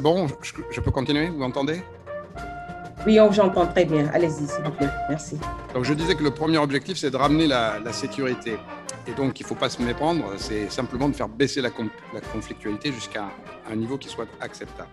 C'est bon, je, je, peux continuer Vous m'entendez? Oui, j'entends très bien. Allez-y, s'il vous plaît. Merci. Donc, je disais que le premier objectif, c'est de ramener la, la, sécurité. Et donc, il ne faut pas se méprendre, c'est simplement de faire baisser la, la conflictualité jusqu'à un niveau qui soit acceptable.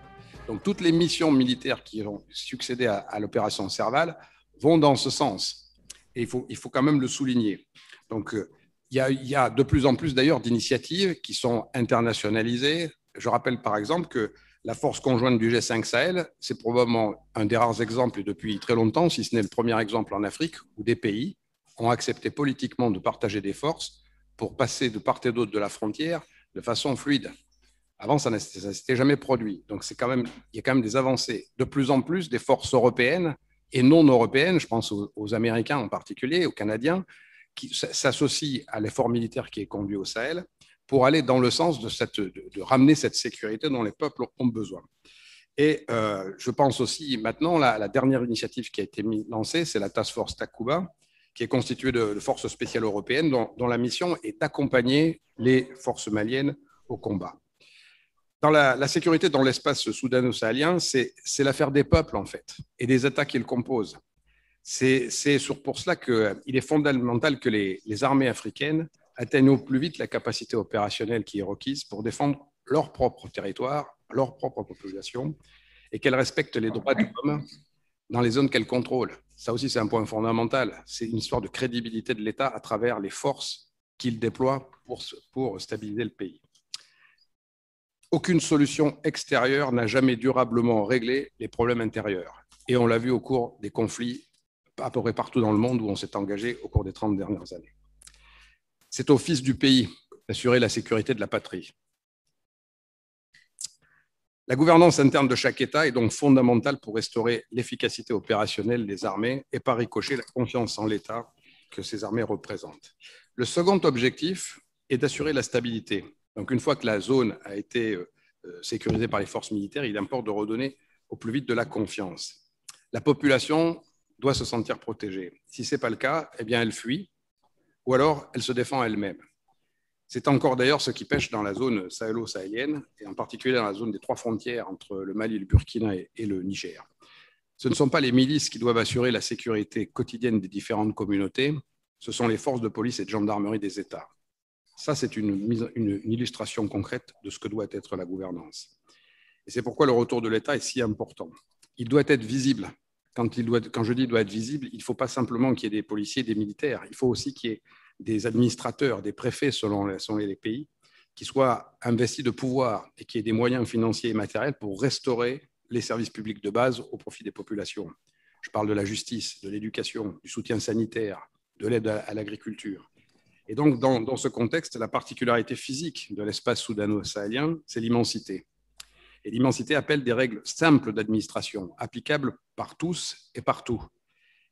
Donc, toutes les missions militaires qui ont succédé à, à l'opération Serval vont dans ce sens. Et il faut, il faut quand même le souligner. Donc, euh, il y, y a de plus en plus d'ailleurs d'initiatives qui sont internationalisées. Je rappelle par exemple que la force conjointe du G5 Sahel, c'est probablement un des rares exemples depuis très longtemps, si ce n'est le premier exemple en Afrique, où des pays ont accepté politiquement de partager des forces pour passer de part et d'autre de la frontière de façon fluide. Avant, ça ne s'était jamais produit. Donc, c'est quand même, il y a quand même des avancées. De plus en plus, des forces européennes et non européennes, je pense aux, aux Américains en particulier, aux Canadiens, qui s'associent à l'effort militaire qui est conduit au Sahel pour aller dans le sens de, ramener cette sécurité dont les peuples ont besoin. Et euh, je pense aussi maintenant, la, la, dernière initiative qui a été lancée, c'est la Task Force Takuba, qui est constituée de, forces spéciales européennes dont, la mission est d'accompagner les forces maliennes au combat. Dans la, sécurité dans l'espace soudano-sahélien, c'est l'affaire des peuples, en fait, et des États qui le composent. C'est pour cela qu'il est fondamental que les armées africaines atteignent au plus vite la capacité opérationnelle qui est requise pour défendre leur propre territoire, leur propre population, et qu'elles respectent les droits de l'homme dans les zones qu'elles contrôlent. Ça aussi, c'est un point fondamental. C'est une histoire de crédibilité de l'État à travers les forces qu'il déploie pour, pour stabiliser le pays. Aucune solution extérieure n'a jamais durablement réglé les problèmes intérieurs. Et on l'a vu au cours des conflits à peu près partout dans le monde où on s'est engagé au cours des 30 dernières années. C'est au fils du pays d'assurer la sécurité de la patrie. La gouvernance interne de chaque État est donc fondamentale pour restaurer l'efficacité opérationnelle des armées et par ricochet la confiance en l'État que ces armées représentent. Le second objectif est d'assurer la stabilité. Donc une fois que la zone a été euh, sécurisée par les forces militaires, il importe de redonner au plus vite de la confiance. La population doit se sentir protégée. Si ce n'est pas le cas, eh bien elle fuit ou alors elle se défend elle-même. C'est encore d'ailleurs ce qui pêche dans la zone sahélo-sahélienne, et en particulier dans la zone des trois frontières entre le Mali, le Burkina et, le Niger. Ce ne sont pas les milices qui doivent assurer la sécurité quotidienne des différentes communautés, ce sont les forces de police et de gendarmerie des États. Ça, c'est une, illustration concrète de ce que doit être la gouvernance. Et c'est pourquoi le retour de l'État est si important. Il doit être visible quand je dis doit être visible, il ne faut pas simplement qu'il y ait des policiers, des militaires, il faut aussi qu'il y ait des administrateurs, des préfets selon, selon les pays, qui soient investis de pouvoir et qui aient des moyens financiers et matériels pour restaurer les services publics de base au profit des populations. Je parle de la justice, de l'éducation, du soutien sanitaire, de l'aide à, à l'agriculture. Et donc, dans, dans, ce contexte, la particularité physique de l'espace soudano-sahélien, c'est l'immensité. Et l'immensité appelle des règles simples d'administration, applicables par tous et partout.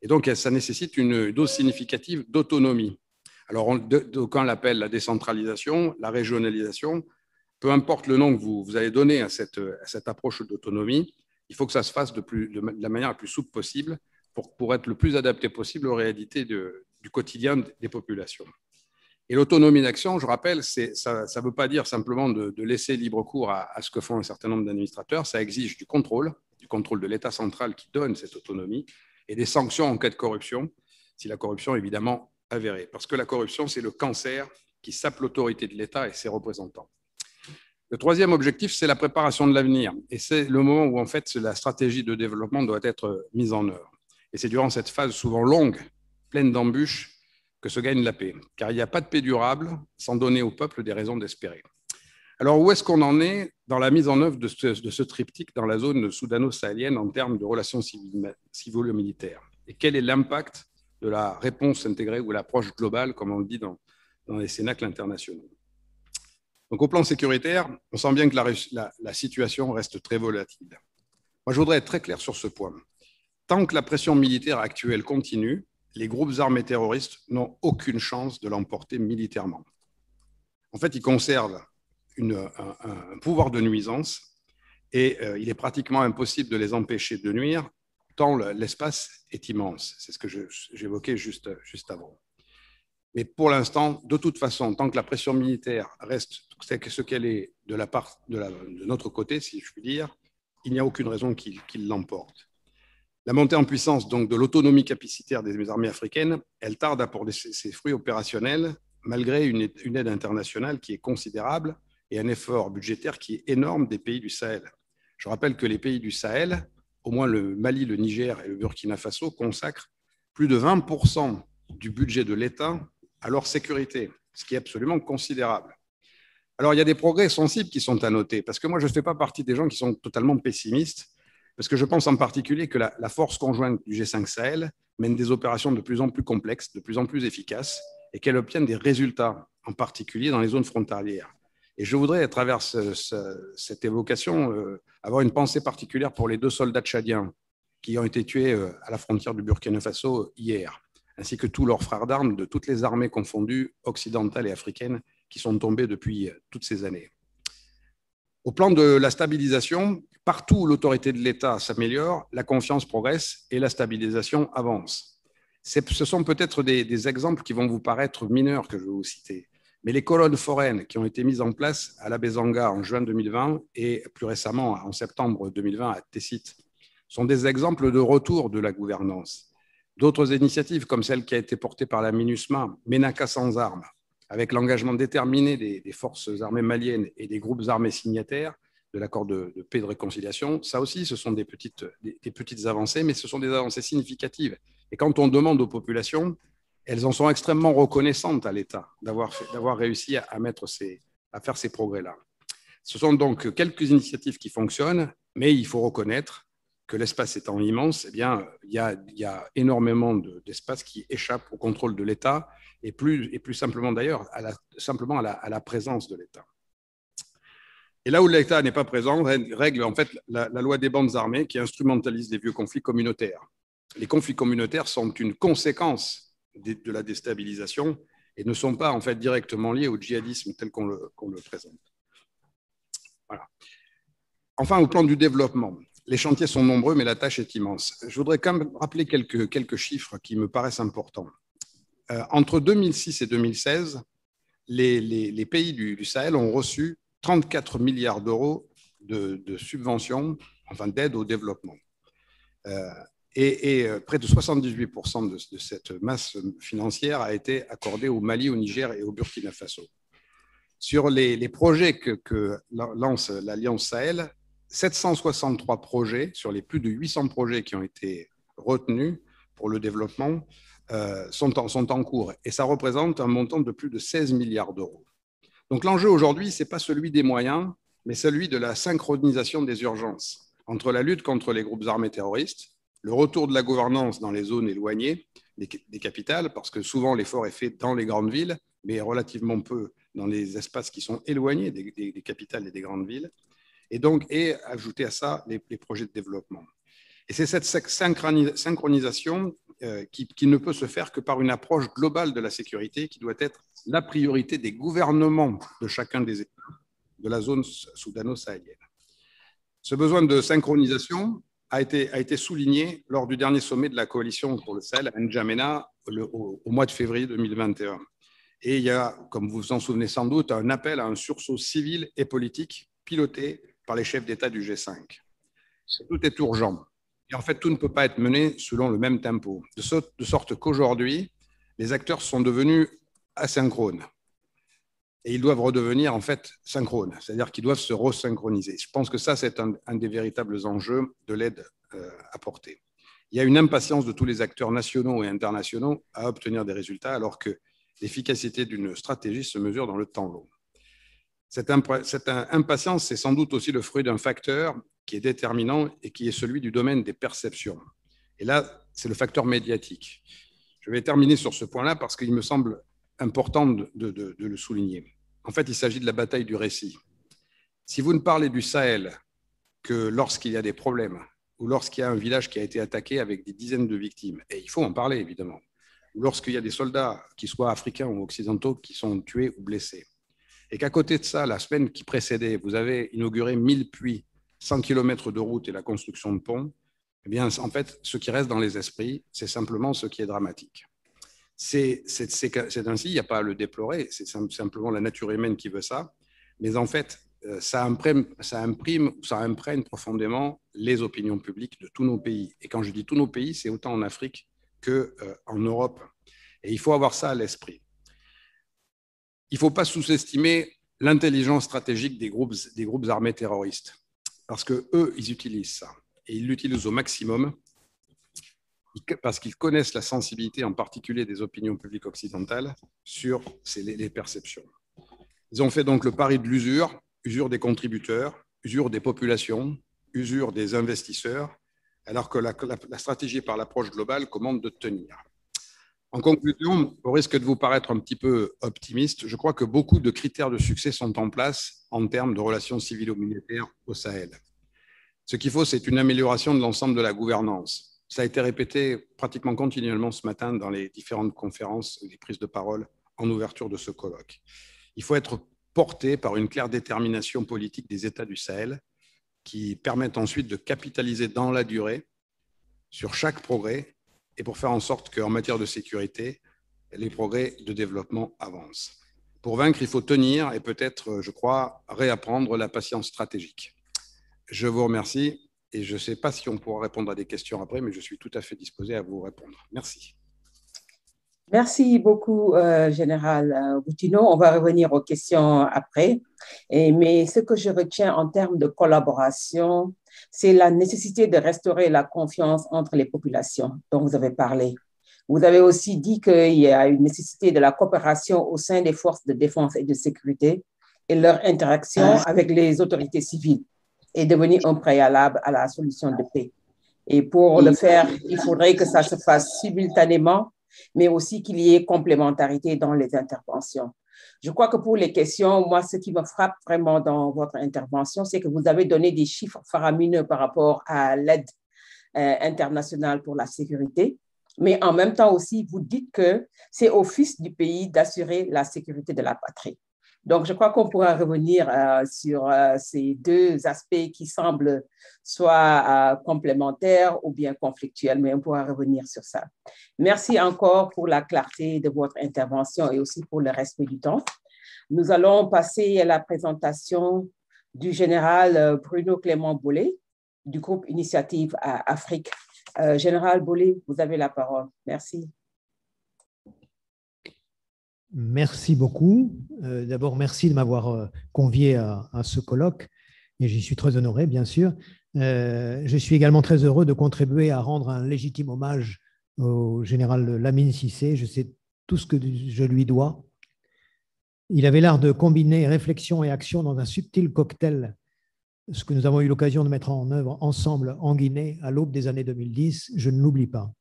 Et donc, ça nécessite une dose significative d'autonomie. Alors, d'aucuns l'appellent la décentralisation, la régionalisation. Peu importe le nom que vous, vous allez donner à cette, à cette approche d'autonomie, il faut que ça se fasse de, plus, de, la manière la plus souple possible pour, pour être le plus adapté possible aux réalités de, du quotidien des populations. Et l'autonomie d'action, je rappelle, ça ne veut pas dire simplement de, de laisser libre cours à, à, ce que font un certain nombre d'administrateurs, ça exige du contrôle, du contrôle de l'État central qui donne cette autonomie, et des sanctions en cas de corruption, si la corruption évidemment avérée. Parce que la corruption, c'est le cancer qui sape l'autorité de l'État et ses représentants. Le troisième objectif, c'est la préparation de l'avenir. Et c'est le moment où, en fait, la stratégie de développement doit être mise en œuvre. Et c'est durant cette phase souvent longue, pleine d'embûches, que se gagne la paix, car il n'y a pas de paix durable sans donner au peuple des raisons d'espérer. Alors, où est-ce qu'on en est dans la mise en œuvre de ce, de triptyque dans la zone soudano-sahélienne en termes de relations civilo-militaires? Et quel est l'impact de la réponse intégrée ou l'approche globale, comme on le dit dans, dans les cénacles internationaux Donc, au plan sécuritaire, on sent bien que la, situation reste très volatile. Moi, je voudrais être très clair sur ce point. Tant que la pression militaire actuelle continue, les groupes armés terroristes n'ont aucune chance de l'emporter militairement. En fait, ils conservent un, pouvoir de nuisance et euh, il est pratiquement impossible de les empêcher de nuire tant l'espace est immense. C'est ce que j'évoquais juste, juste avant. Mais pour l'instant, de toute façon, tant que la pression militaire reste ce qu'elle est de la part de, notre côté, si je puis dire, il n'y a aucune raison qu'il l'emporte. La montée en puissance donc, de l'autonomie capacitaire des armées africaines, elle tarde à porter ses fruits opérationnels malgré une aide internationale qui est considérable et un effort budgétaire qui est énorme des pays du Sahel. Je rappelle que les pays du Sahel, au moins le Mali, le Niger et le Burkina Faso, consacrent plus de 20% du budget de l'État à leur sécurité, ce qui est absolument considérable. Alors, il y a des progrès sensibles qui sont à noter, parce que moi, je ne fais pas partie des gens qui sont totalement pessimistes, parce que je pense en particulier que la, force conjointe du G5 Sahel mène des opérations de plus en plus complexes, de plus en plus efficaces, et qu'elle obtienne des résultats, en particulier dans les zones frontalières. Et je voudrais, à travers cette évocation, euh, avoir une pensée particulière pour les deux soldats tchadiens qui ont été tués euh, à la frontière du Burkina Faso hier, ainsi que tous leurs frères d'armes de toutes les armées confondues, occidentales et africaines, qui sont tombés depuis euh, toutes ces années. Au plan de la stabilisation, partout où l'autorité de l'État s'améliore, la confiance progresse et la stabilisation avance. Ce sont peut-être des, des exemples qui vont vous paraître mineurs que je vais vous citer. Mais les colonnes foraines qui ont été mises en place à la Bézanga en juin 2020 et plus récemment en septembre 2020 à Tessit sont des exemples de retour de la gouvernance. D'autres initiatives, comme celle qui a été portée par la MINUSMA, MENACA sans armes, avec l'engagement déterminé des, forces armées maliennes et des groupes armés signataires de l'accord de, paix et de réconciliation, ça aussi, ce sont des petites, des petites avancées, mais ce sont des avancées significatives. Et quand on demande aux populations elles en sont extrêmement reconnaissantes à l'État d'avoir réussi à, faire ces progrès-là. Ce sont donc quelques initiatives qui fonctionnent, mais il faut reconnaître que l'espace étant immense, eh bien, il, y a, énormément d'espace qui échappe au contrôle de l'État et plus, simplement d'ailleurs à la, simplement à la présence de l'État. Et là où l'État n'est pas présent, règle en fait la, la, loi des bandes armées qui instrumentalise les vieux conflits communautaires. Les conflits communautaires sont une conséquence de la déstabilisation et ne sont pas en fait directement liés au djihadisme tel qu'on le, présente. Enfin, au plan du développement, les chantiers sont nombreux, mais la tâche est immense. Je voudrais quand même rappeler quelques, quelques chiffres qui me paraissent importants. Euh, entre 2006 et 2016, les, les, les pays du, Sahel ont reçu 34 milliards d'euros de, de, subventions, enfin d'aide au développement. Euh, et, euh, près de 78% de, cette masse financière a été accordée au Mali, au Niger et au Burkina Faso. Sur les, projets que, lance l'Alliance Sahel, 763 projets, sur les plus de 800 projets qui ont été retenus pour le développement, euh, sont, en, sont en cours. Et ça représente un montant de plus de 16 milliards d'euros. Donc l'enjeu aujourd'hui, ce n'est pas celui des moyens, mais celui de la synchronisation des urgences entre la lutte contre les groupes armés terroristes, le retour de la gouvernance dans les zones éloignées des, capitales, parce que souvent l'effort est fait dans les grandes villes, mais relativement peu dans les espaces qui sont éloignés des, capitales et des grandes villes, et donc, et ajouter à ça les, projets de développement. Et c'est cette synchronisation euh, qui, qui, ne peut se faire que par une approche globale de la sécurité qui doit être la priorité des gouvernements de chacun des États de la zone soudano-sahélienne. Ce besoin de synchronisation, a été, a été souligné lors du dernier sommet de la coalition pour le Sahel à N'Djamena au, mois de février 2021. Et il y a, comme vous vous en souvenez sans doute, un appel à un sursaut civil et politique piloté par les chefs d'État du G5. Tout est urgent. Et en fait, tout ne peut pas être mené selon le même tempo, de sorte qu'aujourd'hui, les acteurs sont devenus asynchrones et ils doivent redevenir en fait synchrones, c'est-à-dire qu'ils doivent se resynchroniser. Je pense que ça, c'est un, des véritables enjeux de l'aide euh, apportée. Il y a une impatience de tous les acteurs nationaux et internationaux à obtenir des résultats, alors que l'efficacité d'une stratégie se mesure dans le temps long. Cette, impatience, c'est sans doute aussi le fruit d'un facteur qui est déterminant et qui est celui du domaine des perceptions. Et là, c'est le facteur médiatique. Je vais terminer sur ce point-là parce qu'il me semble important de, le souligner. En fait, il s'agit de la bataille du récit. Si vous ne parlez du Sahel que lorsqu'il y a des problèmes ou lorsqu'il y a un village qui a été attaqué avec des dizaines de victimes, et il faut en parler évidemment, ou lorsqu'il y a des soldats, qui soient africains ou occidentaux, qui sont tués ou blessés, et qu'à côté de ça, la semaine qui précédait, vous avez inauguré 1000 puits, 100 km de route et la construction de ponts, eh bien, en fait, ce qui reste dans les esprits, c'est simplement ce qui est dramatique. C'est ainsi, il n'y a pas à le déplorer, c'est simplement la nature humaine qui veut ça. Mais en fait, euh, ça imprime, ça imprime, ça imprègne profondément les opinions publiques de tous nos pays. Et quand je dis tous nos pays, c'est autant en Afrique qu'en Europe. Et il faut avoir ça à l'esprit. Il ne faut pas sous-estimer l'intelligence stratégique des groupes, des groupes armés terroristes, parce que eux, ils utilisent ça et ils l'utilisent au maximum parce qu'ils connaissent la sensibilité, en particulier des opinions publiques occidentales, sur les perceptions. Ils ont fait donc le pari de l'usure, usure des contributeurs, usure des populations, usure des investisseurs, alors que la, stratégie par l'approche globale commande de tenir. En conclusion, au risque de vous paraître un petit peu optimiste, je crois que beaucoup de critères de succès sont en place en termes de relations civilo-militaires au Sahel. Ce qu'il faut, c'est une amélioration de l'ensemble de la gouvernance. Ça a été répété pratiquement continuellement ce matin dans les différentes conférences les prises de parole en ouverture de ce colloque. Il faut être porté par une claire détermination politique des États du Sahel qui permettent ensuite de capitaliser dans la durée sur chaque progrès et pour faire en sorte qu'en matière de sécurité, les progrès de développement avancent. Pour vaincre, il faut tenir et peut-être, je crois, réapprendre la patience stratégique. Je vous remercie et je ne sais pas si on pourra répondre à des questions après, mais je suis tout à fait disposé à vous répondre. Merci. Merci beaucoup, euh, Général euh, Boutino. On va revenir aux questions après. Et, mais ce que je retiens en termes de collaboration, c'est la nécessité de restaurer la confiance entre les populations dont vous avez parlé. Vous avez aussi dit qu'il y a une nécessité de la coopération au sein des forces de défense et de sécurité et leur interaction avec les autorités civiles est devenue un préalable à la solution de paix. Et pour le faire, il faudrait que ça se fasse simultanément mais aussi qu'il y ait complémentarité dans les interventions. Je crois que pour les questions, moi, ce qui me frappe vraiment dans votre intervention, c'est que vous avez donné des chiffres faramineux par rapport à l'aide euh, internationale pour la sécurité, mais en même temps aussi, vous dites que c'est au fils du pays d'assurer la sécurité de la patrie. Donc, je crois qu'on pourra revenir euh, sur euh, ces deux aspects qui semblent soit euh, complémentaires ou bien conflictuels, mais on pourra revenir sur ça. Merci encore pour la clarté de votre intervention et aussi pour le respect du temps. Nous allons passer à la présentation du général Bruno Clément Bollet du groupe Initiative Afrique. général Bollet, vous avez la parole. Merci. Merci beaucoup. Euh, d'abord, merci de m'avoir euh, convié à, ce colloque et j'y suis très honoré, bien sûr. Euh, je suis également très heureux de contribuer à rendre un légitime hommage au général Lamine Sissé. Je sais tout ce que je lui dois. Il avait l'art de combiner réflexion et action dans un subtil cocktail, ce que nous avons eu l'occasion de mettre en œuvre ensemble en Guinée à l'aube des années 2010. Je ne l'oublie pas.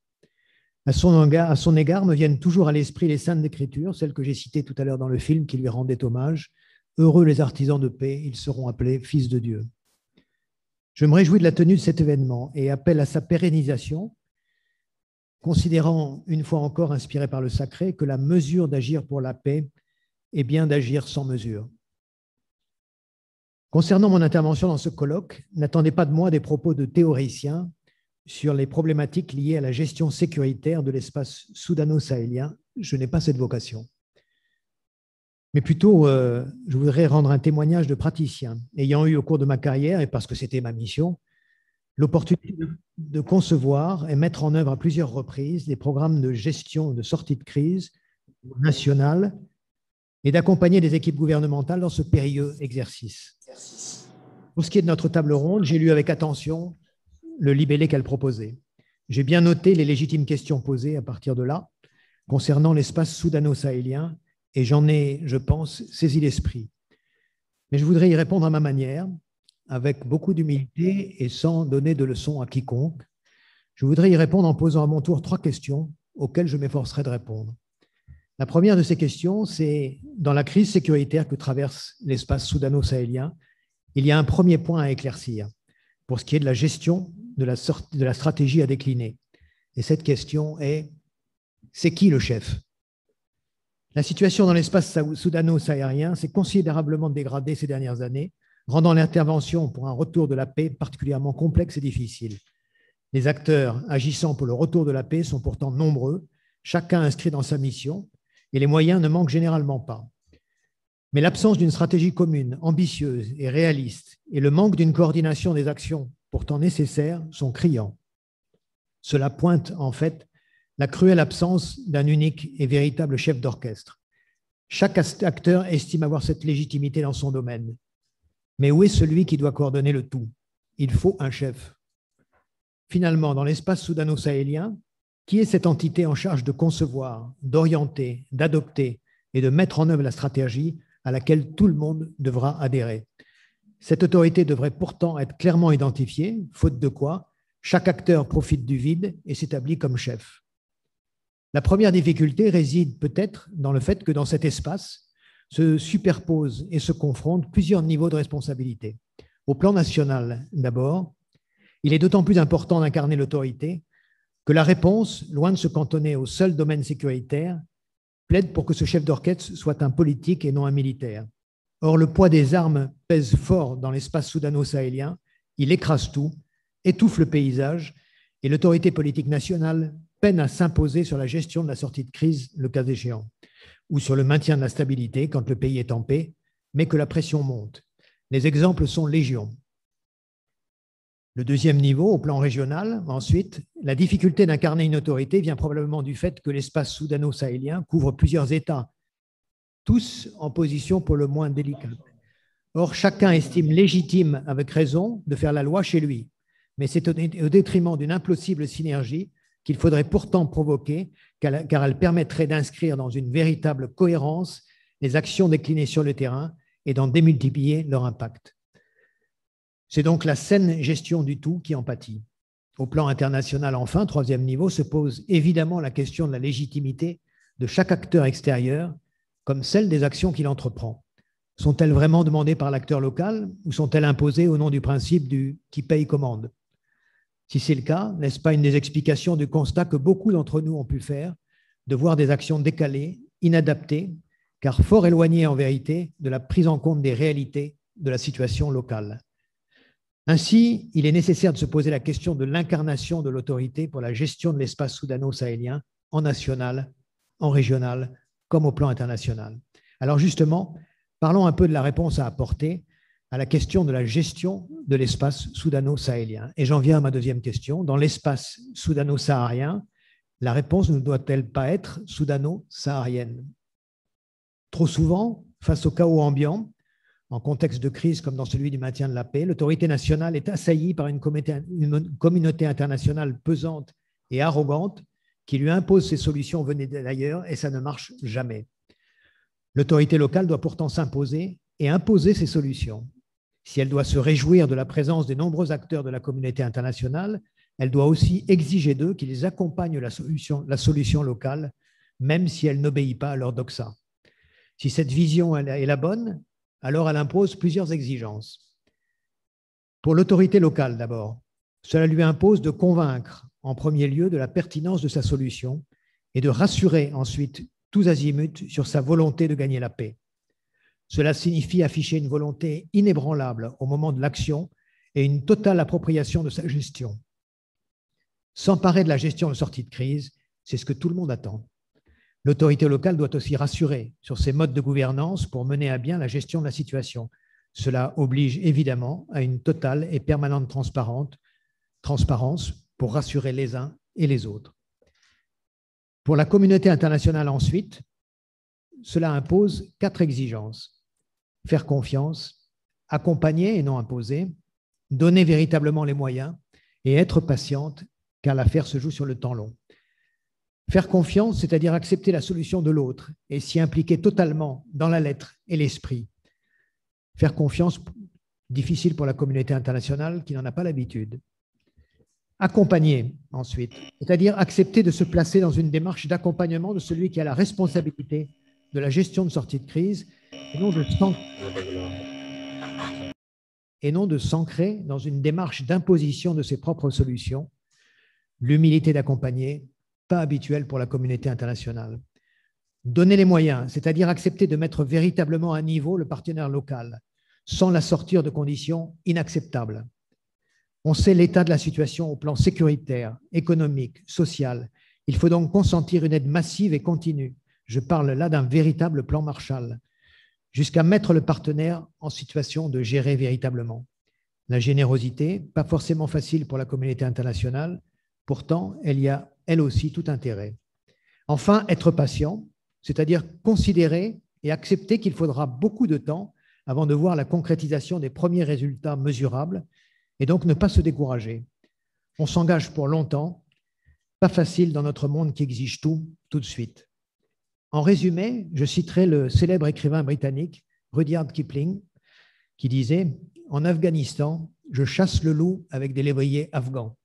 À son, égard, me viennent toujours à l'esprit les saintes d'écriture, celles que j'ai citées tout à l'heure dans le film qui lui rendait hommage. Heureux les artisans de paix, ils seront appelés fils de Dieu. Je me réjouis de la tenue de cet événement et appelle à sa pérennisation, considérant une fois encore, inspiré par le sacré, que la mesure d'agir pour la paix est bien d'agir sans mesure. Concernant mon intervention dans ce colloque, n'attendez pas de moi des propos de théoriciens, sur les problématiques liées à la gestion sécuritaire de l'espace soudano-sahélien. Je n'ai pas cette vocation. Mais plutôt, euh, je voudrais rendre un témoignage de praticien, ayant eu au cours de ma carrière, et parce que c'était ma mission, l'opportunité de concevoir et mettre en œuvre à plusieurs reprises des programmes de gestion de sortie de crise nationale et d'accompagner des équipes gouvernementales dans ce périlleux exercice. Pour ce qui est de notre table ronde, j'ai lu avec attention le libellé qu'elle proposait. J'ai bien noté les légitimes questions posées à partir de là concernant l'espace soudano-sahélien et j'en ai, je pense, saisi l'esprit. Mais je voudrais y répondre à ma manière, avec beaucoup d'humilité et sans donner de leçons à quiconque. Je voudrais y répondre en posant à mon tour trois questions auxquelles je m'efforcerai de répondre. La première de ces questions, c'est dans la crise sécuritaire que traverse l'espace soudano-sahélien, il y a un premier point à éclaircir pour ce qui est de la gestion de la, la stratégie à décliner. Et cette question est, c'est qui le chef? La situation dans l'espace soudano-sahérien s'est considérablement dégradée ces dernières années, rendant l'intervention pour un retour de la paix particulièrement complexe et difficile. Les acteurs agissant pour le retour de la paix sont pourtant nombreux, chacun inscrit dans sa mission, et les moyens ne manquent généralement pas. Mais l'absence d'une stratégie commune, ambitieuse et réaliste, et le manque d'une coordination des actions pourtant nécessaires sont criants. Cela pointe en fait la cruelle absence d'un unique et véritable chef d'orchestre. Chaque acteur estime avoir cette légitimité dans son domaine. Mais où est celui qui doit coordonner le tout? Il faut un chef. Finalement, dans l'espace soudano-sahélien, qui est cette entité en charge de concevoir, d'orienter, d'adopter et de mettre en œuvre la stratégie à laquelle tout le monde devra adhérer? Cette autorité devrait pourtant être clairement identifiée, faute de quoi chaque acteur profite du vide et s'établit comme chef. La première difficulté réside peut-être dans le fait que dans cet espace se superposent et se confrontent plusieurs niveaux de responsabilité. Au plan national, d'abord, il est d'autant plus important d'incarner l'autorité que la réponse, loin de se cantonner au seul domaine sécuritaire, plaide pour que ce chef d'orchestre soit un politique et non un militaire. Or, le poids des armes pèse fort dans l'espace soudano-sahélien, il écrase tout, étouffe le paysage, et l'autorité politique nationale peine à s'imposer sur la gestion de la sortie de crise, le cas échéant, ou sur le maintien de la stabilité quand le pays est en paix, mais que la pression monte. Les exemples sont légion. Le deuxième niveau, au plan régional, ensuite, la difficulté d'incarner une autorité vient probablement du fait que l'espace soudano-sahélien couvre plusieurs États, tous en position pour le moins délicate. Or, chacun estime légitime, avec raison, de faire la loi chez lui, mais c'est au détriment d'une impossible synergie qu'il faudrait pourtant provoquer, car elle permettrait d'inscrire dans une véritable cohérence les actions déclinées sur le terrain et d'en démultiplier leur impact. C'est donc la saine gestion du tout qui en pâtit. Au plan international, enfin, troisième niveau, se pose évidemment la question de la légitimité de chaque acteur extérieur, comme celle des actions qu'il entreprend. Sont-elles vraiment demandées par l'acteur local ou sont-elles imposées au nom du principe du qui paye commande Si c'est le cas, n'est-ce pas une des explications du constat que beaucoup d'entre nous ont pu faire de voir des actions décalées, inadaptées, car fort éloignées en vérité de la prise en compte des réalités de la situation locale? Ainsi, il est nécessaire de se poser la question de l'incarnation de l'autorité pour la gestion de l'espace soudano-sahélien en national, en régional, comme au plan international. Alors justement, parlons un peu de la réponse à apporter à la question de la gestion de l'espace soudano-sahélien. Et j'en viens à ma deuxième question. Dans l'espace soudano-saharien, la réponse ne doit-elle pas être soudano-saharienne? Trop souvent, face au chaos ambiant, en contexte de crise comme dans celui du maintien de la paix, l'autorité nationale est assaillie par une communauté internationale pesante et arrogante qui lui impose ses solutions venues d'ailleurs et ça ne marche jamais. L'autorité locale doit pourtant s'imposer et imposer ses solutions. Si elle doit se réjouir de la présence des nombreux acteurs de la communauté internationale, elle doit aussi exiger d'eux qu'ils accompagnent la solution, la solution locale, même si elle n'obéit pas à leur doxa. Si cette vision est la bonne, alors elle impose plusieurs exigences. Pour l'autorité locale d'abord, cela lui impose de convaincre en premier lieu de la pertinence de sa solution et de rassurer ensuite tous azimuts sur sa volonté de gagner la paix. Cela signifie afficher une volonté inébranlable au moment de l'action et une totale appropriation de sa gestion. S'emparer de la gestion de sortie de crise, c'est ce que tout le monde attend. L'autorité locale doit aussi rassurer sur ses modes de gouvernance pour mener à bien la gestion de la situation. Cela oblige évidemment à une totale et permanente transparence pour rassurer les uns et les autres. Pour la communauté internationale ensuite, cela impose quatre exigences. Faire confiance, accompagner et non imposer, donner véritablement les moyens et être patiente car l'affaire se joue sur le temps long. Faire confiance, c'est-à-dire accepter la solution de l'autre et s'y impliquer totalement dans la lettre et l'esprit. Faire confiance, difficile pour la communauté internationale qui n'en a pas l'habitude. Accompagner, ensuite, c'est-à-dire accepter de se placer dans une démarche d'accompagnement de celui qui a la responsabilité de la gestion de sortie de crise et non de s'ancrer dans une démarche d'imposition de ses propres solutions. L'humilité d'accompagner, pas habituel pour la communauté internationale. Donner les moyens, c'est-à-dire accepter de mettre véritablement à niveau le partenaire local, sans la sortir de conditions inacceptables. On sait l'état de la situation au plan sécuritaire, économique, social. Il faut donc consentir une aide massive et continue. Je parle là d'un véritable plan Marshall. jusqu'à mettre le partenaire en situation de gérer véritablement. La générosité, pas forcément facile pour la communauté internationale, pourtant elle y a elle aussi tout intérêt. Enfin, être patient, c'est-à-dire considérer et accepter qu'il faudra beaucoup de temps avant de voir la concrétisation des premiers résultats mesurables et donc ne pas se décourager. On s'engage pour longtemps, pas facile dans notre monde qui exige tout tout de suite. En résumé, je citerai le célèbre écrivain britannique Rudyard Kipling qui disait En Afghanistan, je chasse le loup avec des lévriers afghans.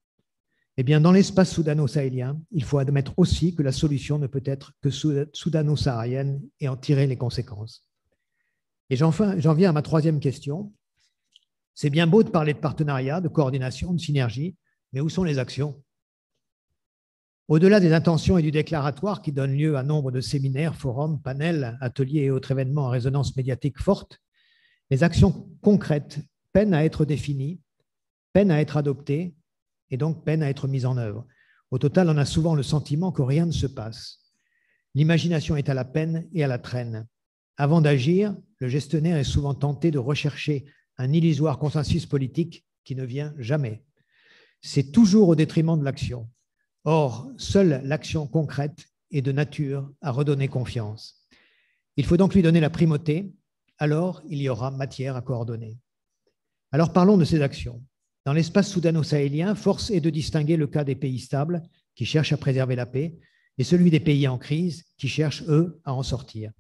Eh bien, dans l'espace soudano-sahélien, il faut admettre aussi que la solution ne peut être que soudano-saharienne et en tirer les conséquences. Et j'en viens à ma troisième question. C'est bien beau de parler de partenariat, de coordination, de synergie, mais où sont les actions? Au-delà des intentions et du déclaratoire qui donnent lieu à nombre de séminaires, forums, panels, ateliers et autres événements à résonance médiatique forte, les actions concrètes peinent à être définies, peinent à être adoptées et donc peinent à être mises en œuvre. Au total, on a souvent le sentiment que rien ne se passe. L'imagination est à la peine et à la traîne. Avant d'agir, le gestionnaire est souvent tenté de rechercher un illusoire consensus politique qui ne vient jamais. C'est toujours au détriment de l'action. Or, seule l'action concrète est de nature à redonner confiance. Il faut donc lui donner la primauté, alors il y aura matière à coordonner. Alors parlons de ces actions. Dans l'espace soudano-sahélien, force est de distinguer le cas des pays stables qui cherchent à préserver la paix et celui des pays en crise qui cherchent, eux, à en sortir.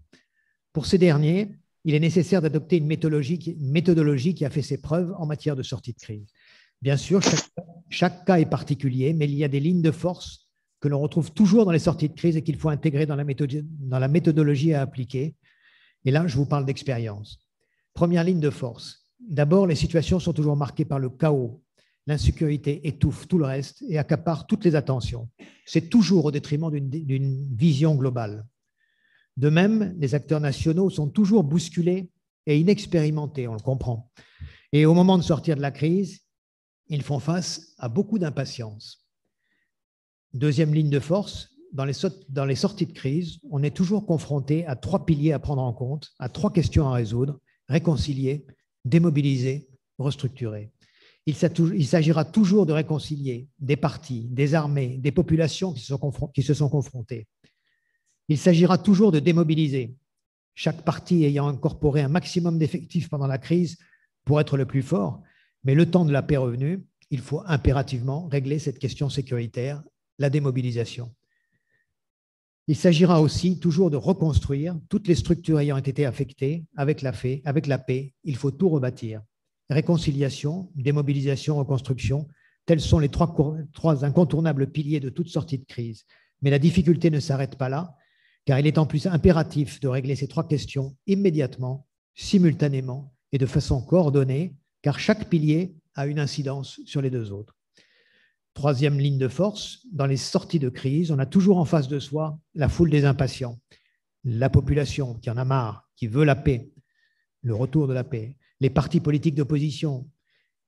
Pour ces derniers, il est nécessaire d'adopter une méthodologie, qui a fait ses preuves en matière de sortie de crise. Bien sûr, chaque, cas est particulier, mais il y a des lignes de force que l'on retrouve toujours dans les sorties de crise et qu'il faut intégrer dans la, dans la méthodologie à appliquer. Et là, je vous parle d'expérience. Première ligne de force. D'abord, les situations sont toujours marquées par le chaos. L'insécurité étouffe tout le reste et accapare toutes les attentions. C'est toujours au détriment d'une vision globale. De même, les acteurs nationaux sont toujours bousculés et inexpérimentés, on le comprend. Et au moment de sortir de la crise, ils font face à beaucoup d'impatience. Deuxième ligne de force, dans les, sorties de crise, on est toujours confronté à trois piliers à prendre en compte, à trois questions à résoudre, réconcilier, démobiliser, restructurer. Il s'agira toujours de réconcilier des partis, des armées, des populations qui se sont confrontées. Il s'agira toujours de démobiliser, chaque parti ayant incorporé un maximum d'effectifs pendant la crise pour être le plus fort, mais le temps de la paix revenu, il faut impérativement régler cette question sécuritaire, la démobilisation. Il s'agira aussi toujours de reconstruire toutes les structures ayant été affectées avec la, paix. Il faut tout rebâtir. Réconciliation, démobilisation, reconstruction, tels sont les trois incontournables piliers de toute sortie de crise. Mais la difficulté ne s'arrête pas là car il est en plus impératif de régler ces trois questions immédiatement, simultanément et de façon coordonnée, car chaque pilier a une incidence sur les deux autres. Troisième ligne de force, dans les sorties de crise, on a toujours en face de soi la foule des impatients, la population qui en a marre, qui veut la paix, le retour de la paix, les partis politiques d'opposition,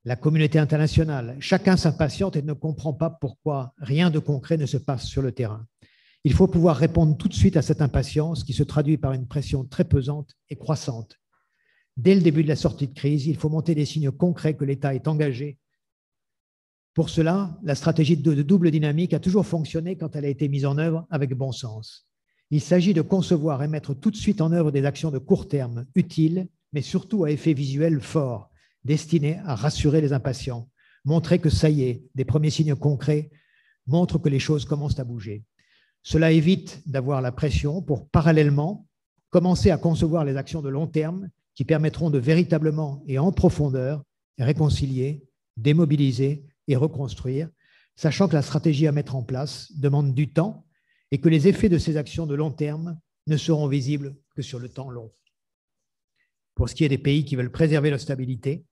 la communauté internationale. Chacun s'impatiente et ne comprend pas pourquoi rien de concret ne se passe sur le terrain. Il faut pouvoir répondre tout de suite à cette impatience qui se traduit par une pression très pesante et croissante. Dès le début de la sortie de crise, il faut monter des signes concrets que l'État est engagé. Pour cela, la stratégie de double dynamique a toujours fonctionné quand elle a été mise en œuvre avec bon sens. Il s'agit de concevoir et mettre tout de suite en œuvre des actions de court terme, utiles, mais surtout à effet visuel fort, destinées à rassurer les impatients, montrer que ça y est, des premiers signes concrets montrent que les choses commencent à bouger. Cela évite d'avoir la pression pour parallèlement commencer à concevoir les actions de long terme qui permettront de véritablement et en profondeur réconcilier, démobiliser et reconstruire, sachant que la stratégie à mettre en place demande du temps et que les effets de ces actions de long terme ne seront visibles que sur le temps long. Pour ce qui est des pays qui veulent préserver leur stabilité,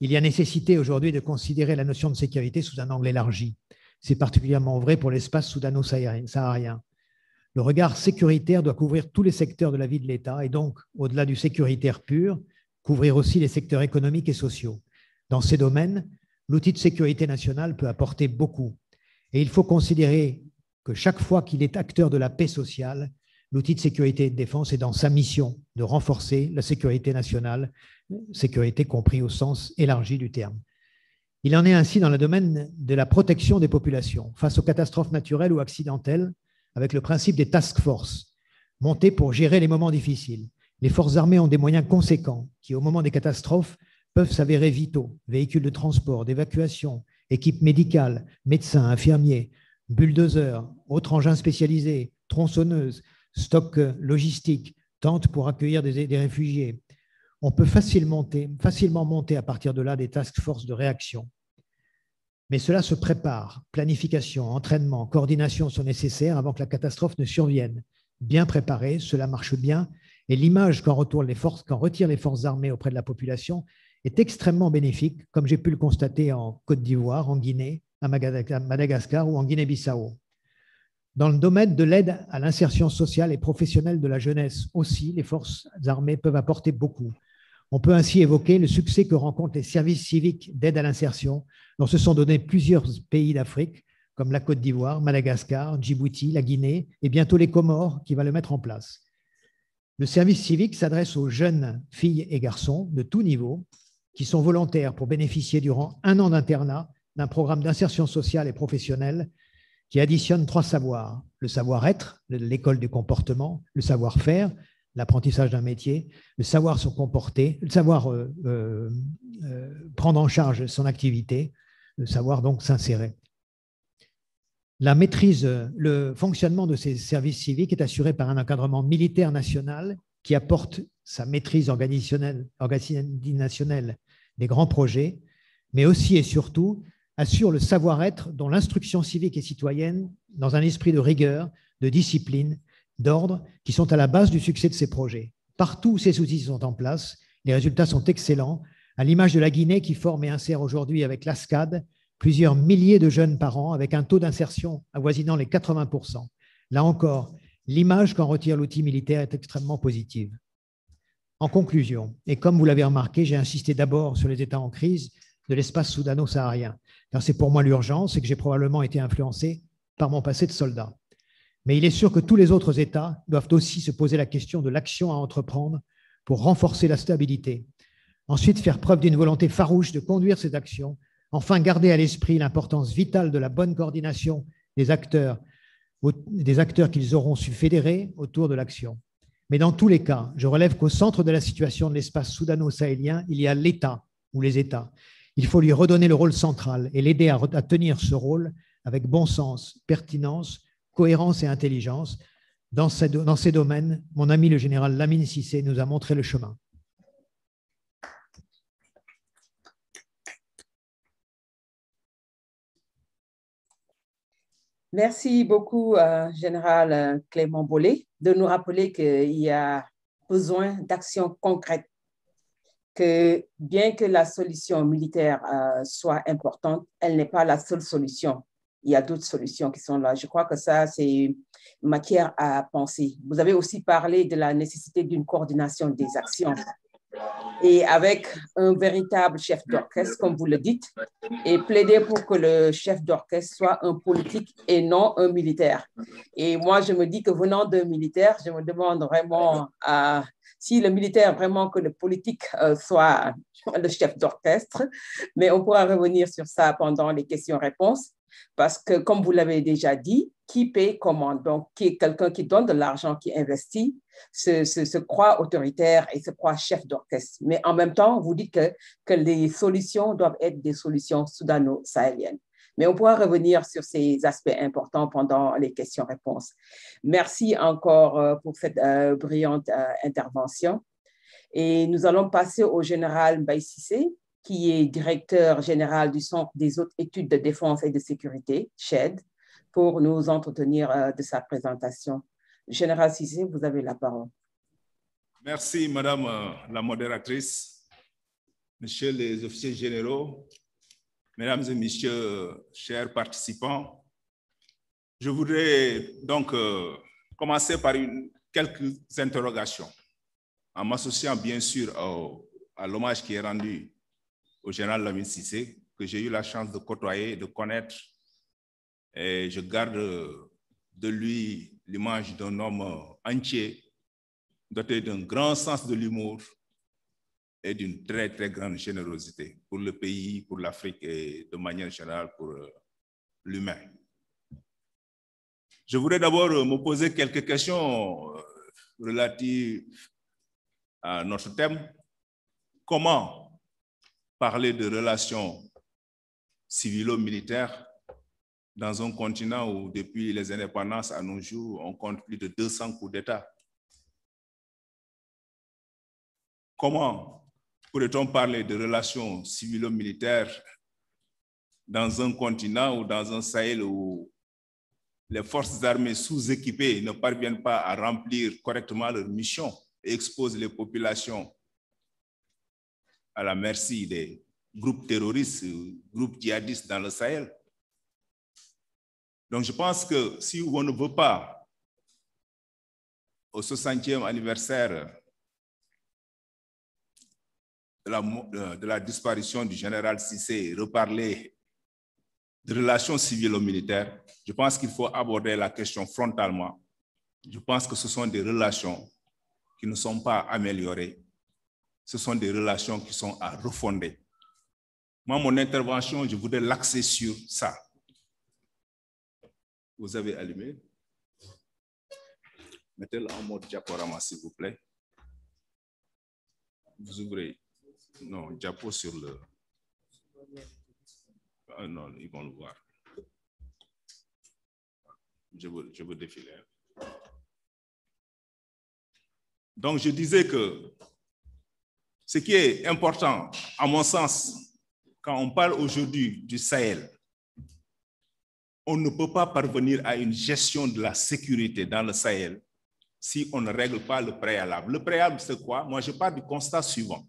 il y a nécessité aujourd'hui de considérer la notion de sécurité sous un angle élargi. C'est particulièrement vrai pour l'espace soudano-saharien. Le regard sécuritaire doit couvrir tous les secteurs de la vie de l'État et donc, au-delà du sécuritaire pur, couvrir aussi les secteurs économiques et sociaux. Dans ces domaines, l'outil de sécurité nationale peut apporter beaucoup. Et il faut considérer que chaque fois qu'il est acteur de la paix sociale, L'outil de sécurité et de défense est dans sa mission de renforcer la sécurité nationale, sécurité compris au sens élargi du terme. Il en est ainsi dans le domaine de la protection des populations face aux catastrophes naturelles ou accidentelles, avec le principe des task force, montés pour gérer les moments difficiles. Les forces armées ont des moyens conséquents qui, au moment des catastrophes, peuvent s'avérer vitaux. Véhicules de transport, d'évacuation, équipes médicales, médecins, infirmiers, bulldozers, autres engins spécialisés, tronçonneuses, stocks logistiques, tentes pour accueillir des, des réfugiés. On peut facilement monter, facilement monter à partir de là des task force de réaction mais cela se prépare. Planification, entraînement, coordination sont nécessaires avant que la catastrophe ne survienne. Bien préparé, cela marche bien, et l'image qu'en retirent les forces armées auprès de la population est extrêmement bénéfique, comme j'ai pu le constater en Côte d'Ivoire, en Guinée, à Madagascar ou en Guinée-Bissau. Dans le domaine de l'aide à l'insertion sociale et professionnelle de la jeunesse aussi, les forces armées peuvent apporter beaucoup. On peut ainsi évoquer le succès que rencontrent les services civiques d'aide à l'insertion, dont se sont donnés plusieurs pays d'Afrique, comme la Côte d'Ivoire, Madagascar, Djibouti, la Guinée et bientôt les Comores, qui va le mettre en place. Le service civique s'adresse aux jeunes filles et garçons de tout niveau qui sont volontaires pour bénéficier durant un an d'internat d'un programme d'insertion sociale et professionnelle qui additionne trois savoirs. Le savoir-être, l'école du comportement, le savoir-faire, l'apprentissage d'un métier, le savoir se comporter, le savoir euh, euh, euh, prendre en charge son activité, le savoir donc s'insérer. La maîtrise, le fonctionnement de ces services civiques est assuré par un encadrement militaire national qui apporte sa maîtrise organisationnelle, organisationnelle des grands projets, mais aussi et surtout assure le savoir-être dont l'instruction civique et citoyenne, dans un esprit de rigueur, de discipline d'ordre qui sont à la base du succès de ces projets. Partout où ces outils sont en place, les résultats sont excellents, à l'image de la Guinée qui forme et insère aujourd'hui avec l'ASCAD plusieurs milliers de jeunes par an avec un taux d'insertion avoisinant les 80%. Là encore, l'image qu'en retire l'outil militaire est extrêmement positive. En conclusion, et comme vous l'avez remarqué, j'ai insisté d'abord sur les États en crise de l'espace soudano-saharien, c'est pour moi l'urgence et que j'ai probablement été influencé par mon passé de soldat. Mais il est sûr que tous les autres États doivent aussi se poser la question de l'action à entreprendre pour renforcer la stabilité. Ensuite, faire preuve d'une volonté farouche de conduire ces actions. Enfin, garder à l'esprit l'importance vitale de la bonne coordination des acteurs, des acteurs qu'ils auront su fédérer autour de l'action. Mais dans tous les cas, je relève qu'au centre de la situation de l'espace soudano-sahélien, il y a l'État ou les États. Il faut lui redonner le rôle central et l'aider à, tenir ce rôle avec bon sens, pertinence cohérence et intelligence. Dans ces, domaines, mon ami le général Lamine Sissé nous a montré le chemin. Merci beaucoup, euh, Général Clément Bollet, de nous rappeler qu'il y a besoin d'actions concrètes, que bien que la solution militaire euh, soit importante, elle n'est pas la seule solution il y a d'autres solutions qui sont là. Je crois que ça, c'est matière à penser. Vous avez aussi parlé de la nécessité d'une coordination des actions et avec un véritable chef d'orchestre, comme vous le dites, et plaider pour que le chef d'orchestre soit un politique et non un militaire. Et moi, je me dis que venant d'un militaire, je me demande vraiment à, si le militaire vraiment que le politique euh, soit le chef d'orchestre, mais on pourra revenir sur ça pendant les questions-réponses. Parce que, comme vous l'avez déjà dit, qui paye commande. Donc, qui quelqu'un qui donne de l'argent, qui investit, se, croit autoritaire et se croit chef d'orchestre. Mais en même temps, vous dites que les solutions doivent être des solutions soudano-sahéliennes. Mais on pourra revenir sur ces aspects importants pendant les questions-réponses. Merci encore euh, pour cette euh, brillante euh, intervention. Et nous allons passer au général Baïsissé qui est directeur général du Centre des autres études de défense et de sécurité, CHED, pour nous entretenir de sa présentation. Général Cissé, vous avez la parole. Merci, Madame la modératrice, Messieurs les officiers généraux, Mesdames et Messieurs, chers participants. Je voudrais donc euh, commencer par quelques interrogations, en m'associant bien sûr à l'hommage qui est rendu au général Lamine Sissé, que j'ai eu la chance de côtoyer, de connaître. Et je garde de lui l'image d'un homme entier, doté d'un grand sens de l'humour et d'une très, très grande générosité pour le pays, pour l'Afrique et de manière générale pour euh, l'humain. Je voudrais d'abord euh, me poser quelques questions euh, relatives à notre thème. Comment parler de relations civilo-militaires dans un continent où, depuis les indépendances à nos jours, on compte plus de 200 coups d'État? Comment pourrait-on parler de relations civilo-militaires dans un continent ou dans un Sahel où les forces armées sous-équipées ne parviennent pas à remplir correctement leur mission et exposent les populations à la merci des groupes terroristes, groupes djihadistes dans le Sahel. Donc je pense que si on ne veut pas, au 60e anniversaire de la, euh, de la disparition du général Sissé, reparler de relations civilo-militaires, je pense qu'il faut aborder la question frontalement. Je pense que ce sont des relations qui ne sont pas améliorées. Ce sont des relations qui sont à refonder. Moi, mon intervention, je voudrais l'axer sur ça. Vous avez allumé? Mettez-le en mode diaporama, s'il vous plaît. Vous ouvrez. Non, diapo sur le. Ah non, ils vont le voir. Je veux, je veux défiler. Donc, je disais que ce qui est important, à mon sens, quand on parle aujourd'hui du Sahel, on ne peut pas parvenir à une gestion de la sécurité dans le Sahel si on ne règle pas le préalable. Le préalable, c'est quoi? Moi, je parle du constat suivant.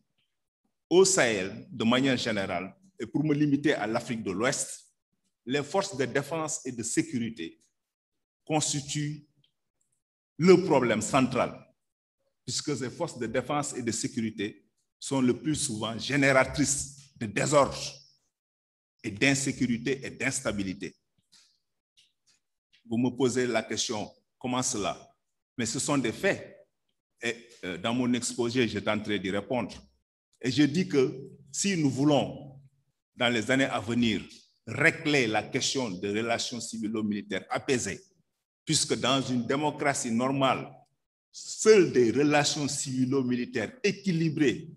Au Sahel, de manière générale, et pour me limiter à l'Afrique de l'Ouest, les forces de défense et de sécurité constituent le problème central, puisque ces forces de défense et de sécurité sont le plus souvent génératrices de désordre et d'insécurité et d'instabilité. Vous me posez la question, comment cela? Mais ce sont des faits. Et euh, dans mon exposé, j'ai tenté d'y répondre. Et je dis que si nous voulons, dans les années à venir, régler la question des relations civilo-militaires apaisées, puisque dans une démocratie normale, seules des relations civilo-militaires équilibrées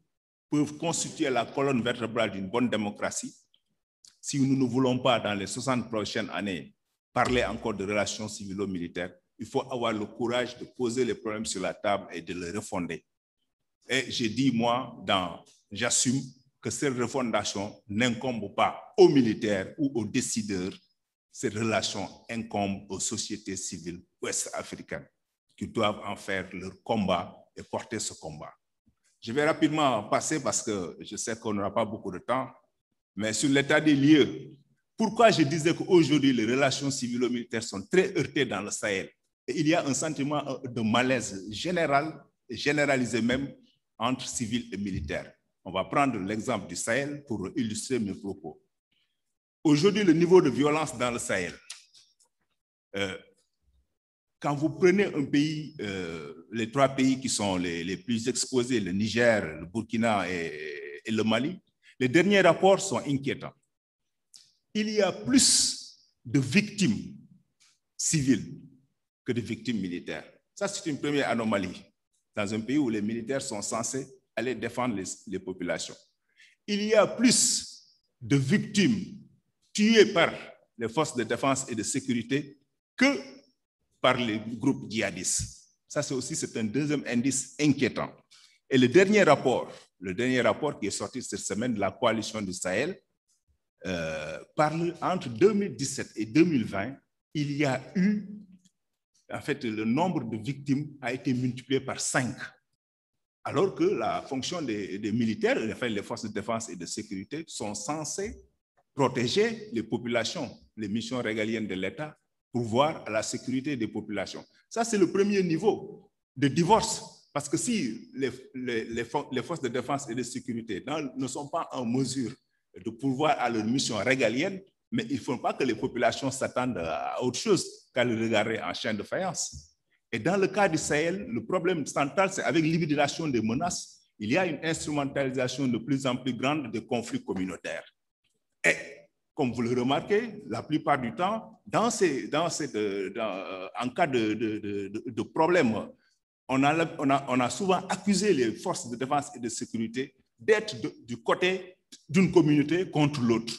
peuvent constituer la colonne vertébrale d'une bonne démocratie, si nous ne voulons pas, dans les 60 prochaines années, parler encore de relations civilo-militaires, il faut avoir le courage de poser les problèmes sur la table et de les refonder. Et j'ai dit, moi, dans, j'assume que cette refondation n'incombe pas aux militaires ou aux décideurs. Ces relations incombent aux sociétés civiles ouest-africaines qui doivent en faire leur combat et porter ce combat. Je vais rapidement passer parce que je sais qu'on n'aura pas beaucoup de temps, mais sur l'état des lieux, pourquoi je disais qu'aujourd'hui, les relations civilo-militaires sont très heurtées dans le Sahel? Il y a un sentiment de malaise général, généralisé même, entre civils et militaires. On va prendre l'exemple du Sahel pour illustrer mes propos. Aujourd'hui, le niveau de violence dans le Sahel, euh, quand vous prenez un pays, euh, les trois pays qui sont les, plus exposés, le Niger, le Burkina et le Mali, les derniers rapports sont inquiétants il y a plus de victimes civiles que de victimes militaires. Ça, c'est une première anomalie dans un pays où les militaires sont censés aller défendre les, populations. Il y a plus de victimes tuées par les forces de défense et de sécurité que par les groupes djihadistes. Ça, c'est aussi un deuxième indice inquiétant. Et le dernier rapport, le dernier rapport qui est sorti cette semaine de la coalition du Sahel, euh, parle entre 2017 et 2020, il y a eu, en fait, le nombre de victimes a été multiplié par 5. Alors que la fonction des, des militaires, enfin, les forces de défense et de sécurité, sont censées protéger les populations, les missions régaliennes de l'État, pour voir à la sécurité des populations. Ça, c'est le premier niveau de divorce. Parce que si les, forces de défense et de sécurité ne sont pas en mesure de pouvoir à leur mission régalienne, mais il ne faut pas que les populations s'attendent à autre chose qu'à le regarder en chaîne de faïence. Et dans le cas du Sahel, le problème central, c'est avec l'hybridation des menaces, il y a une instrumentalisation de plus en plus grande des conflits communautaires. Et comme vous le remarquez, la plupart du temps, dans ces, dans cette, dans, en cas de, de, de, de problème, on a, on, a, on a, souvent accusé les forces de défense et de sécurité d'être du côté d'une communauté contre l'autre.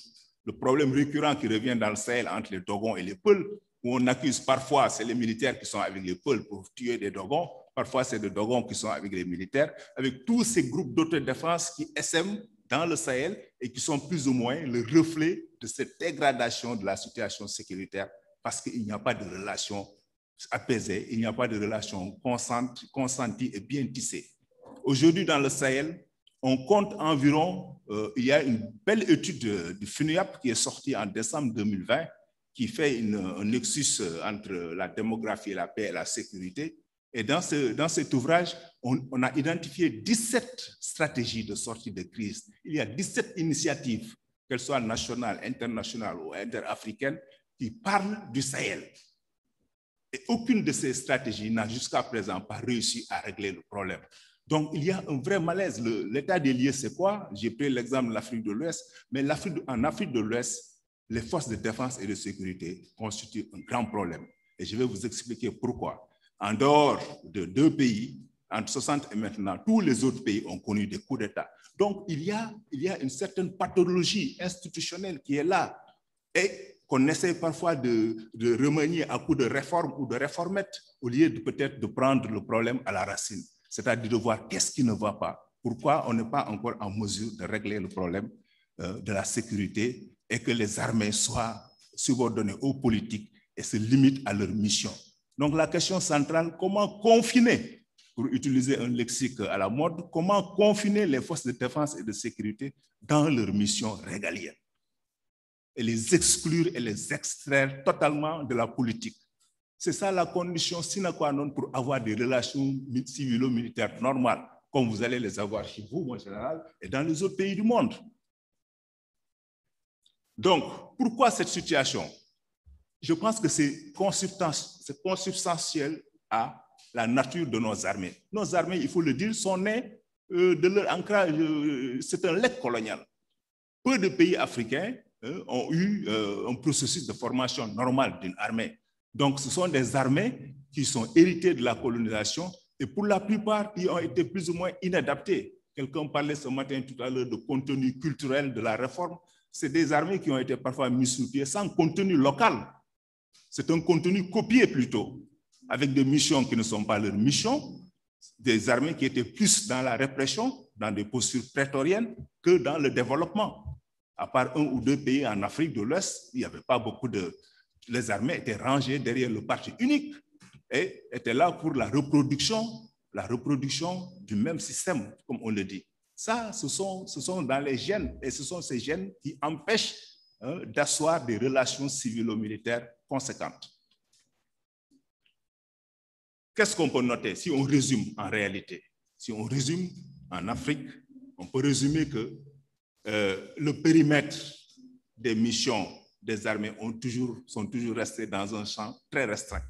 Le problème récurrent qui revient dans le Sahel entre les Dogons et les Peuls, où on accuse parfois, c'est les militaires qui sont avec les Peuls pour tuer des Dogons, parfois c'est des Dogons qui sont avec les militaires, avec tous ces groupes d'autodéfense qui SM dans le Sahel et qui sont plus ou moins le reflet de cette dégradation de la situation sécuritaire parce qu'il n'y a pas de relation apaisée, il n'y a pas de relation consentie et bien tissée. Aujourd'hui, dans le Sahel, on compte environ, euh, il y a une belle étude du FUNIAP qui est sortie en décembre 2020 qui fait un nexus entre la démographie, la paix et la sécurité. Et dans, ce, dans cet ouvrage, on, on, a identifié 17 stratégies de sortie de crise. Il y a 17 initiatives, qu'elles soient nationales, internationales ou interafricaines, qui parlent du Sahel. Et aucune de ces stratégies n'a jusqu'à présent pas réussi à régler le problème. Donc, il y a un vrai malaise. L'état des lieux, c'est quoi? J'ai pris l'exemple de l'Afrique de l'Ouest, mais en Afrique de l'Ouest, les forces de défense et de sécurité constituent un grand problème. Et je vais vous expliquer pourquoi. En dehors de deux pays, entre 60 et maintenant, tous les autres pays ont connu des coups d'État. Donc, il y, a, une certaine pathologie institutionnelle qui est là et qu'on essaie parfois de, de remanier à coup de réforme ou de réformettes au lieu de peut-être de prendre le problème à la racine c'est-à-dire de voir qu'est-ce qui ne va pas, pourquoi on n'est pas encore en mesure de régler le problème euh, de la sécurité et que les armées soient subordonnées aux politiques et se limitent à leur mission. Donc la question centrale, comment confiner, pour utiliser un lexique à la mode, comment confiner les forces de défense et de sécurité dans leur mission régalienne et les exclure et les extraire totalement de la politique? C'est ça la condition sine qua non pour avoir des relations civilo-militaires normales, comme vous allez les avoir chez vous, mon général, et dans les autres pays du monde. Donc, pourquoi cette situation? Je pense que c'est consubstantiel à la nature de nos armées. Nos armées, il faut le dire, sont nées euh, de leur ancrage, euh, c'est un lait colonial. Peu de pays africains euh, ont eu un processus de formation normal d'une armée. Donc, ce sont des armées qui sont héritées de la colonisation et pour la plupart, qui ont été plus ou moins inadaptées. Quelqu'un parlait ce matin tout à l'heure de contenu culturel de la réforme. C'est des armées qui ont été parfois mises sous pied sans contenu local. C'est un contenu copié plutôt, avec des missions qui ne sont pas leurs missions, des armées qui étaient plus dans la répression, dans des postures prétoriennes, que dans le développement. À part un ou deux pays en Afrique de l'Ouest, il n'y avait pas beaucoup de, les armées étaient rangées derrière le parti unique et étaient là pour la reproduction, la reproduction du même système, comme on le dit. Ça, ce sont, ce sont dans les gènes, et ce sont ces gènes qui empêchent hein, d'asseoir des relations civilo-militaires conséquentes. Qu'est-ce qu'on peut noter si on résume en réalité? Si on résume en Afrique, on peut résumer que euh, le périmètre des missions des armées ont toujours, sont toujours restés dans un champ très restreint.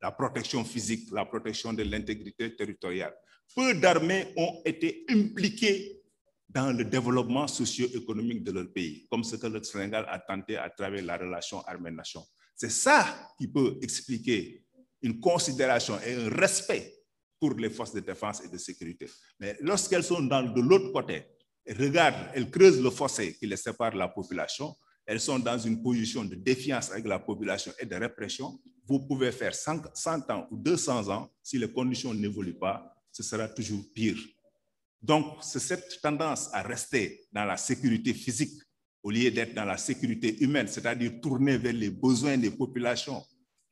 La protection physique, la protection de l'intégrité territoriale. Peu d'armées ont été impliquées dans le développement socio-économique de leur pays, comme ce que le Sénégal a tenté à travers la relation armée-nation. C'est ça qui peut expliquer une considération et un respect pour les forces de défense et de sécurité. Mais lorsqu'elles sont dans, de l'autre côté, regardent, elles creusent le fossé qui les sépare de la population, elles sont dans une position de défiance avec la population et de répression, vous pouvez faire 100, 100 ans ou 200 ans, si les conditions n'évoluent pas, ce sera toujours pire. Donc, c'est cette tendance à rester dans la sécurité physique au lieu d'être dans la sécurité humaine, c'est-à-dire tourner vers les besoins des populations.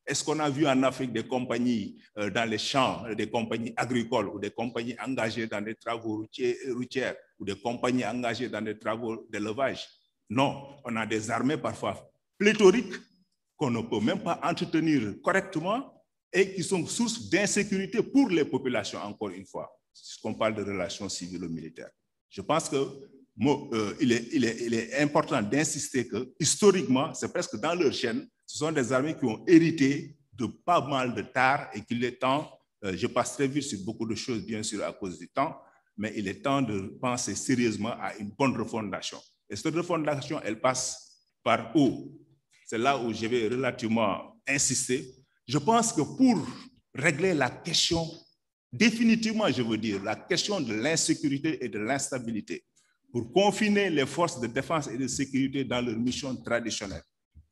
Est-ce qu'on a vu en Afrique des compagnies euh, dans les champs, des compagnies agricoles ou des compagnies engagées dans des travaux routiers, routiers ou des compagnies engagées dans des travaux d'élevage? Non, on a des armées parfois pléthoriques qu'on ne peut même pas entretenir correctement et qui sont source d'insécurité pour les populations, encore une fois, qu'on parle de relations civilo-militaires. Je pense que euh, est, important d'insister que historiquement, c'est presque dans leur chaîne, ce sont des armées qui ont hérité de pas mal de tard et qu'il est temps, euh, je passe très vite sur beaucoup de choses, bien sûr, à cause du temps, mais il est temps de penser sérieusement à une bonne refondation. Et cette refondation, elle passe par où? C'est là où je vais relativement insister. Je pense que pour régler la question, définitivement, je veux dire, la question de l'insécurité et de l'instabilité, pour confiner les forces de défense et de sécurité dans leur mission traditionnelle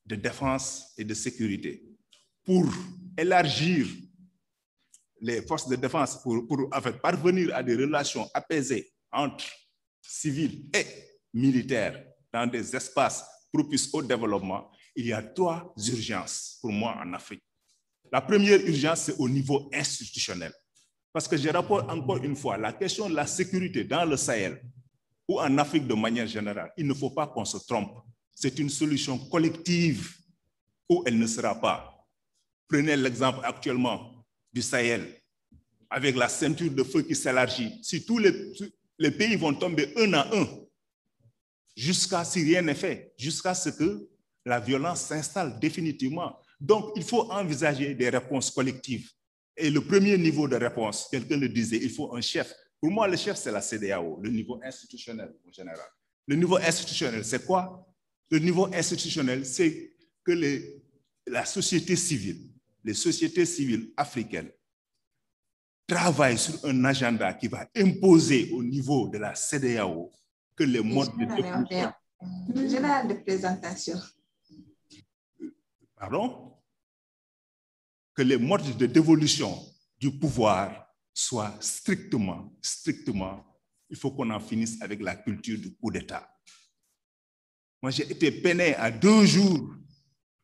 de défense et de sécurité, pour élargir les forces de défense, pour, parvenir à des relations apaisées entre civils et militaires dans des espaces propices au développement, il y a trois urgences pour moi en Afrique. La première urgence, c'est au niveau institutionnel. Parce que je rapporte encore une fois la question de la sécurité dans le Sahel ou en Afrique de manière générale. Il ne faut pas qu'on se trompe. C'est une solution collective ou elle ne sera pas. Prenez l'exemple actuellement du Sahel, avec la ceinture de feu qui s'élargit. Si tous les, pays vont tomber un à un, jusqu'à si rien n'est fait, jusqu'à ce que la violence s'installe définitivement. Donc, il faut envisager des réponses collectives. Et le premier niveau de réponse, quelqu'un le disait, il faut un chef. Pour moi, le chef, c'est la CDAO, le niveau institutionnel en général. Le niveau institutionnel, c'est quoi? Le niveau institutionnel, c'est que les, la société civile, les sociétés civiles africaines travaillent sur un agenda qui va imposer au niveau de la CDAO que les modes de de présentation. Pardon? Que les modes de dévolution du pouvoir soient strictement, strictement, il faut qu'on en finisse avec la culture du coup d'État. Moi, j'ai été peiné à deux jours,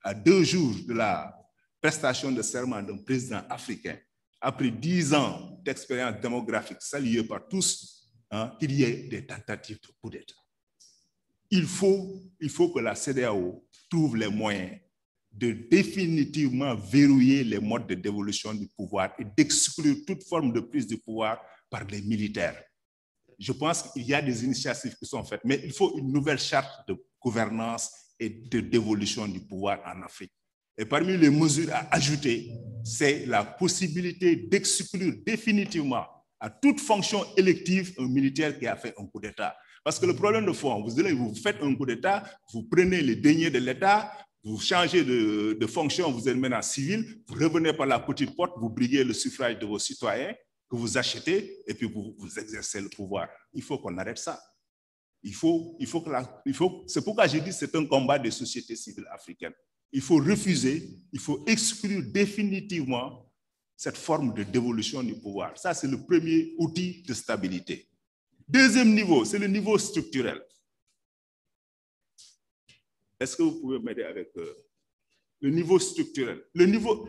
à deux jours de la prestation de serment d'un président africain, après dix ans d'expérience démographique saluée par tous, hein, qu'il y ait des tentatives de coup d'État. Il faut, il faut que la CDAO trouve les moyens de définitivement verrouiller les modes de dévolution du pouvoir et d'exclure toute forme de prise de pouvoir par les militaires. Je pense qu'il y a des initiatives qui sont faites, mais il faut une nouvelle charte de gouvernance et de dévolution du pouvoir en Afrique. Et parmi les mesures à ajouter, c'est la possibilité d'exclure définitivement à toute fonction élective un militaire qui a fait un coup d'État. Parce que le problème de fond, vous, allez, vous faites un coup d'État, vous prenez les deniers de l'État, vous changez de, fonction, vous êtes maintenant civil, vous revenez par la petite porte, vous briguez le suffrage de vos citoyens que vous achetez et puis vous, vous exercez le pouvoir. Il faut qu'on arrête ça. Il faut, il faut que la, il faut, c'est pourquoi j'ai dit que c'est un combat des sociétés civiles africaines. Il faut refuser, il faut exclure définitivement cette forme de dévolution du pouvoir. Ça, c'est le premier outil de stabilité. Deuxième niveau, c'est le niveau structurel. Est-ce que vous pouvez m'aider avec euh, le niveau structurel? Le niveau,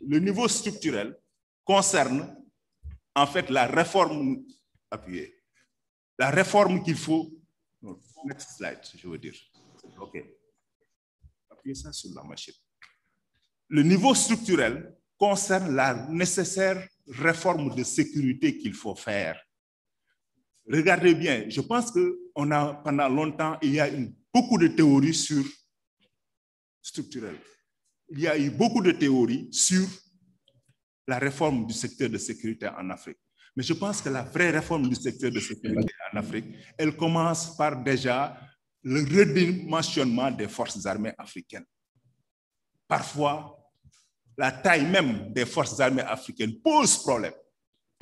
le niveau structurel concerne en fait la réforme appuyée. La réforme qu'il faut. Next slide, je veux dire. OK. Appuyez ça sur la machine. Le niveau structurel concerne la nécessaire réforme de sécurité qu'il faut faire. Regardez bien, je pense qu'on a pendant longtemps, il y a une, beaucoup de théories sur structurel. Il y a eu beaucoup de théories sur la réforme du secteur de sécurité en Afrique. Mais je pense que la vraie réforme du secteur de sécurité en Afrique, elle commence par déjà le redimensionnement des forces armées africaines. Parfois, la taille même des forces armées africaines pose problème.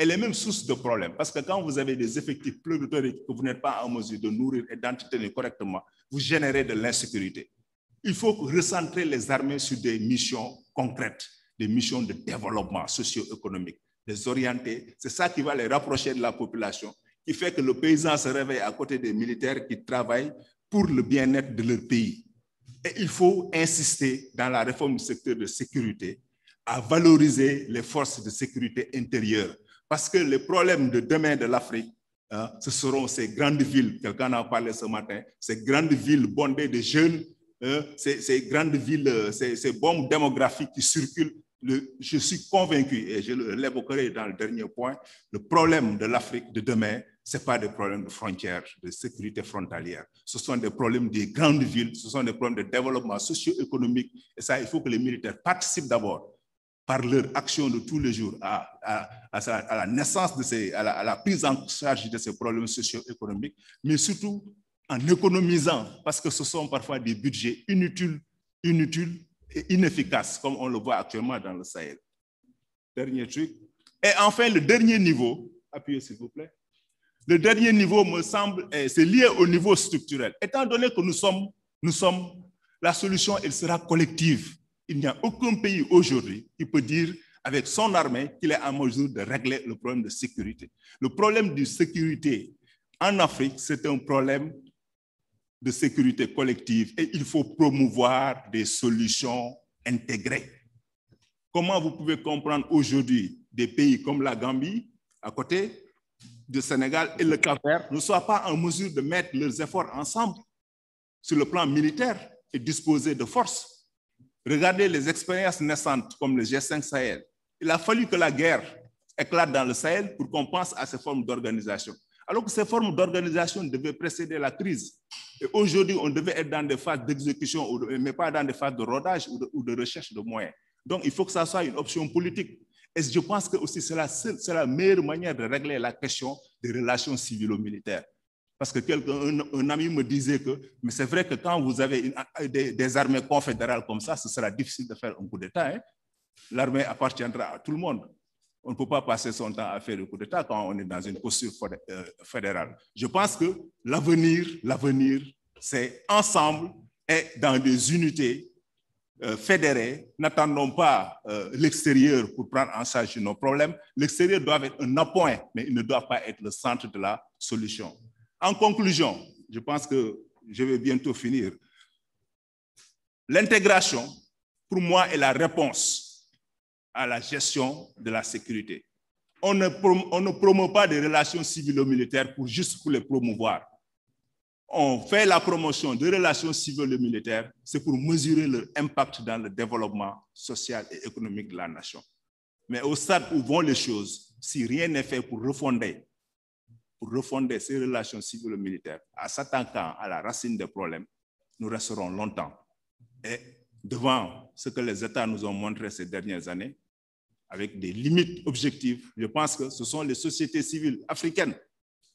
Elle est même source de problème parce que quand vous avez des effectifs pléthoriques que vous n'êtes pas en mesure de nourrir et d'entretenir correctement, vous générez de l'insécurité. Il faut recentrer les armées sur des missions concrètes, des missions de développement socio-économique, les orienter. C'est ça qui va les rapprocher de la population, qui fait que le paysan se réveille à côté des militaires qui travaillent pour le bien-être de leur pays. Et il faut insister dans la réforme du secteur de sécurité à valoriser les forces de sécurité intérieure. Parce que les problèmes de demain de l'Afrique, hein, ce seront ces grandes villes, quelqu'un en a parlé ce matin, ces grandes villes bondées de jeunes Hein, ces, grandes villes, euh, ces, bombes démographiques qui circulent, je suis convaincu, et je l'évoquerai dans le dernier point, le problème de l'Afrique de demain, ce n'est pas des problèmes de frontières, de sécurité frontalière. Ce sont des problèmes des grandes villes, ce sont des problèmes de développement socio-économique. Et ça, il faut que les militaires participent d'abord par leur action de tous les jours à, la naissance de ces, à la, prise en charge de ces problèmes socio-économiques, mais surtout en économisant, parce que ce sont parfois des budgets inutiles, inutiles et inefficaces, comme on le voit actuellement dans le Sahel. Dernier truc. Et enfin, le dernier niveau, appuyez s'il vous plaît. Le dernier niveau, me semble, c'est lié au niveau structurel. Étant donné que nous sommes, nous sommes, la solution, elle sera collective. Il n'y a aucun pays aujourd'hui qui peut dire avec son armée qu'il est en mesure de régler le problème de sécurité. Le problème de sécurité en Afrique, c'est un problème de sécurité collective et il faut promouvoir des solutions intégrées. Comment vous pouvez comprendre aujourd'hui des pays comme la Gambie, à côté du Sénégal et le Cap-Vert, ne soient pas en mesure de mettre leurs efforts ensemble sur le plan militaire et disposer de forces Regardez les expériences naissantes comme le G5 Sahel. Il a fallu que la guerre éclate dans le Sahel pour qu'on pense à ces formes d'organisation. Alors que ces formes d'organisation devaient précéder la crise. Et aujourd'hui, on devait être dans des phases d'exécution, mais pas dans des phases de rodage ou de, recherche de moyens. Donc, il faut que ça soit une option politique. Et je pense que aussi c'est la, la meilleure manière de régler la question des relations civilo-militaires. Parce que quelqu'un, un, ami me disait que, mais c'est vrai que quand vous avez des, armées confédérales comme ça, ce sera difficile de faire un coup d'État. Hein. L'armée appartiendra à tout le monde. On ne peut pas passer son temps à faire le coup d'État quand on est dans une posture euh, fédérale. Je pense que l'avenir, l'avenir, c'est ensemble et dans des unités euh, fédérées. N'attendons pas euh, l'extérieur pour prendre en charge nos problèmes. L'extérieur doit être un appoint, mais il ne doit pas être le centre de la solution. En conclusion, je pense que je vais bientôt finir. L'intégration, pour moi, est la réponse à la gestion de la sécurité. On ne, on promeut pas des relations civilo-militaires pour juste pour les promouvoir. On fait la promotion de relations civilo-militaires, c'est pour mesurer leur impact dans le développement social et économique de la nation. Mais au stade où vont les choses, si rien n'est fait pour refonder pour refonder ces relations civiles-militaires en s'attaquant à la racine des problèmes, nous resterons longtemps. Et devant ce que les États nous ont montré ces dernières années, avec des limites objectives, je pense que ce sont les sociétés civiles africaines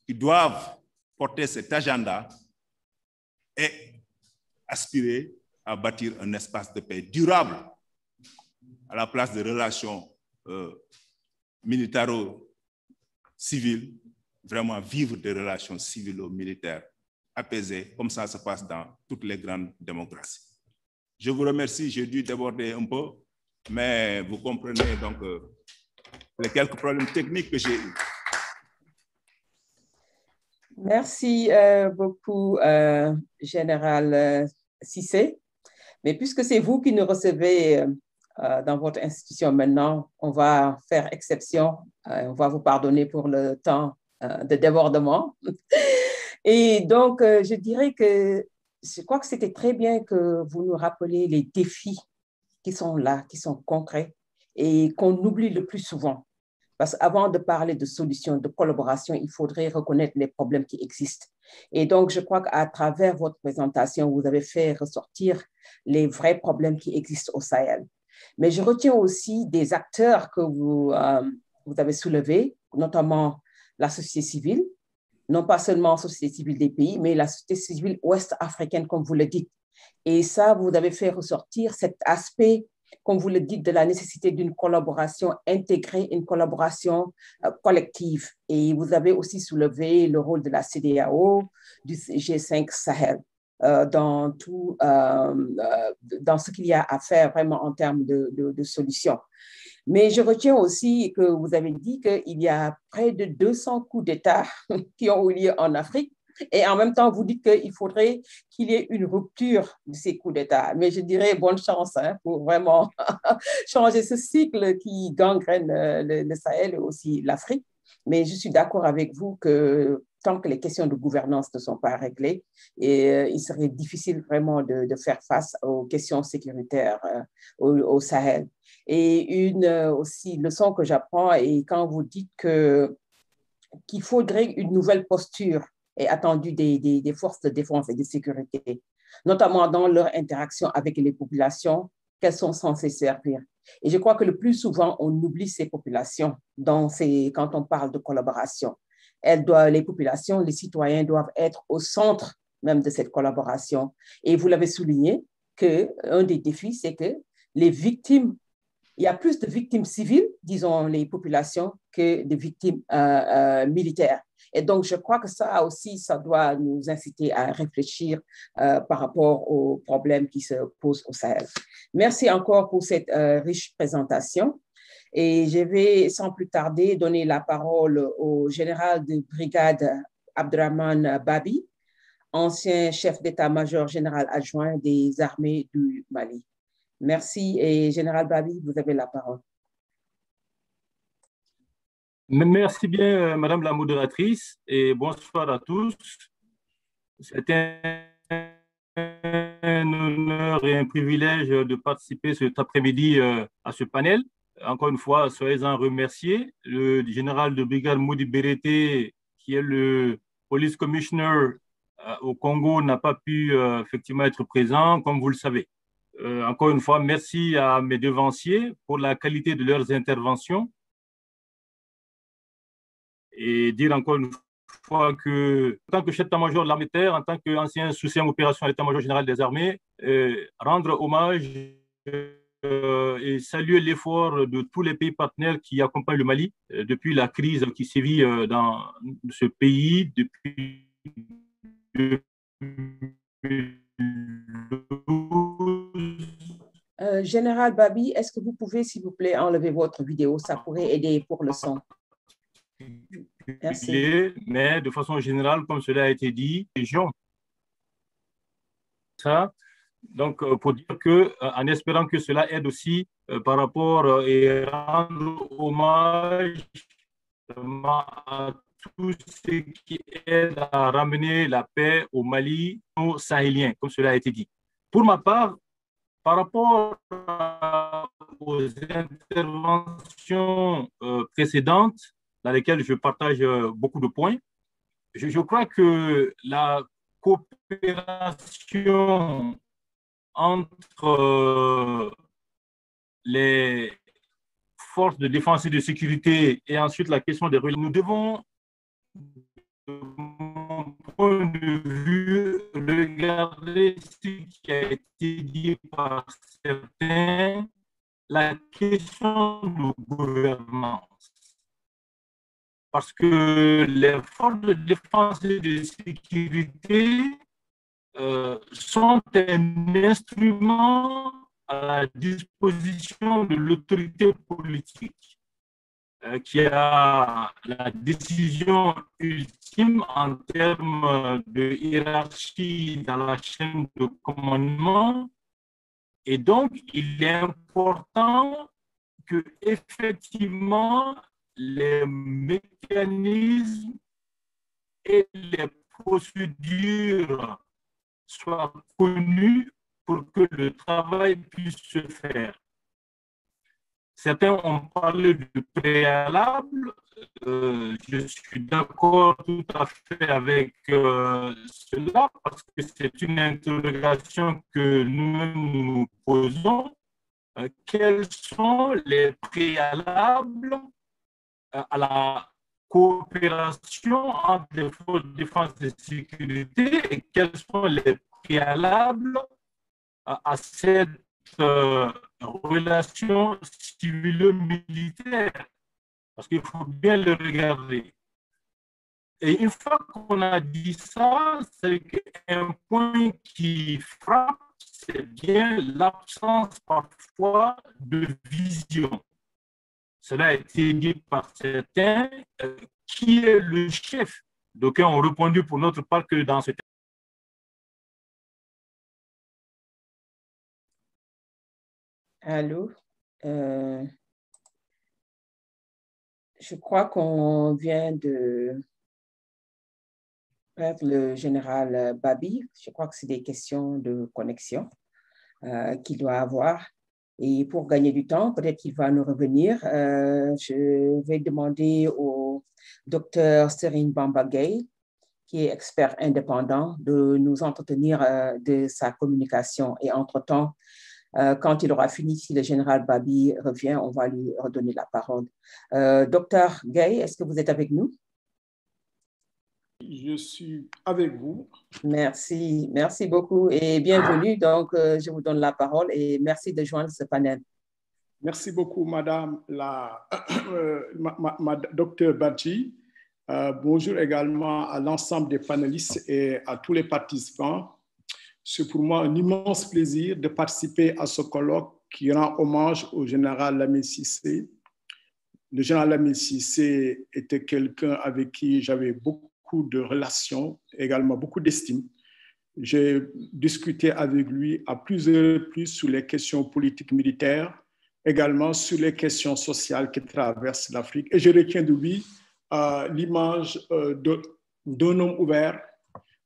qui doivent porter cet agenda et aspirer à bâtir un espace de paix durable à la place des relations euh, militaro-civiles vraiment vivre des relations civilo-militaires apaisées, comme ça se passe dans toutes les grandes démocraties. Je vous remercie, j'ai dû déborder un peu, mais vous comprenez donc euh, les quelques problèmes techniques que j'ai eus. Merci euh, beaucoup, euh, Général Cissé. Mais puisque c'est vous qui nous recevez dans votre institution maintenant, on va faire exception. on va vous pardonner pour le temps de débordement. Et donc, euh, je dirais que je crois que c'était très bien que vous nous rappeliez les défis qui sont là, qui sont concrets et qu'on oublie le plus souvent. Parce qu'avant de parler de solutions, de collaboration, il faudrait reconnaître les problèmes qui existent. Et donc, je crois qu'à travers votre présentation, vous avez fait ressortir les vrais problèmes qui existent au Sahel. Mais je retiens aussi des acteurs que vous, euh, vous avez soulevés, notamment la société civile, non pas seulement la société civile des pays, mais la société civile ouest-africaine, comme vous le dites. Et ça, vous avez fait ressortir cet aspect, comme vous le dites, de la nécessité d'une collaboration intégrée, une collaboration euh, collective. Et vous avez aussi soulevé le rôle de la CDAO, du G5 Sahel. Euh, dans tout, euh, dans ce qu'il y a à faire vraiment en termes de, solutions. Mais je retiens aussi que vous avez dit qu'il y a près de 200 coups d'État qui ont eu lieu en Afrique. Et en même temps, vous dites qu'il faudrait qu'il y ait une rupture de ces coups d'État. Mais je dirais bonne chance hein, pour vraiment changer ce cycle qui gangrène euh, le, Sahel et aussi l'Afrique. Mais je suis d'accord avec vous que tant que les questions de gouvernance ne sont pas réglées, euh, il serait difficile vraiment de, faire face aux questions sécuritaires euh, au, Sahel. Et une euh, aussi leçon que j'apprends, et quand vous dites que qu'il faudrait une nouvelle posture est attendue des, des, des, forces de défense et de sécurité, notamment dans leur interaction avec les populations qu'elles sont censées servir. Et je crois que le plus souvent, on oublie ces populations dans ces, quand on parle de collaboration. Elles doivent, les populations, les citoyens doivent être au centre même de cette collaboration. Et vous l'avez souligné, qu'un des défis, c'est que les victimes, il y a plus de victimes civiles, disons les populations, que de victimes euh, euh, militaires. Et donc, je crois que ça aussi, ça doit nous inciter à réfléchir euh, par rapport aux problèmes qui se posent au Sahel. Merci encore pour cette riche présentation. Et je vais sans plus tarder donner la parole au général de brigade Abdraman Babi, ancien chef d'état-major général adjoint des armées du Mali. Merci et général Babi, vous avez la parole. Merci bien, euh, Madame la modératrice, et bonsoir à tous. C'est un honneur et un privilège de participer cet après-midi euh, à ce panel. Encore une fois, soyez-en remerciés. Le général de brigade Moudi Berete, qui est le police commissioner euh, au Congo n'a pas pu effectivement être présent, comme vous le savez. Euh, encore une fois, merci à mes devanciers pour la qualité de leurs interventions. Et dire encore une fois que, en tant que chef d'état-major de l'armée terre, en tant qu'ancien soutien opération à l'état-major général des armées, rendre hommage et saluer l'effort de tous les pays partenaires qui accompagnent le Mali depuis la crise qui sévit dans ce pays depuis euh, Général Babi, est-ce que vous pouvez, s'il vous plaît, enlever votre vidéo? Ça pourrait aider pour le son. Merci. Mais de façon générale, comme cela a été dit, région. Ça, donc, euh, pour dire que, euh, en espérant que cela aide aussi par rapport et rendre hommage à tout ce qui aide à ramener la paix au Mali, aux Sahéliens, comme cela a été dit. Pour ma part, par rapport aux interventions euh, précédentes, dans lesquelles je partage euh, beaucoup de points, je, crois que la coopération entre euh, les forces de défense et de sécurité et ensuite la question des relations, nous devons point de vue, regarder ce qui a été dit par certains, la question de gouvernance. Parce que les forces de défense et de sécurité euh, sont un instrument à la disposition de l'autorité politique qui a la décision ultime en termes de hiérarchie dans la chaîne de commandement. Et donc, il est important que effectivement les mécanismes et les procédures soient connus pour que le travail puisse se faire. Certains ont parlé du préalable. Euh, je suis d'accord tout à fait avec euh, cela parce que c'est une interrogation que nous nous posons. Euh, quels sont les préalables à la coopération entre les forces de défense et sécurité et quels sont les préalables à cette relations civilo-militaires, parce qu'il faut bien le regarder. Et une fois qu'on a dit ça, c'est qu'un point qui frappe, c'est bien l'absence parfois de vision. Cela a été dit par certains. Euh, qui est le chef? D'aucuns ont répondu pour notre part que dans ce Allô? Euh, je crois qu'on vient de perdre le général Babi. Je crois que c'est des questions de connexion euh, qu'il doit avoir. Et pour gagner du temps, peut-être qu'il va nous revenir. Euh, je vais demander au docteur Serine Bambagay, qui est expert indépendant, de nous entretenir de sa communication. Et entre-temps, quand il aura fini, si le général Babi revient, on va lui redonner la parole. docteur Gay, est-ce que vous êtes avec nous? Je suis avec vous. Merci, merci beaucoup et bienvenue. Donc, je vous donne la parole et merci de joindre ce panel. Merci beaucoup, Madame la ma, docteur Badji. Euh, bonjour également à l'ensemble des panélistes et à tous les participants. C'est pour moi un immense plaisir de participer à ce colloque qui rend hommage au général Lamine Sissé. Le général Lamine Sissé était quelqu'un avec qui j'avais beaucoup de relations, également beaucoup d'estime. J'ai discuté avec lui à plusieurs reprises sur les questions politiques militaires, également sur les questions sociales qui traversent l'Afrique. Et je retiens de lui l'image euh, d'un homme ouvert,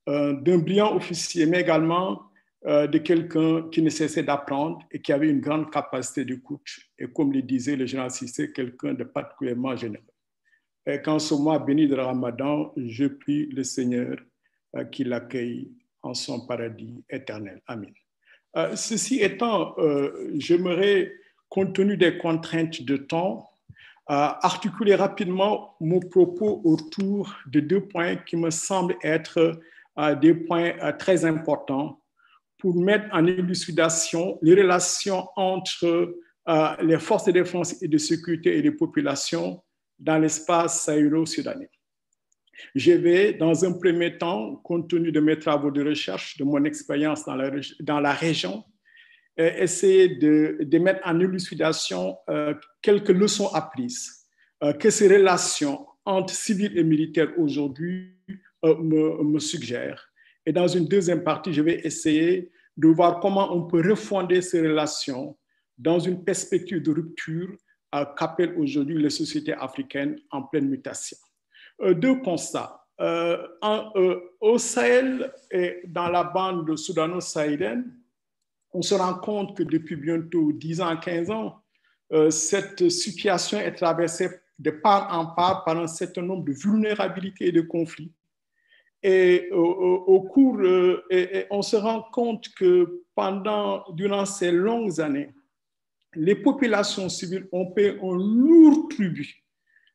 euh, d'un brillant officier, mais également euh, de quelqu'un qui ne cessait d'apprendre et qui avait une grande capacité d'écoute. Et comme le disait le général Sissé, quelqu'un de particulièrement généreux. Et qu'en ce mois béni de Ramadan, je prie le Seigneur qui l'accueille en son paradis éternel. Amen. ceci étant, j'aimerais, compte tenu des contraintes de temps, articuler rapidement mon propos autour de deux points qui me semblent être euh, des points euh, très importants pour mettre en élucidation les relations entre euh, les forces de défense et de sécurité et les populations dans l'espace sahélo-sudanais. Je vais, dans un premier temps, compte tenu de mes travaux de recherche, de mon expérience dans la, région, essayer de, mettre en élucidation euh, quelques leçons apprises euh, que ces relations entre civils et militaires aujourd'hui euh, me, me, suggèrent. Et dans une deuxième partie, je vais essayer de voir comment on peut refonder ces relations dans une perspective de rupture qu'appellent aujourd'hui les sociétés africaines en pleine mutation. deux constats. En, au Sahel et dans la bande soudano-sahélienne, on se rend compte que depuis bientôt 10 ans, 15 ans, euh, cette situation est traversée de part en part par un certain nombre de vulnérabilités et de conflits. Et au, cours, euh, on se rend compte que pendant, durant ces longues années, les populations civiles ont payé un lourd tribut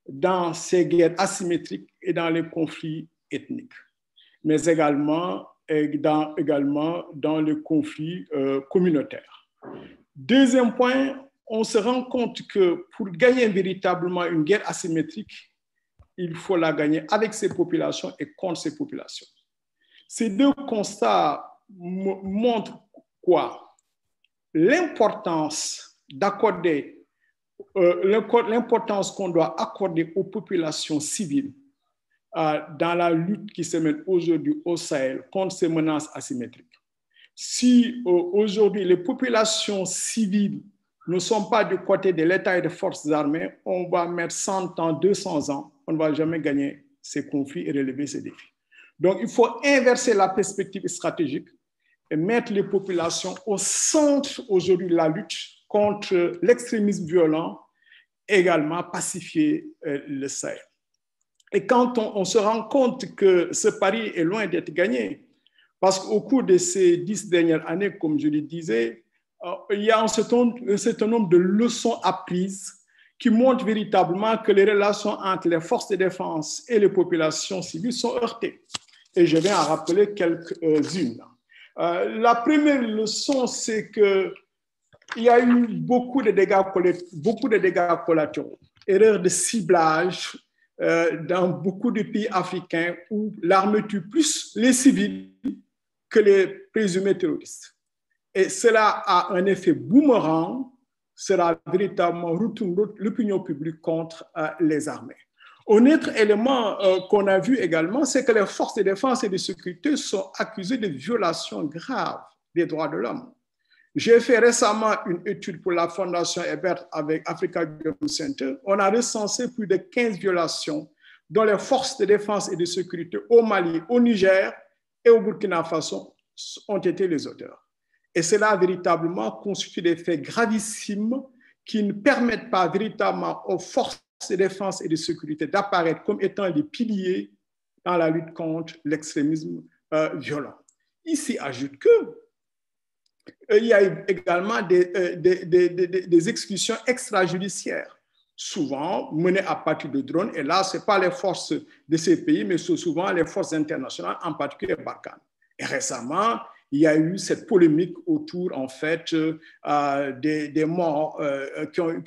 dans ces guerres asymétriques et dans les conflits ethniques, mais également dans, également dans le conflit euh, communautaire. Deuxième point, on se rend compte que pour gagner véritablement une guerre asymétrique, il faut la gagner avec ces populations et contre ces populations. Ces deux constats montrent quoi? L'importance d'accorder, euh, l'importance qu'on doit accorder aux populations civiles euh, dans la lutte qui se mène aujourd'hui au Sahel contre ces menaces asymétriques. Si euh, aujourd'hui les populations civiles ne sont pas du côté de l'État et des forces armées, on va mettre 100 ans, 200 ans, on ne va jamais gagner ces conflits et relever ces défis. Donc il faut inverser la perspective stratégique et mettre les populations au centre aujourd'hui de la lutte contre l'extrémisme violent, également pacifier euh, le Sahel. Et quand on, se rend compte que ce pari est loin d'être gagné, parce qu'au cours de ces dix dernières années, comme je le disais, euh, il y a un certain, un certain, nombre de leçons apprises qui montrent véritablement que les relations entre les forces de défense et les populations civiles sont heurtées. Et je vais en rappeler quelques-unes. Euh, la première leçon, c'est qu'il y a eu beaucoup de dégâts, beaucoup de dégâts collatéraux, erreurs de ciblage, euh, dans beaucoup de pays africains où l'armée tue plus les civils que les présumés terroristes. Et cela a un effet boomerang, cela véritablement retourne l'opinion publique contre euh, les armées. Un autre élément euh, qu'on a vu également, c'est que les forces de défense et de sécurité sont accusées de violations graves des droits de l'homme. J'ai fait récemment une étude pour la Fondation Ebert avec Africa Government Center. On a recensé plus de 15 violations dont les forces de défense et de sécurité au Mali, au Niger et au Burkina Faso ont été les auteurs. Et cela véritablement constitué des faits gravissimes qui ne permettent pas véritablement aux forces de défense et de sécurité d'apparaître comme étant les piliers dans la lutte contre l'extrémisme euh, violent. Ici ajoute que il y a également des, des, des, des exécutions extrajudiciaires souvent menées à partir de drones. Et là, ce n'est pas les forces de ces pays, mais c'est souvent les forces internationales, en particulier Barkhane. Et récemment, il y a eu cette polémique autour, en fait, euh, des, morts, euh, euh,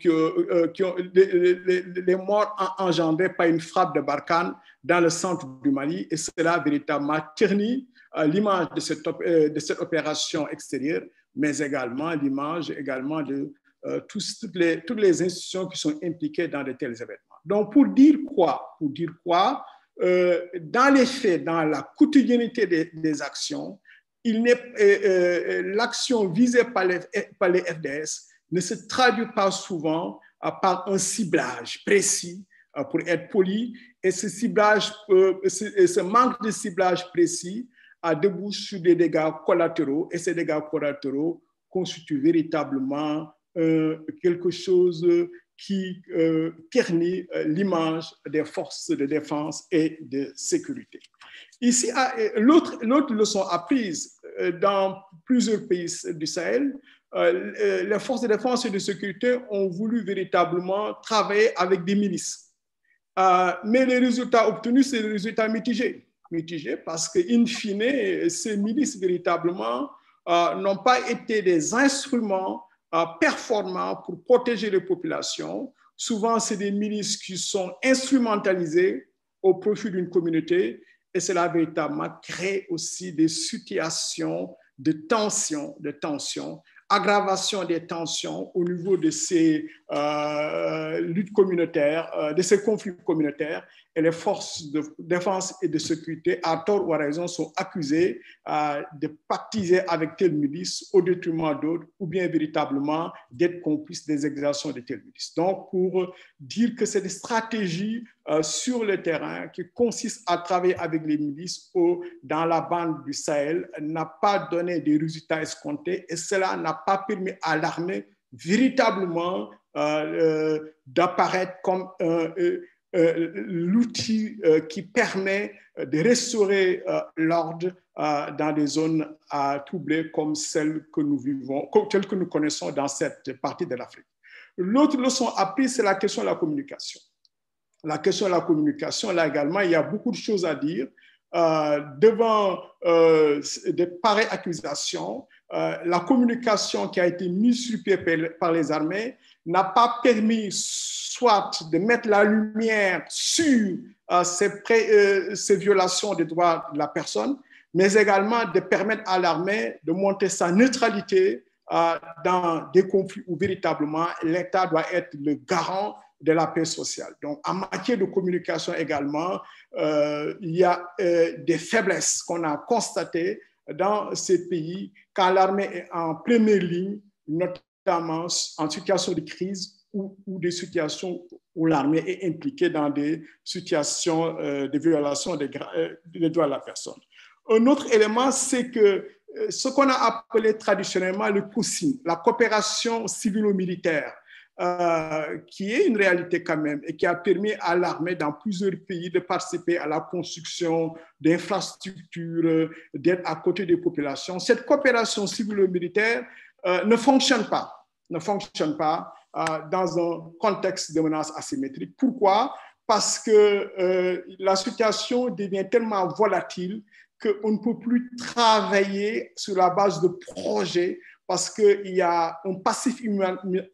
les, morts engendrées par une frappe de Barkhane dans le centre du Mali. Et cela a véritablement terni l'image de cette, de cette opération extérieure, mais également l'image également de toutes, les, institutions qui sont impliquées dans de tels événements. Donc, pour dire quoi? Pour dire quoi? Euh, Dans les faits, dans la quotidiennité des, actions, euh, euh, l'action visée par les, par les FDS ne se traduit pas souvent par un ciblage précis, pour être poli, et ce ciblage, ce, manque de ciblage précis débouche sur des dégâts collatéraux, et ces dégâts collatéraux constituent véritablement euh, quelque chose qui euh, ternit l'image des forces de défense et de sécurité. Ici, l'autre leçon apprise dans plusieurs pays du Sahel, euh, les forces de défense et de sécurité ont voulu véritablement travailler avec des milices. Euh, mais les résultats obtenus, c'est des résultats mitigés. Mitigés parce qu'in fine, ces milices véritablement euh, n'ont pas été des instruments performants pour protéger les populations. Souvent, c'est des milices qui sont instrumentalisées au profit d'une communauté et cela véritablement crée aussi des situations de tension, de tension, aggravation des tensions au niveau de ces euh, luttes communautaires, euh, de ces conflits communautaires, et les forces de défense et de sécurité, à tort ou à raison, sont accusées euh, de pactiser avec telle milice au détriment d'autres, ou bien véritablement d'être complices des exactions de telle milice. Donc, pour dire que c'est des stratégies euh, sur le terrain qui consistent à travailler avec les milices dans la bande du Sahel n'a pas donné des résultats escomptés et cela n'a pas permis à l'armée véritablement euh, d'apparaître comme un euh, l'outil euh, qui permet de restaurer euh, l'ordre dans des zones troublées comme celles que nous vivons, telles que nous connaissons dans cette partie de l'Afrique. L'autre leçon apprise, c'est la question de la communication. La question de la communication, là également, il y a beaucoup de choses à dire. Euh, devant euh, de pareilles accusations, euh, la communication qui a été mise sur pied par les armées n'a pas permis soit de mettre la lumière sur ces, ces, violations des droits de la personne, mais également de permettre à l'armée de monter sa neutralité dans des conflits où véritablement l'État doit être le garant de la paix sociale. Donc, en matière de communication également, euh, il y a euh, des faiblesses qu'on a constatées dans ces pays quand l'armée est en première ligne, en situation de crise ou, ou des situations où l'armée est impliquée dans des situations euh, de violation des, des, droits de la personne. Un autre élément, c'est que ce qu'on a appelé traditionnellement le COSIM, la coopération civilo-militaire, euh, qui est une réalité quand même et qui a permis à l'armée dans plusieurs pays de participer à la construction d'infrastructures, d'être à côté des populations. Cette coopération civilo-militaire euh, ne fonctionne pas, ne fonctionne pas euh, dans un contexte de menace asymétrique. Pourquoi? Parce que euh, la situation devient tellement volatile qu'on ne peut plus travailler sur la base de projets parce qu'il y a un passif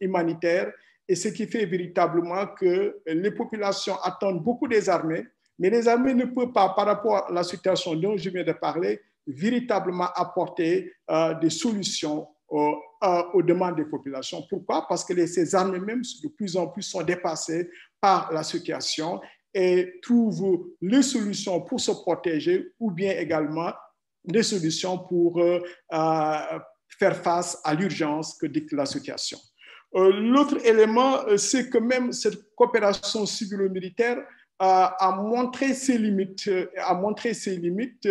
humanitaire et ce qui fait véritablement que les populations attendent beaucoup des armées, mais les armées ne peuvent pas, par rapport à la situation dont je viens de parler, véritablement apporter des solutions aux, aux, demandes des populations. Pourquoi? Parce que ces armées même, de plus en plus, sont dépassées par la situation et trouvent les solutions pour se protéger ou bien également des solutions pour euh, faire face à l'urgence que dicte la situation. Euh, l'autre élément, euh, c'est que même cette coopération civilo-militaire a montré ses limites, a montré ses limites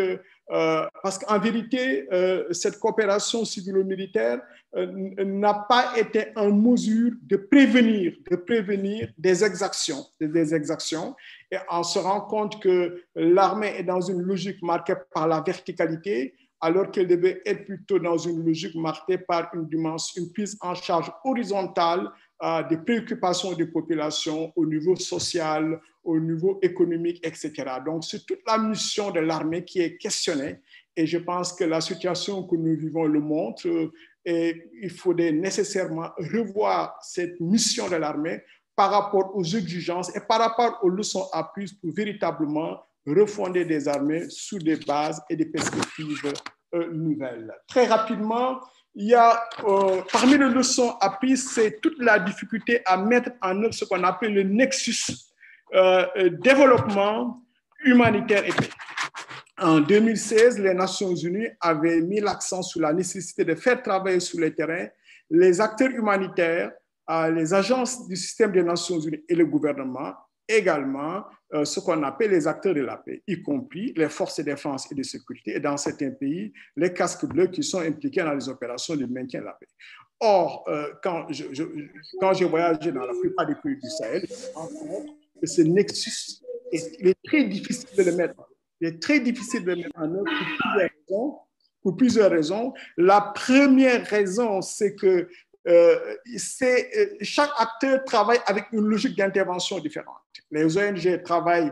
euh, parce qu'en vérité, cette coopération civilo-militaire n'a pas été en mesure de prévenir, de prévenir des exactions, des exactions. Et on se rend compte que l'armée est dans une logique marquée par la verticalité, alors qu'elle devait être plutôt dans une logique marquée par une dimension, une prise en charge horizontale euh, des préoccupations des populations au niveau social, au niveau économique, etc. Donc, c'est toute la mission de l'armée qui est questionnée et je pense que la situation que nous vivons le montre et il faudrait nécessairement revoir cette mission de l'armée par rapport aux exigences et par rapport aux leçons apprises pour véritablement refonder des armées sous des bases et des perspectives euh, nouvelles. Très rapidement, il y a, euh, parmi les leçons apprises, c'est toute la difficulté à mettre en œuvre ce qu'on appelle le nexus euh, développement humanitaire et paix. En 2016, les Nations Unies avaient mis l'accent sur la nécessité de faire travailler sur le terrain les acteurs humanitaires, euh, les agences du système des Nations Unies et le gouvernement, également euh, ce qu'on appelle les acteurs de la paix, y compris les forces de défense et de sécurité, et dans certains pays, les casques bleus qui sont impliqués dans les opérations de maintien de la paix. Or, euh, quand, je, quand j'ai voyagé dans la plupart des pays du Sahel, je ce nexus, est, il est très difficile de le mettre il est très difficile de mettre en œuvre plusieurs raisons. Pour plusieurs raisons. La première raison, c'est que euh, euh, chaque acteur travaille avec une logique d'intervention différente. Les ONG travaillent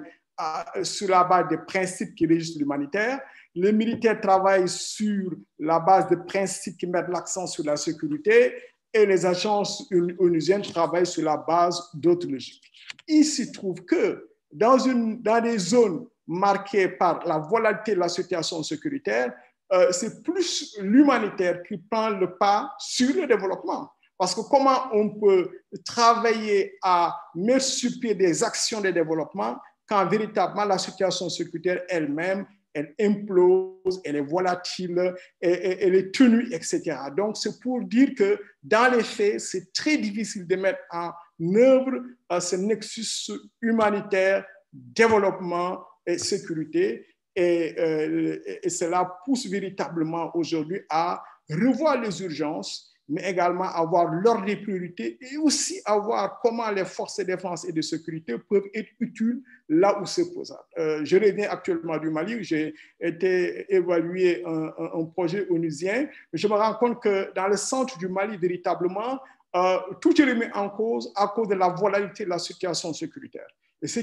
sur la base des principes qui régissent l'humanitaire. Les militaires travaillent sur la base des principes qui mettent l'accent sur la sécurité. Et les agences onusiennes travaillent sur la base d'autres logiques. Il se trouve que dans, une, dans des zones marqué par la volatilité de la situation sécuritaire, euh, c'est plus l'humanitaire qui prend le pas sur le développement. Parce que comment on peut travailler à mettre sur pied des actions de développement quand véritablement la situation sécuritaire elle-même, elle implose, elle est volatile, elle est tenue, etc. Donc, c'est pour dire que dans les faits, c'est très difficile de mettre en œuvre euh, ce nexus humanitaire, développement, et sécurité. Euh, et, cela pousse véritablement aujourd'hui à revoir les urgences, mais également avoir l'ordre des priorités et aussi avoir comment les forces de défense et de sécurité peuvent être utiles là où c'est possible. Euh, je reviens actuellement du Mali où j'ai été évalué un, un, projet onusien. Je me rends compte que dans le centre du Mali, véritablement, euh, tout est remis en cause à cause de la volatilité de la situation sécuritaire ce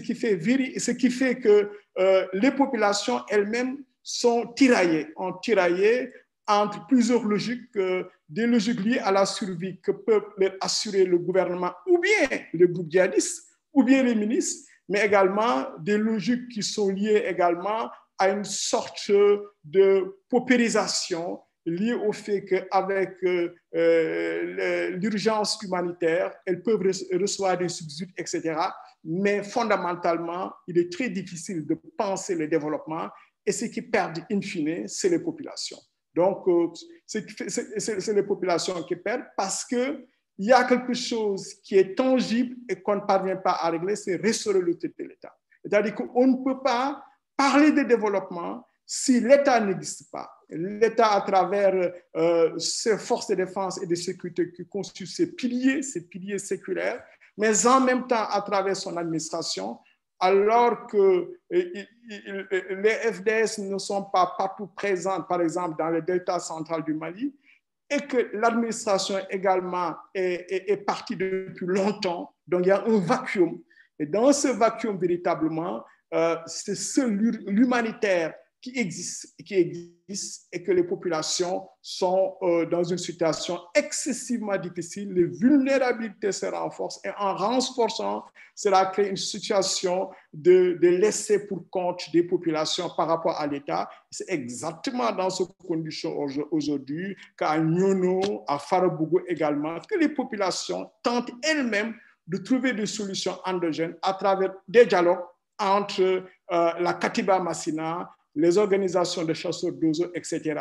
qui fait, que euh, les populations elles-mêmes sont tiraillées, ont tiraillé entre plusieurs logiques, euh, des logiques liées à la survie que peut assurer le gouvernement ou bien le groupe djihadiste ou bien les ministres, mais également des logiques qui sont liées également à une sorte de paupérisation liée au fait qu'avec euh, l'urgence humanitaire, elles peuvent recevoir des subsides, etc mais fondamentalement, il est très difficile de penser le développement et ce qui perdent in fine, c'est les populations. Donc, euh, c'est les populations qui perdent parce qu'il y a quelque chose qui est tangible et qu'on ne parvient pas à régler, c'est l'autorité de l'État. C'est-à-dire qu'on ne peut pas parler de développement si l'État n'existe pas. L'État, à travers euh, ses forces de défense et de sécurité qui constituent ses piliers, ses piliers séculaires, mais en même temps à travers son administration, alors que les FDS ne sont pas partout présents, par exemple dans le delta central du Mali, et que l'administration également est, partie depuis longtemps. Donc il y a un vacuum. Et dans ce vacuum, véritablement, euh, c'est l'humanitaire qui existe, qui existe et que les populations sont euh, dans une situation excessivement difficile. Les vulnérabilités se renforcent et en renforçant, cela crée une situation de, de laisser pour compte des populations par rapport à l'État. C'est exactement dans ces conditions aujourd'hui qu'à Nyono, à Farabougou également, que les populations tentent elles-mêmes de trouver des solutions endogènes à travers des dialogues entre euh, la Katiba Massina, les organisations de chasseurs d'oiseaux, etc.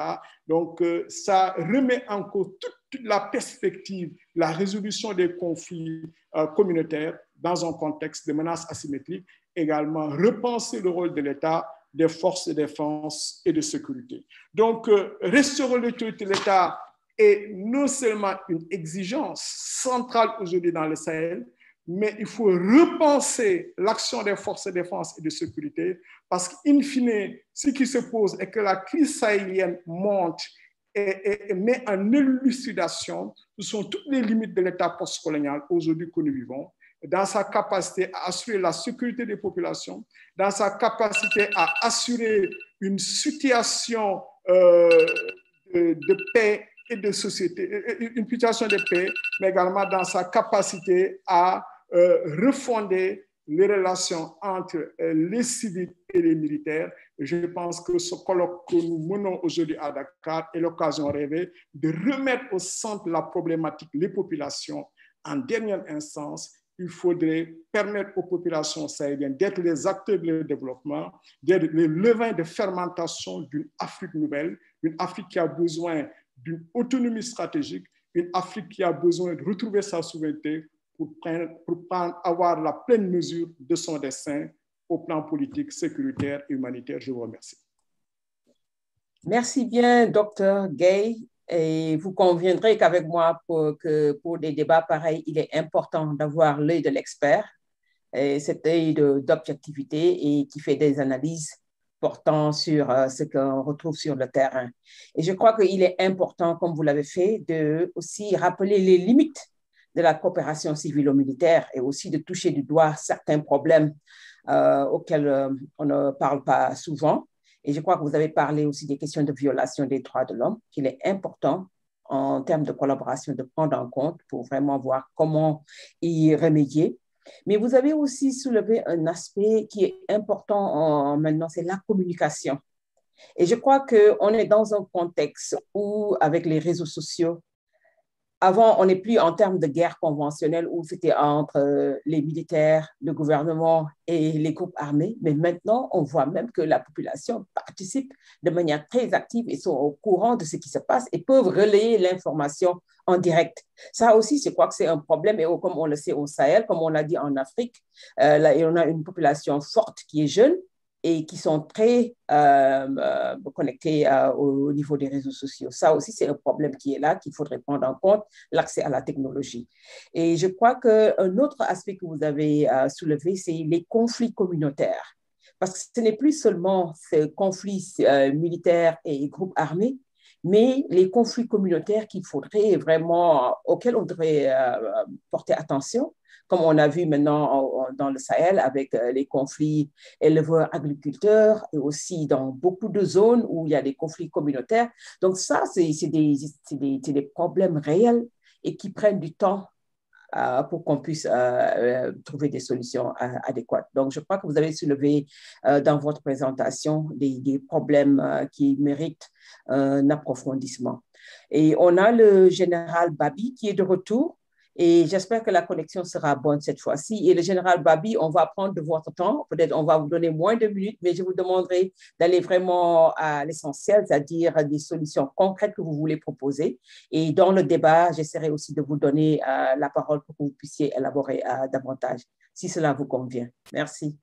Donc, euh, ça remet en cause toute la perspective, la résolution des conflits euh, communautaires dans un contexte de menaces asymétriques, également repenser le rôle de l'État, des forces de défense et de sécurité. Donc, euh, restaurer l'autorité de l'État est non seulement une exigence centrale aujourd'hui dans le Sahel, mais il faut repenser l'action des forces de défense et de sécurité parce qu'in fine, ce qui se pose est que la crise sahélienne monte et, met en élucidation, ce sont toutes les limites de l'État postcolonial aujourd'hui que nous vivons, dans sa capacité à assurer la sécurité des populations, dans sa capacité à assurer une situation euh, de, paix et de société, une situation de paix, mais également dans sa capacité à refonder les relations entre euh, les civils et les militaires. Je pense que ce colloque que nous menons aujourd'hui à Dakar est l'occasion rêvée de remettre au centre la problématique les populations. En dernière instance, il faudrait permettre aux populations sahéliennes d'être les acteurs du développement, d'être les levains de fermentation d'une Afrique nouvelle, une Afrique qui a besoin d'une autonomie stratégique, une Afrique qui a besoin de retrouver sa souveraineté pour, avoir la pleine mesure de son dessein au plan politique, sécuritaire et humanitaire. Je vous remercie. Merci bien, docteur Gay. Et vous conviendrez qu'avec moi, pour, que pour des débats pareils, il est important d'avoir l'œil de l'expert, cet œil d'objectivité et qui fait des analyses portant sur euh, ce qu'on retrouve sur le terrain. Et je crois qu'il est important, comme vous l'avez fait, de aussi rappeler les limites de la coopération civilo-militaire et aussi de toucher du doigt certains problèmes euh, auxquels euh, on ne parle pas souvent. Et je crois que vous avez parlé aussi des questions de violation des droits de l'homme, qu'il est important en termes de collaboration de prendre en compte pour vraiment voir comment y remédier. Mais vous avez aussi soulevé un aspect qui est important maintenant, c'est la communication. Et je crois qu'on est dans un contexte où, avec les réseaux sociaux, avant, on n'est plus en termes de guerre conventionnelle où c'était entre euh, les militaires, le gouvernement et les groupes armés, mais maintenant, on voit même que la population participe de manière très active et sont au courant de ce qui se passe et peuvent relayer l'information en direct. Ça aussi, je crois que c'est un problème, et comme on le sait au Sahel, comme on l'a dit en Afrique, euh, là, on a une population forte qui est jeune, et qui sont très euh, euh, connectés euh, au, niveau des réseaux sociaux. Ça aussi, c'est un problème qui est là, qu'il faudrait prendre en compte, l'accès à la technologie. Et je crois qu'un autre aspect que vous avez soulevé, c'est les conflits communautaires. Parce que ce n'est plus seulement ces conflits militaires et groupes armés, mais les conflits communautaires qu'il faudrait vraiment, auxquels on devrait porter attention, comme on a vu maintenant dans le Sahel avec euh, les conflits éleveurs-agriculteurs et aussi dans beaucoup de zones où il y a des conflits communautaires. Donc ça, c'est des, problèmes réels et qui prennent du temps euh, pour qu'on puisse euh, trouver des solutions adéquates. Donc, je crois que vous avez soulevé dans votre présentation des problèmes qui méritent un approfondissement. Et on a le général Babi qui est de retour. Et j'espère que la connexion sera bonne cette fois-ci. Et le général Babi, on va prendre de votre temps. Peut-être on va vous donner moins de minutes, mais je vous demanderai d'aller vraiment à l'essentiel, c'est-à-dire des solutions concrètes que vous voulez proposer. Et dans le débat, j'essaierai aussi de vous donner euh, la parole pour que vous puissiez élaborer euh, davantage, si cela vous convient. Merci.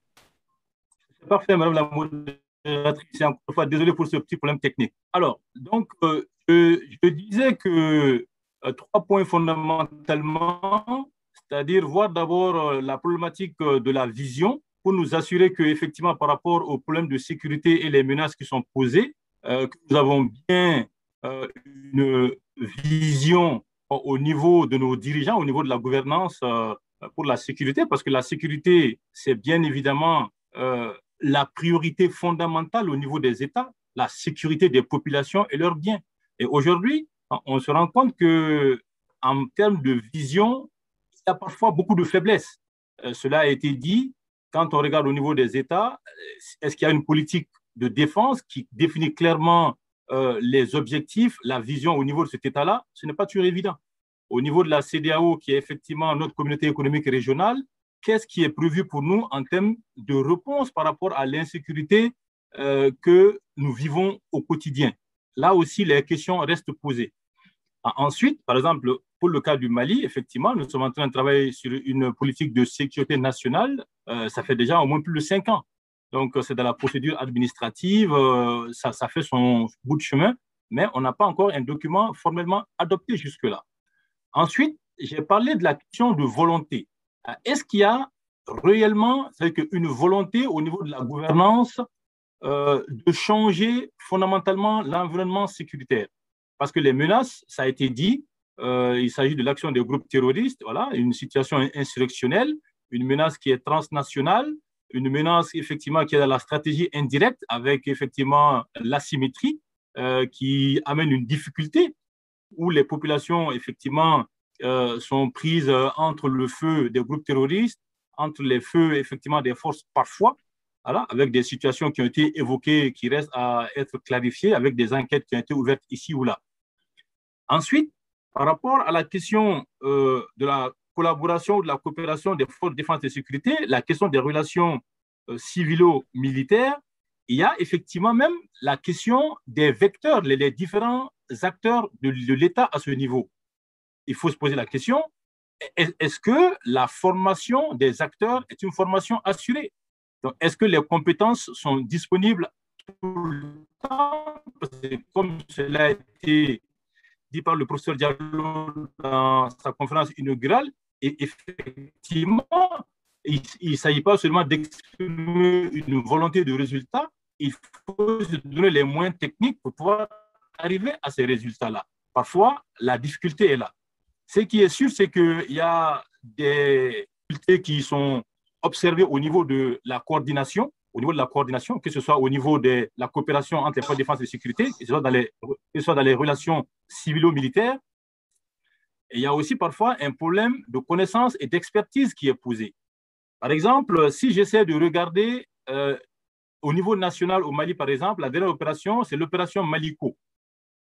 C'est parfait, Madame la modératrice. Encore une fois, désolé pour ce petit problème technique. Alors, donc, euh, je disais que trois points fondamentalement, c'est-à-dire voir d'abord euh, la problématique euh, de la vision pour nous assurer que effectivement par rapport aux problèmes de sécurité et les menaces qui sont posées, que nous avons bien une vision au niveau de nos dirigeants, au niveau de la gouvernance pour la sécurité, parce que la sécurité, c'est bien évidemment la priorité fondamentale au niveau des États, la sécurité des populations et leurs biens. Et aujourd'hui, on se rend compte que en termes de vision, il y a parfois beaucoup de faiblesses. Euh, cela a été dit. Quand on regarde au niveau des États, euh, est-ce qu'il y a une politique de défense qui définit clairement euh, les objectifs, la vision au niveau de cet État-là? Ce n'est pas toujours évident. Au niveau de la CDAO, qui est effectivement notre communauté économique régionale, qu'est-ce qui est prévu pour nous en termes de réponse par rapport à l'insécurité que nous vivons au quotidien? Là aussi, les questions restent posées. Ensuite, par exemple, pour le cas du Mali, effectivement, nous sommes en train de travailler sur une politique de sécurité nationale. Euh, ça fait déjà au moins plus de cinq ans. Donc, c'est dans la procédure administrative, euh, ça, fait son bout de chemin, mais on n'a pas encore un document formellement adopté jusque-là. Ensuite, j'ai parlé de la question de volonté. Est-ce qu'il y a réellement une volonté au niveau de la gouvernance euh, de changer fondamentalement l'environnement sécuritaire? Parce que les menaces, ça a été dit, euh, il s'agit de l'action des groupes terroristes, voilà, une situation insurrectionnelle, une menace qui est transnationale, une menace effectivement qui est dans la stratégie indirecte avec effectivement l'asymétrie euh, qui amène une difficulté où les populations effectivement euh, sont prises entre le feu des groupes terroristes, entre les feux effectivement des forces parfois, voilà, avec des situations qui ont été évoquées, qui restent à être clarifiées, avec des enquêtes qui ont été ouvertes ici ou là. Ensuite, par rapport à la question euh, de la collaboration ou de la coopération des forces de défense et de sécurité, la question des relations euh, civilo-militaires, il y a effectivement même la question des vecteurs, les, différents acteurs de, l'État à ce niveau. Il faut se poser la question, est-ce que la formation des acteurs est une formation assurée? Est-ce que les compétences sont disponibles tout le temps? Comme cela a été dit par le professeur Diallo dans sa conférence inaugurale, effectivement, il ne s'agit pas seulement d'exprimer une volonté de résultat, il faut se donner les moyens techniques pour pouvoir arriver à ces résultats-là. Parfois, la difficulté est là. Ce qui est sûr, c'est qu'il y a des difficultés qui sont observées au niveau de la coordination, au niveau de la coordination, que ce soit au niveau de la coopération entre les forces de défense et de sécurité, que ce soit dans les, que ce soit dans relations civilo-militaires, il y a aussi parfois un problème de connaissance et d'expertise qui est posé. Par exemple, si j'essaie de regarder euh, au niveau national au Mali, par exemple, la dernière opération, c'est l'opération Maliko,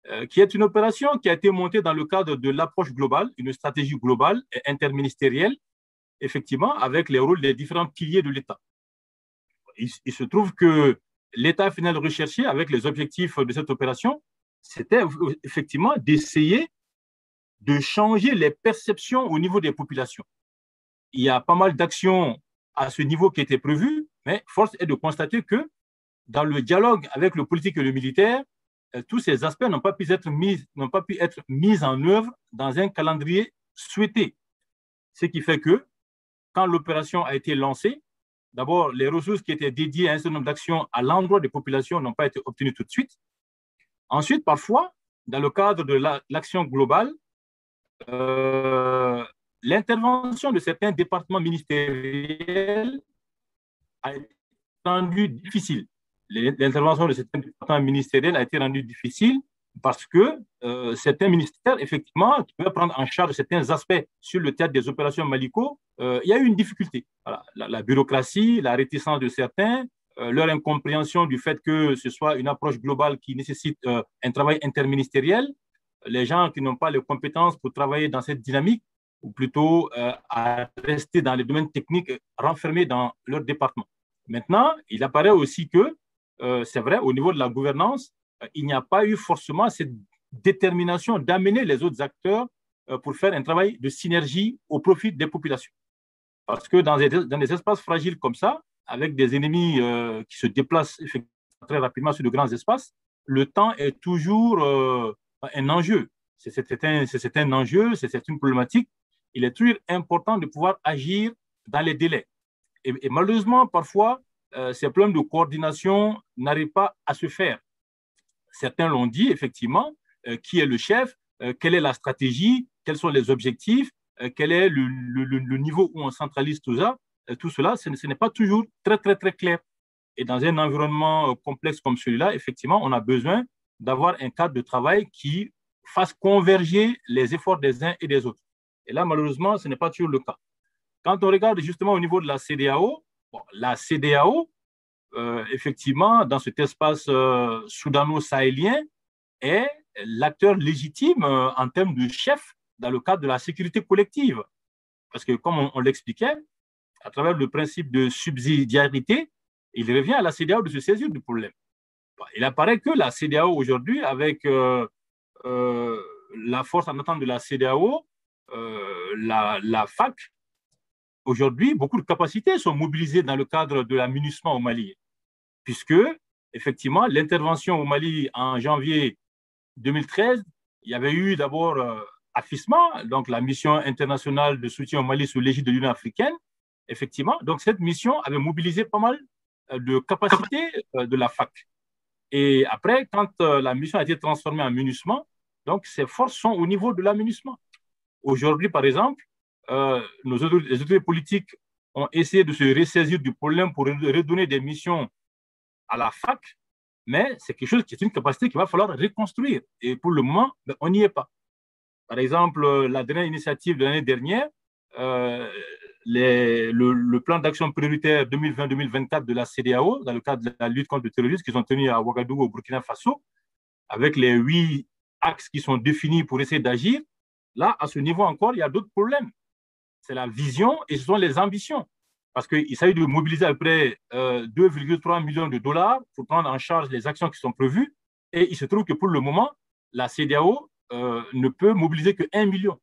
euh, qui est une opération qui a été montée dans le cadre de l'approche globale, une stratégie globale et interministérielle, effectivement, avec les rôles des différents piliers de l'État. Il, se trouve que l'État final recherché avec les objectifs de cette opération, c'était effectivement d'essayer de changer les perceptions au niveau des populations. Il y a pas mal d'actions à ce niveau qui étaient prévues, mais force est de constater que dans le dialogue avec le politique et le militaire, euh, tous ces aspects n'ont pas pu être mis, n'ont pas pu être mis en œuvre dans un calendrier souhaité. Ce qui fait que quand l'opération a été lancée, d'abord les ressources qui étaient dédiées à un certain nombre d'actions à l'endroit des populations n'ont pas été obtenues tout de suite. Ensuite, parfois, dans le cadre de l'action globale, euh, l'intervention de certains départements ministériels a été rendue difficile. L'intervention de certains départements ministériels a été rendue difficile parce que euh, certains ministères, effectivement, qui peuvent prendre en charge certains aspects sur le théâtre des opérations Maliko, euh, il y a eu une difficulté. La, bureaucratie, la réticence de certains, leur incompréhension du fait que ce soit une approche globale qui nécessite un travail interministériel, les gens qui n'ont pas les compétences pour travailler dans cette dynamique, ou plutôt euh, à rester dans les domaines techniques renfermés dans leur département. Maintenant, il apparaît aussi que, euh, c'est vrai, au niveau de la gouvernance, euh, il n'y a pas eu forcément cette détermination d'amener les autres acteurs pour faire un travail de synergie au profit des populations. Parce que dans des, espaces fragiles comme ça, avec des ennemis qui se déplacent très rapidement sur de grands espaces, le temps est toujours un enjeu. C'est un, un, enjeu, c'est une problématique. Il est toujours important de pouvoir agir dans les délais. Et, malheureusement, parfois, euh, ces problèmes de coordination n'arrivent pas à se faire. Certains l'ont dit, effectivement, euh, qui est le chef, euh, quelle est la stratégie, quels sont les objectifs, quel est le, niveau où on centralise tout ça. tout cela, ce, n'est pas toujours très, très, très clair. Et dans un environnement complexe comme celui-là, effectivement, on a besoin d'avoir un cadre de travail qui fasse converger les efforts des uns et des autres. Et là, malheureusement, ce n'est pas toujours le cas. Quand on regarde justement au niveau de la CDAO, la CDAO, euh, effectivement, dans cet espace euh, soudano-sahélien, est l'acteur légitime euh, en termes de chef dans le cadre de la sécurité collective. Parce que, comme on, l'expliquait, à travers le principe de subsidiarité, il revient à la CDAO de se saisir du problème. Il apparaît que la CDAO aujourd'hui, avec euh, euh, la force en attente de la CDAO, euh, la, la, FAC, aujourd'hui, beaucoup de capacités sont mobilisées dans le cadre de l'amunissement au Mali, puisque, effectivement, l'intervention au Mali en janvier 2013, il y avait eu d'abord AFISMA, donc la mission internationale de soutien au Mali sous l'égide de l'Union africaine, effectivement. Donc, cette mission avait mobilisé pas mal euh, de capacités euh, de la FAC. Et après, quand euh, la mission a été transformée en MINUSMA, donc ces forces sont au niveau de la Aujourd'hui, par exemple, nos les autorités politiques ont essayé de se ressaisir du problème pour redonner des missions à la FAC, mais c'est quelque chose qui est une capacité qu'il va falloir reconstruire. Et pour le moment, ben, on n'y est pas. Par exemple, la dernière initiative de l'année dernière, le, plan d'action prioritaire 2020-2024 de la CDAO, dans le cadre de la lutte contre le terrorisme, qu'ils ont tenu à Ouagadougou, au Burkina Faso, avec les huit axes qui sont définis pour essayer d'agir, là, à ce niveau encore, il y a d'autres problèmes. C'est la vision et ce sont les ambitions. Parce qu'il s'agit de mobiliser à peu près 2,3 euh, millions de dollars pour prendre en charge les actions qui sont prévues. Et il se trouve que pour le moment, la CDAO euh, ne peut mobiliser que 1 million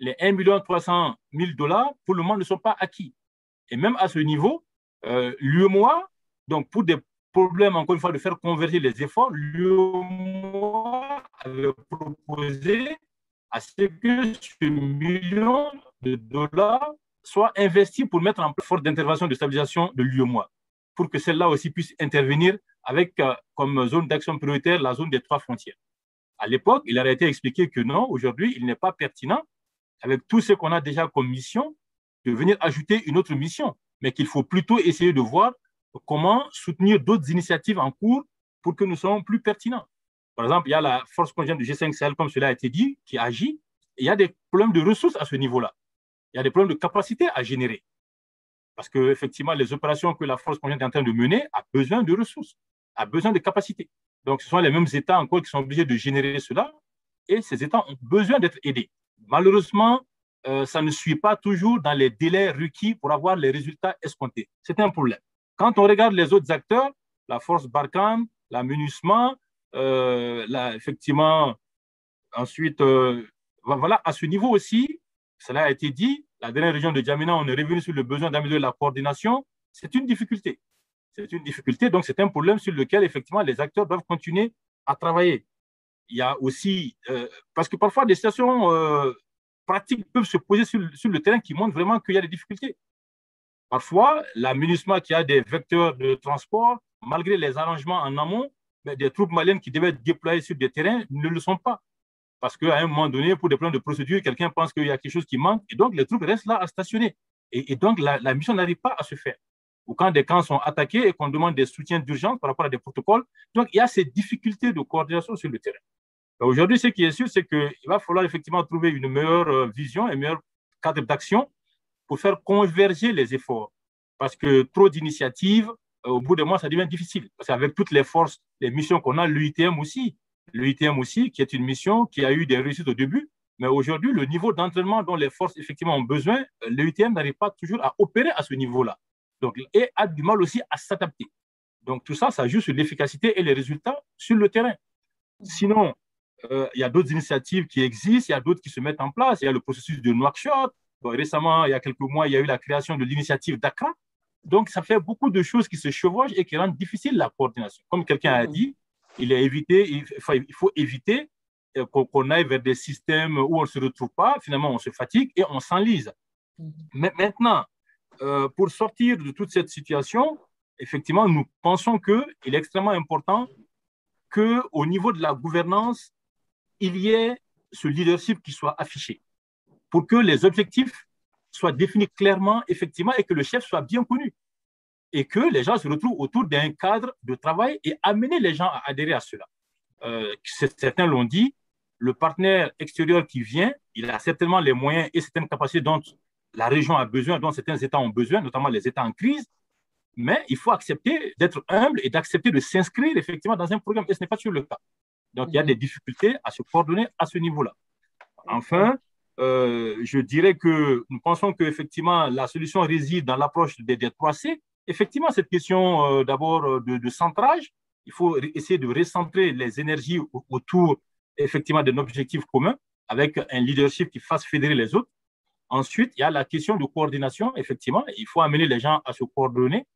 les 1 300 000 dollars, pour le moment, ne sont pas acquis. Et même à ce niveau, euh, l'UEMOA, donc pour des problèmes, encore une fois, de faire converger les efforts, l'UEMOA avait proposé à ce que ce million de dollars soit investi pour mettre en place force d'intervention de stabilisation de l'UEMOA, pour que celle-là aussi puisse intervenir avec euh, comme zone d'action prioritaire la zone des trois frontières. À l'époque, il aurait été expliqué que non, aujourd'hui, il n'est pas pertinent avec tout ce qu'on a déjà comme mission, de venir ajouter une autre mission, mais qu'il faut plutôt essayer de voir comment soutenir d'autres initiatives en cours pour que nous soyons plus pertinents. Par exemple, il y a la force conjointe du G5 Sahel, comme cela a été dit, qui agit. Il y a des problèmes de ressources à ce niveau-là. Il y a des problèmes de capacité à générer. Parce que effectivement, les opérations que la force conjointe est en train de mener a besoin de ressources, a besoin de capacités. Donc, ce sont les mêmes États encore qui sont obligés de générer cela. Et ces États ont besoin d'être aidés. Malheureusement, euh, ça ne suit pas toujours dans les délais requis pour avoir les résultats escomptés. C'est un problème. Quand on regarde les autres acteurs, la force Barkhane, la euh, effectivement, ensuite, euh, voilà, à ce niveau aussi, cela a été dit, la dernière région de Djamena, on est revenu sur le besoin d'améliorer la coordination. C'est une difficulté. C'est une difficulté, donc c'est un problème sur lequel, effectivement, les acteurs doivent continuer à travailler il y a aussi, euh, parce que parfois des situations euh, pratiques peuvent se poser sur, le terrain qui montrent vraiment qu'il y a des difficultés. Parfois, la qui a des vecteurs de transport, malgré les arrangements en amont, des troupes maliennes qui devaient être déployées sur des terrains ne le sont pas. Parce qu'à un moment donné, pour des plans de procédure, quelqu'un pense qu'il y a quelque chose qui manque, et donc les troupes restent là à stationner. Et, donc la, mission n'arrive pas à se faire. Ou quand des camps sont attaqués et qu'on demande des soutiens d'urgence par rapport à des protocoles. Donc il y a ces difficultés de coordination sur le terrain. Aujourd'hui, ce qui est sûr, c'est qu'il va falloir effectivement trouver une meilleure euh, vision, un meilleur cadre d'action pour faire converger les efforts. Parce que trop d'initiatives, euh, au bout de mois, ça devient difficile. Parce qu'avec toutes les forces, les missions qu'on a, l'UITM aussi, l'UITM aussi, qui est une mission qui a eu des réussites au début, mais aujourd'hui, le niveau d'entraînement dont les forces effectivement ont besoin, l'UITM n'arrive pas toujours à opérer à ce niveau-là. Donc, et a du mal aussi à s'adapter. Donc, tout ça, ça joue sur l'efficacité et les résultats sur le terrain. Sinon, euh, il y a d'autres initiatives qui existent, il y a d'autres qui se mettent en place. Il y a le processus de Nouakchott. récemment, il y a quelques mois, il y a eu la création de l'initiative Dakar. Donc, ça fait beaucoup de choses qui se chevauchent et qui rendent difficile la coordination. Comme quelqu'un a dit, il, est évité, il, faut, il faut éviter euh, qu'on aille vers des systèmes où on ne se retrouve pas. Finalement, on se fatigue et on s'enlise. Mais maintenant, euh, pour sortir de toute cette situation, effectivement, nous pensons qu'il est extrêmement important qu'au niveau de la gouvernance, il y ait ce leadership qui soit affiché pour que les objectifs soient définis clairement, effectivement, et que le chef soit bien connu. Et que les gens se retrouvent autour d'un cadre de travail et amener les gens à adhérer à cela. Euh, certains l'ont dit, le partenaire extérieur qui vient, il a certainement les moyens et certaines capacités dont la région a besoin, dont certains États ont besoin, notamment les États en crise, mais il faut accepter d'être humble et d'accepter de s'inscrire effectivement dans un programme. Et ce n'est pas toujours le cas. Donc, il y a des difficultés à se coordonner à ce niveau-là. Enfin, euh, je dirais que nous pensons qu'effectivement, la solution réside dans l'approche des, des 3C. Effectivement, cette question euh, d'abord euh, de, centrage, il faut essayer de recentrer les énergies autour effectivement d'un objectif commun avec un leadership qui fasse fédérer les autres. Ensuite, il y a la question de coordination. Effectivement, il faut amener les gens à se coordonner.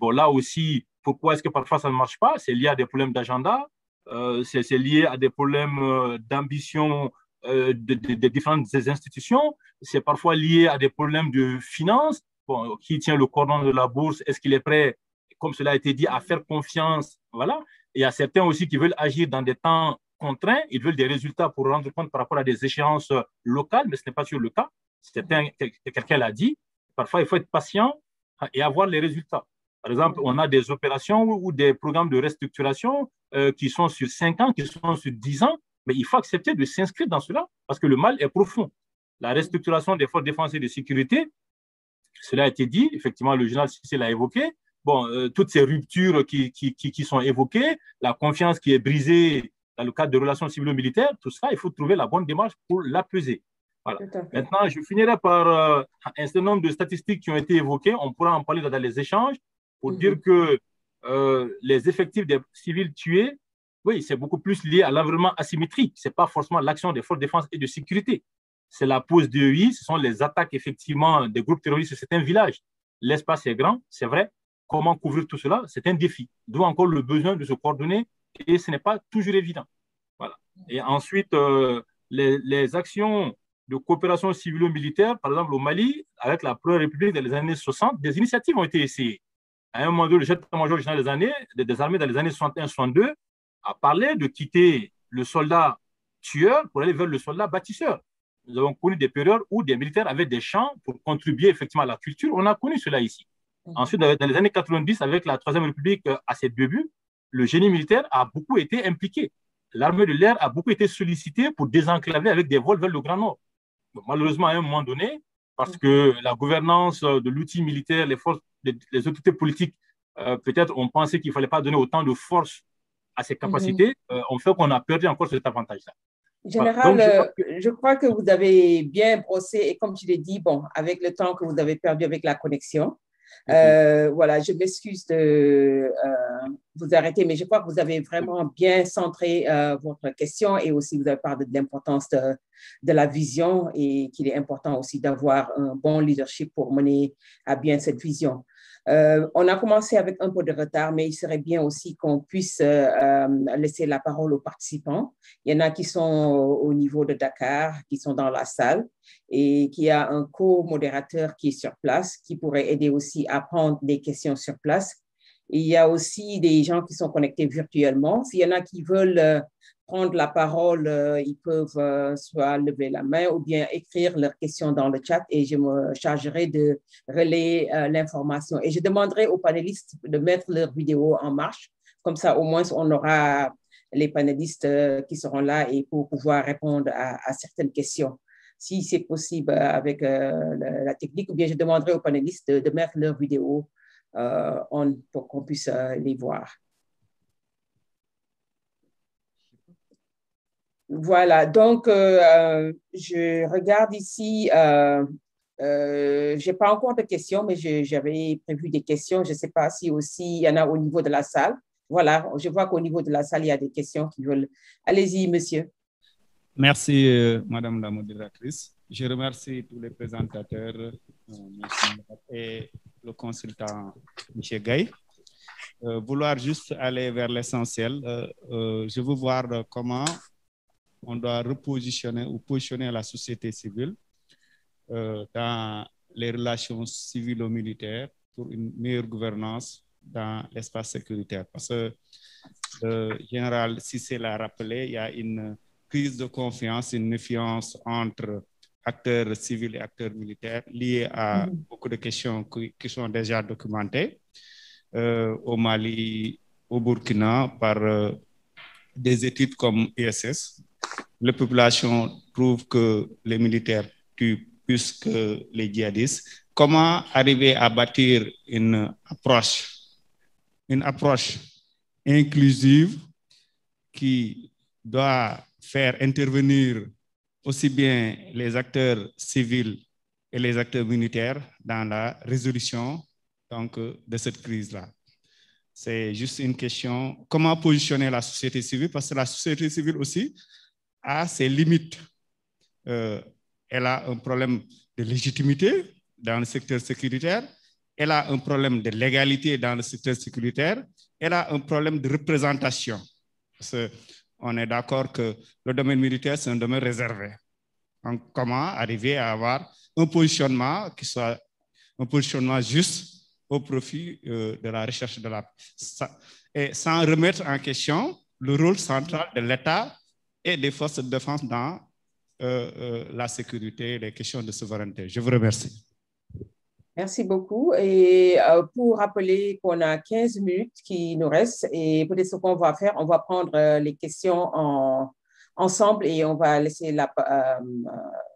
bon, là aussi, pourquoi est-ce que parfois ça ne marche pas? C'est lié à des problèmes d'agenda, euh, c'est lié à des problèmes euh, d'ambition des différentes institutions. C'est parfois lié à des problèmes de finances. Qui tient le cordon de la bourse Est-ce qu'il est prêt, comme cela a été dit, à faire confiance Voilà. Il y a certains aussi qui veulent agir dans des temps contraints. Ils veulent des résultats pour rendre compte par rapport à des échéances locales, mais ce n'est pas sur le cas. Quelqu'un l'a dit. Parfois, il faut être patient et avoir les résultats. Par exemple, on a des opérations ou des programmes de restructuration euh, qui sont sur 5 ans, qui sont sur 10 ans, mais il faut accepter de s'inscrire dans cela parce que le mal est profond. La restructuration des forces défensives et de sécurité, cela a été dit, effectivement, le journal Cicé l'a évoqué. Bon, euh, toutes ces ruptures qui, qui, qui, sont évoquées, la confiance qui est brisée dans le cadre de relations civilo-militaires, tout ça, il faut trouver la bonne démarche pour l'apaiser. Voilà. Maintenant, je finirai par euh, un certain nombre de statistiques qui ont été évoquées. On pourra en parler dans les échanges pour mhm. dire que euh, les effectifs des civils tués, oui, c'est beaucoup plus lié à l'environnement asymétrique. Ce n'est pas forcément l'action des forces de défense et de sécurité. C'est la pose de ce sont les attaques effectivement des groupes terroristes C'est un village. L'espace est grand, c'est vrai. Comment couvrir tout cela? C'est un défi. D'où encore le besoin de se coordonner et ce n'est pas toujours évident. Voilà. Et ensuite, euh, les, les, actions de coopération civilo-militaire, par exemple au Mali, avec la Première République dans les années 60, des initiatives ont été essayées à un moment donné, le chef major général des, années, des armées dans les années 61-62 a parlé de quitter le soldat tueur pour aller vers le soldat bâtisseur. Nous avons connu des périodes où des militaires avaient des champs pour contribuer effectivement à la culture. On a connu cela ici. Mhm. Ensuite, dans les années 90, avec la Troisième République euh, à ses débuts, le génie militaire a beaucoup été impliqué. L'armée de l'air a beaucoup été sollicitée pour désenclaver avec des vols vers le Grand Nord. malheureusement, à un moment donné, parce mhm. que la gouvernance de l'outil militaire, les forces les, autorités politiques, euh, peut-être, ont pensé qu'il ne fallait pas donner autant de force à ces capacités, mhm. euh, on fait qu'on a perdu encore cet avantage-là. Général, euh, je, crois que vous avez bien brossé et comme tu l'as dit, bon, avec le temps que vous avez perdu avec la connexion, euh, voilà, je m'excuse de euh, vous arrêter, mais je crois que vous avez vraiment bien centré euh, votre question et aussi vous avez parlé de l'importance de, de, la vision et qu'il est important aussi d'avoir un bon leadership pour mener à bien cette vision. Euh, on a commencé avec un peu de retard, mais il serait bien aussi qu'on puisse euh, laisser la parole aux participants. Il y en a qui sont au niveau de Dakar, qui sont dans la salle, et qui a un co-modérateur qui est sur place, qui pourrait aider aussi à prendre des questions sur place. Il y a aussi des gens qui sont connectés virtuellement. S'il y en a qui veulent prendre la parole, euh, ils peuvent euh, soit lever la main ou bien écrire leurs questions dans le chat et je me chargerai de relayer euh, l'information. Et je demanderai aux panélistes de mettre leur vidéo en marche. Comme ça, au moins, on aura les panélistes qui seront là et pour pouvoir répondre à, certaines questions. Si c'est possible avec la, technique, ou bien je demanderai aux panélistes de, de mettre leur vidéo en, pour qu'on puisse les voir. Voilà, donc euh, euh, je regarde ici, euh, je n'ai pas encore de questions, mais j'avais prévu des questions. Je ne sais pas si aussi il y en a au niveau de la salle. Voilà, je vois qu'au niveau de la salle, il y a des questions qui veulent. Allez-y, monsieur. Merci, Madame la modératrice. Je remercie tous les présentateurs et le consultant, M. Gay. vouloir juste aller vers l'essentiel, je veux voir comment on doit repositionner ou positionner la société civile euh, dans les relations civilo-militaires pour une meilleure gouvernance dans l'espace sécuritaire. Parce que le général Sissé l'a rappelé, il y a une crise de confiance, une méfiance entre acteurs civils et acteurs militaires liés à mm-hmm. beaucoup de questions qui, sont déjà documentées euh, au Mali, au Burkina, par euh, des études comme ISS, les populations trouvent que les militaires tuent plus que les djihadistes. Comment arriver à bâtir une approche, une approche inclusive qui doit faire intervenir aussi bien les acteurs civils et les acteurs militaires dans la résolution donc, de cette crise-là. C'est juste une question, comment positionner la société civile, parce que la société civile aussi, a ses limites. Euh, elle a un problème de légitimité dans le secteur sécuritaire, elle a un problème de légalité dans le secteur sécuritaire, elle a un problème de représentation. On est d'accord que le domaine militaire, c'est un domaine réservé. Donc, comment arriver à avoir un positionnement qui soit un positionnement juste au profit euh, de la recherche de la. Et sans remettre en question le rôle central de l'État et des forces de défense dans euh, euh, la sécurité et les questions de souveraineté. Je vous remercie. Merci beaucoup. Et pour rappeler qu'on a 15 minutes qui nous restent, et peut-être ce qu'on va faire, on va prendre les questions en, ensemble et on va laisser la,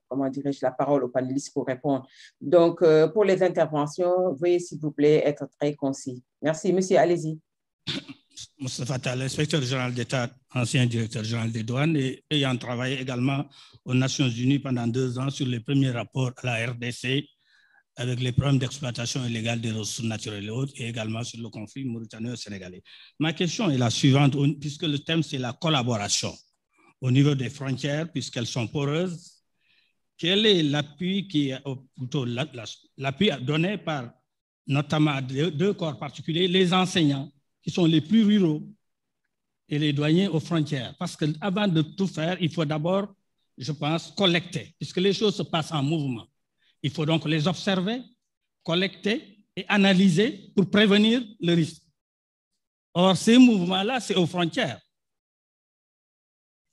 comment dirais-je, la parole aux panélistes pour répondre. Donc, euh, pour les interventions, veuillez s'il vous plaît être très concis. Merci, monsieur, allez-y. Moustapha Fatal, inspecteur général d'État, ancien directeur général des douanes et ayant travaillé également aux Nations Unies pendant deux ans sur les premiers rapports à la RDC avec les problèmes d'exploitation illégale des ressources naturelles et autres, et également sur le conflit mauritanien-sénégalais. Ma question est la suivante, puisque le thème, c'est la collaboration au niveau des frontières, puisqu'elles sont poreuses quel est l'appui qui plutôt l'appui donné par notamment deux, corps particuliers, les enseignants qui sont les plus ruraux et les douaniers aux frontières? Parce qu'avant de tout faire, il faut d'abord, je pense, collecter, puisque les choses se passent en mouvement. Il faut donc les observer, collecter et analyser pour prévenir le risque. Or, ces mouvements-là, c'est aux frontières.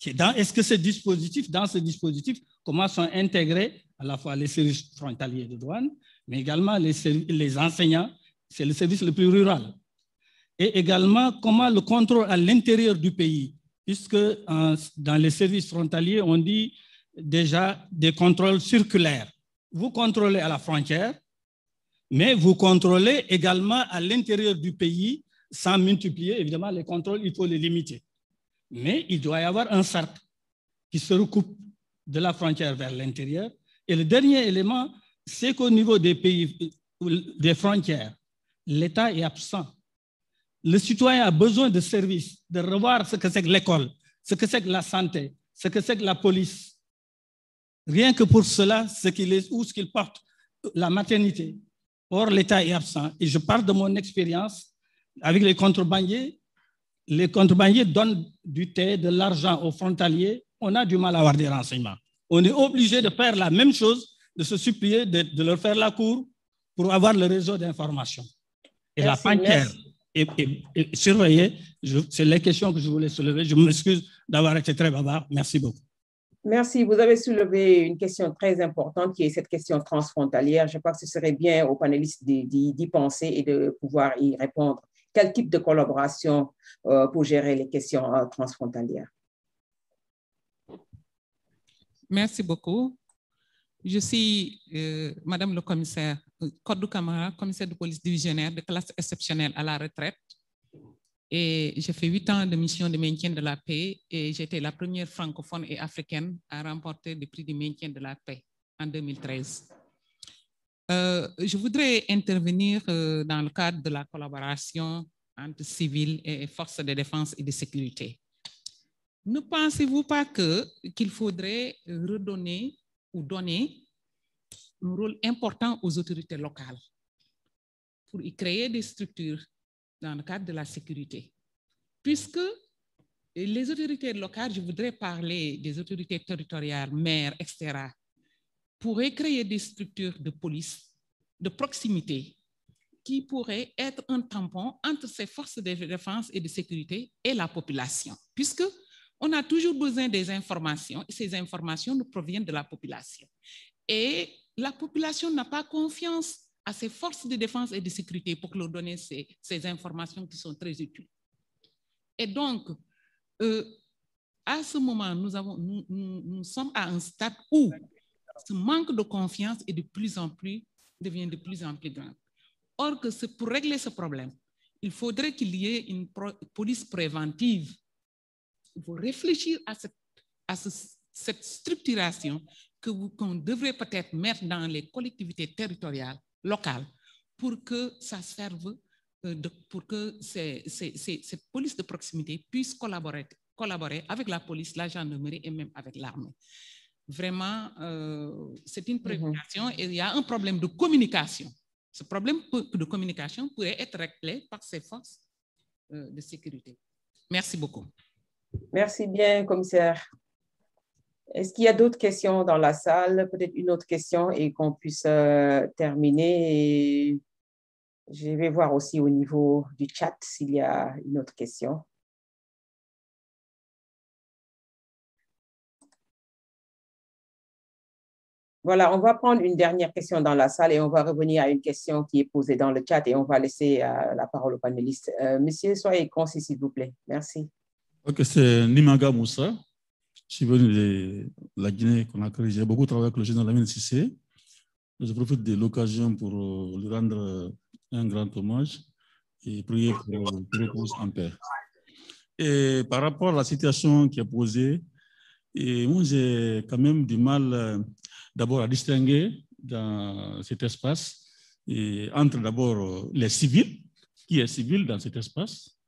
Est-ce que ce dispositif, dans ce dispositif, comment sont intégrés à la fois les services frontaliers de douane, mais également les, les enseignants, c'est le service le plus rural. Et également comment le contrôle à l'intérieur du pays, puisque dans les services frontaliers, on dit déjà des contrôles circulaires. Vous contrôlez à la frontière, mais vous contrôlez également à l'intérieur du pays sans multiplier. Évidemment, les contrôles, il faut les limiter. Mais il doit y avoir un cercle qui se recoupe de la frontière vers l'intérieur. Et le dernier élément, c'est qu'au niveau des pays, des frontières, l'État est absent. Le citoyen a besoin de services, de revoir ce que c'est que l'école, ce que c'est que la santé, ce que c'est que la police. Rien que pour cela, ce qu'il est, ou ce qu'il porte, la maternité. Or, l'État est absent. Et je parle de mon expérience avec les contrebandiers. Les contrebandiers donnent du thé, de l'argent aux frontaliers on a du mal à avoir des renseignements. On est obligé de faire la même chose, de se supplier, de, leur faire la cour pour avoir le réseau d'information. Et la panthère est, surveillée. C'est les questions que je voulais soulever. Je m'excuse d'avoir été très bavard. Merci beaucoup. Merci. Vous avez soulevé une question très importante qui est cette question transfrontalière. Je crois que ce serait bien aux panélistes d'y penser et de pouvoir y répondre. Quel type de collaboration euh, pour gérer les questions euh, transfrontalières? Merci beaucoup. Je suis euh, Madame le commissaire, Codou Camara, commissaire de police divisionnaire de classe exceptionnelle à la retraite. Et j'ai fait huit ans de mission de maintien de la paix et j'étais la première francophone et africaine à remporter le prix du maintien de la paix en 2013. Euh, je voudrais intervenir euh, dans le cadre de la collaboration entre civils et forces de défense et de sécurité. Ne pensez-vous pas qu'il faudrait redonner ou donner un rôle important aux autorités locales pour y créer des structures dans le cadre de la sécurité Puisque les autorités locales, je voudrais parler des autorités territoriales, maires, etc., pourraient créer des structures de police de proximité qui pourraient être un tampon entre ces forces de défense et de sécurité et la population. Puisque on a toujours besoin des informations et ces informations nous proviennent de la population. Et la population n'a pas confiance à ces forces de défense et de sécurité pour leur donner ces, informations qui sont très utiles. Et donc, euh, à ce moment, nous, sommes à un stade où ce manque de confiance est de plus en plus, devient de plus en plus grand. Or, que pour régler ce problème, il faudrait qu'il y ait une police préventive il faut réfléchir à cette, à cette structuration qu'on devrait peut-être mettre dans les collectivités territoriales, locales, pour que ça serve, euh, de, pour que ces, ces, cette police de proximité puisse collaborer, collaborer avec la police, la gendarmerie et même avec l'armée. Vraiment, euh, c'est une mhm. préoccupation et il y a un problème de communication. Ce problème de communication pourrait être réglé par ces forces euh, de sécurité. Merci beaucoup. Merci bien, commissaire. Est-ce qu'il y a d'autres questions dans la salle? Peut-être une autre question et qu'on puisse euh, terminer. je vais voir aussi au niveau du chat s'il y a une autre question. Voilà, on va prendre une dernière question dans la salle et on va revenir à une question qui est posée dans le chat et on va laisser euh, la parole aux panélistes. Euh, monsieur, soyez concis, s'il vous plaît. Merci. Ok, c'est Nimaga Moussa. Je suis venu de la Guinée-Conakry. J'ai beaucoup travaillé avec le général Lamine Sissé. Je profite de l'occasion pour euh, lui rendre un grand hommage et prier pour qu'il repose en paix. Et par rapport à la situation qui est posée, moi, j'ai quand même du mal d'abord à distinguer dans cet espace entre d'abord les civils, qui est civil dans cet espace,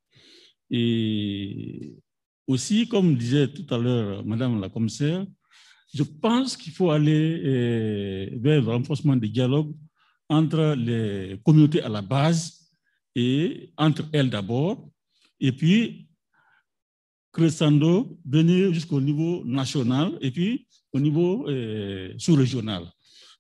et aussi, comme disait tout à l'heure Madame la commissaire, je pense qu'il faut aller eh, vers le renforcement des dialogues entre les communautés à la base et entre elles d'abord, et puis crescendo, venir jusqu'au niveau national et puis au niveau euh, sous-régional.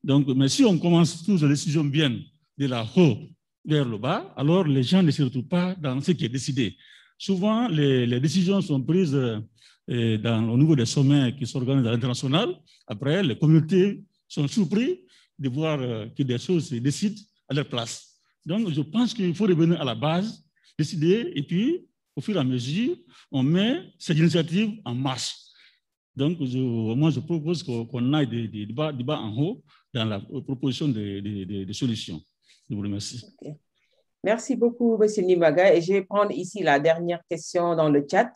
Donc, mais si on commence toutes les décisions viennent de la haut vers le bas, alors les gens ne se retrouvent pas dans ce qui est décidé. Souvent, les, décisions sont prises euh, dans, au niveau des sommets qui s'organisent à l'international. Après, les communautés sont surpris de voir euh, que des choses se décident à leur place. Donc, je pense qu'il faut revenir à la base, décider, et puis, au fur et à mesure, on met cette initiative en marche. Donc, moi, je propose qu'on aille du bas, en haut dans la proposition de, solutions. Je vous remercie. Merci beaucoup, M. Nimaga. Et je vais prendre ici la dernière question dans le chat.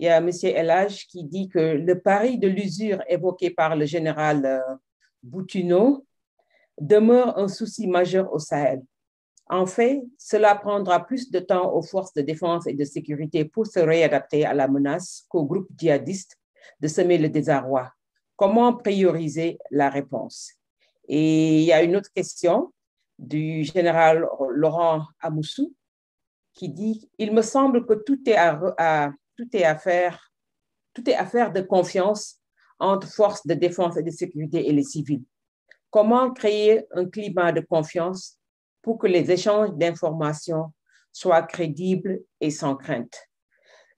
Il y a M. Elage qui dit que le pari de l'usure évoqué par le général euh, Boutuno demeure un souci majeur au Sahel. En fait, cela prendra plus de temps aux forces de défense et de sécurité pour se réadapter à la menace qu'aux groupes djihadistes de semer le désarroi. Comment prioriser la réponse? Et il y a une autre question du général Laurent Amoussou qui dit Il me semble que tout est à, tout est à faire, tout est affaire de confiance entre forces de défense et de sécurité et les civils. Comment créer un climat de confiance pour que les échanges d'informations soient crédibles et sans crainte?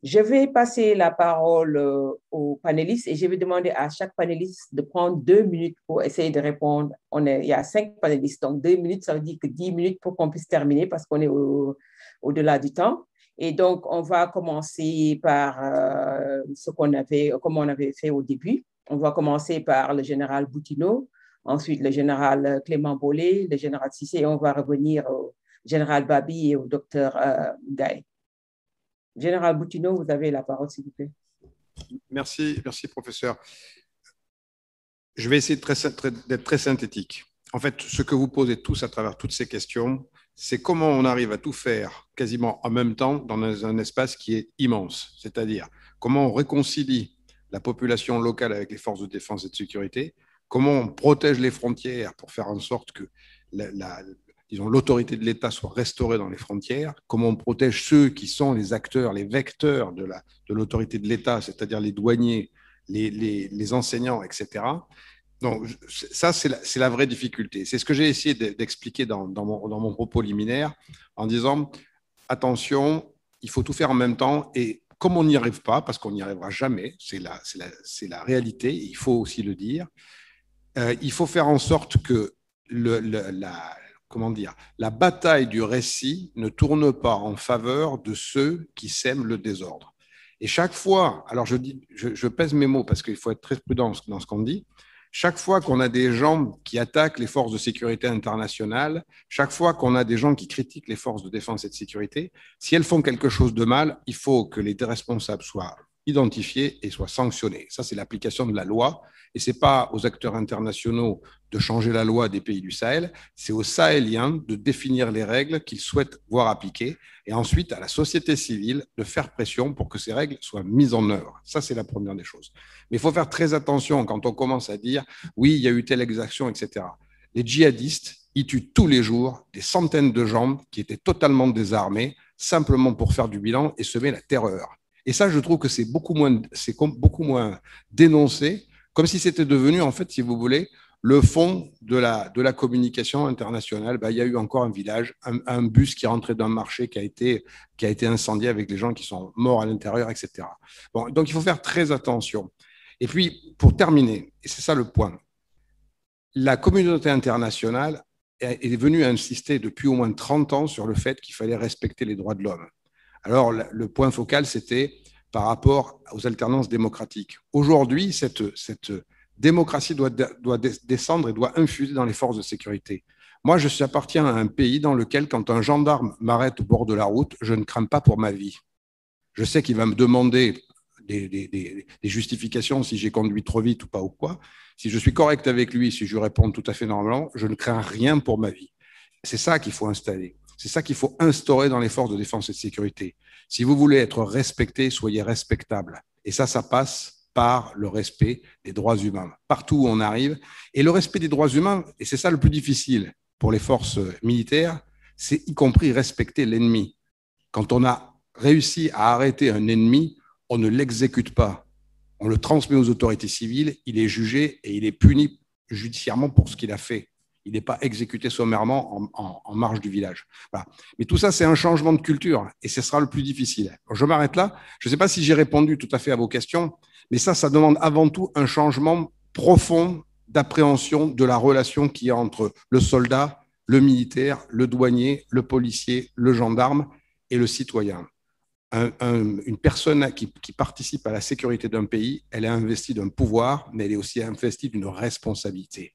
Je vais passer la parole euh, aux panélistes et je vais demander à chaque panéliste de prendre deux minutes pour essayer de répondre. On est, il y a cinq panélistes, donc deux minutes, ça veut dire que dix minutes pour qu'on puisse terminer parce qu'on est au-delà du temps. Et donc, on va commencer par euh, ce qu'on avait, comme on avait fait au début. On va commencer par le général Boutineau, ensuite le général Clément Bollet, le général Sissé, et on va revenir au général Babi et au docteur euh. Général Boutineau, vous avez la parole, s'il vous plaît. Merci, merci, professeur. Je vais essayer d'être très, synthétique. En fait, ce que vous posez tous à travers toutes ces questions, c'est comment on arrive à tout faire quasiment en même temps dans un espace qui est immense. C'est-à-dire comment on réconcilie la population locale avec les forces de défense et de sécurité, comment on protège les frontières pour faire en sorte que la, l'autorité de l'État soit restaurée dans les frontières, comment on protège ceux qui sont les acteurs, les vecteurs de l'autorité de l'État, c'est-à-dire les douaniers, les, enseignants, etc. Donc, ça, c'est la, vraie difficulté. C'est ce que j'ai essayé d'expliquer dans, mon, dans mon propos liminaire en disant, attention, il faut tout faire en même temps et comme on n'y arrive pas, parce qu'on n'y arrivera jamais, c'est la, la, la, réalité, il faut aussi le dire, euh, il faut faire en sorte que le, la, comment dire, la bataille du récit ne tourne pas en faveur de ceux qui sèment le désordre. Et chaque fois, alors je, pèse mes mots parce qu'il faut être très prudent dans ce qu'on dit, chaque fois qu'on a des gens qui attaquent les forces de sécurité internationales, chaque fois qu'on a des gens qui critiquent les forces de défense et de sécurité, si elles font quelque chose de mal, il faut que les responsables soient identifiés et soient sanctionnés. Ça, c'est l'application de la loi. Et ce n'est pas aux acteurs internationaux de changer la loi des pays du Sahel, c'est aux Sahéliens de définir les règles qu'ils souhaitent voir appliquées et ensuite à la société civile de faire pression pour que ces règles soient mises en œuvre. Ça, c'est la première des choses. Mais il faut faire très attention quand on commence à dire oui, il y a eu telle exaction, etc. Les djihadistes, ils tuent tous les jours des centaines de gens qui étaient totalement désarmés, simplement pour faire du bilan et semer la terreur. Et ça, je trouve que c'est beaucoup moins, c'est beaucoup moins dénoncé, comme si c'était devenu, en fait, si vous voulez, le fond de la, de la communication internationale. Bah, il y a eu encore un village, un, bus qui rentrait d'un marché qui a, été, qui a été incendié avec les gens qui sont morts à l'intérieur, etc. Bon, donc, il faut faire très attention. Et puis, pour terminer, et c'est ça le point, la communauté internationale est venue insister depuis au moins 30 ans sur le fait qu'il fallait respecter les droits de l'homme. Alors, le point focal, c'était par rapport aux alternances démocratiques. Aujourd'hui, cette, démocratie doit, descendre et doit infuser dans les forces de sécurité. Moi, je suis appartiens à un pays dans lequel, quand un gendarme m'arrête au bord de la route, je ne crains pas pour ma vie. Je sais qu'il va me demander des, des, des, justifications si j'ai conduit trop vite ou pas ou quoi. Si je suis correct avec lui, si je réponds tout à fait normalement, je ne crains rien pour ma vie. C'est ça qu'il faut installer. C'est ça qu'il faut instaurer dans les forces de défense et de sécurité. Si vous voulez être respecté, soyez respectable. Et ça, ça passe par le respect des droits humains, partout où on arrive. Et le respect des droits humains, et c'est ça le plus difficile pour les forces militaires, c'est y compris respecter l'ennemi. Quand on a réussi à arrêter un ennemi, on ne l'exécute pas. On le transmet aux autorités civiles, il est jugé et il est puni judiciairement pour ce qu'il a fait. Il n'est pas exécuté sommairement en, marge du village. Mais tout ça, c'est un changement de culture et ce sera le plus difficile. je m'arrête là. Je ne sais pas si j'ai répondu tout à fait à vos questions, mais ça, ça demande avant tout un changement profond d'appréhension de la relation qui est entre le soldat, le militaire, le douanier, le policier, le gendarme et le citoyen une personne qui, participe à la sécurité d'un pays, elle est investie d'un pouvoir, mais elle est aussi investie d'une responsabilité.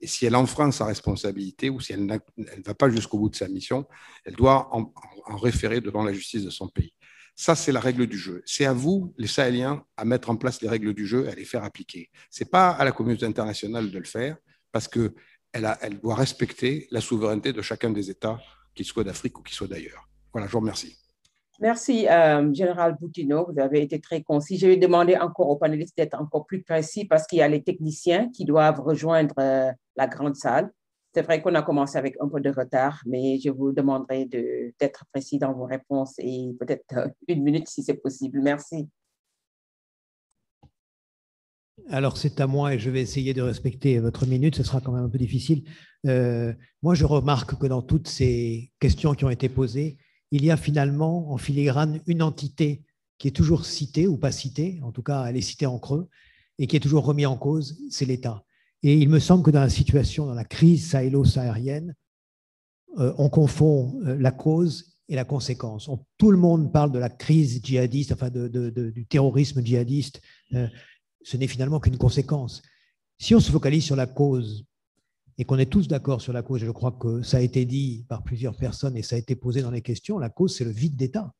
Et si elle enfreint sa responsabilité ou si elle ne va pas jusqu'au bout de sa mission, elle doit en, référer devant la justice de son pays. Ça, c'est la règle du jeu. C'est à vous, les Sahéliens, à mettre en place les règles du jeu et à les faire appliquer. Ce n'est pas à la communauté internationale de le faire parce qu'elle elle doit respecter la souveraineté de chacun des États, qu'ils soient d'Afrique ou qu'ils soient d'ailleurs. Voilà, je vous remercie. Merci, euh, Général Boutino. Vous avez été très concis. Je vais demander encore aux panélistes d'être encore plus précis parce qu'il y a les techniciens qui doivent rejoindre euh, la grande salle. C'est vrai qu'on a commencé avec un peu de retard, mais je vous demanderai d'être précis dans vos réponses et peut-être euh, une minute si c'est possible. Merci. Alors, c'est à moi et je vais essayer de respecter votre minute. Ce sera quand même un peu difficile. moi, je remarque que dans toutes ces questions qui ont été posées, il y a finalement en filigrane une entité qui est toujours citée ou pas citée, en tout cas elle est citée en creux, et qui est toujours remise en cause, c'est l'État. Et il me semble que dans la situation, dans la crise sahélo-saharienne, euh, on confond euh, la cause et la conséquence. tout le monde parle de la crise djihadiste, enfin du terrorisme djihadiste. Euh, ce n'est finalement qu'une conséquence. Si on se focalise sur la cause et qu'on est tous d'accord sur la cause, je crois que ça a été dit par plusieurs personnes et ça a été posé dans les questions, la cause, c'est le vide d'État.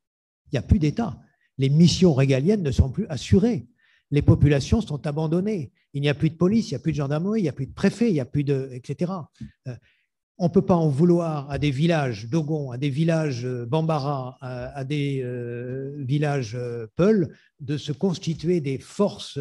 Il n'y a plus d'État. Les missions régaliennes ne sont plus assurées. Les populations sont abandonnées. Il n'y a plus de police, il n'y a plus de gendarmerie, il n'y a plus de préfet, il n'y a plus de... etc. Euh, on ne peut pas en vouloir à des villages Dogon, à des villages euh, Bambara, à, des euh, villages Peul de se constituer des forces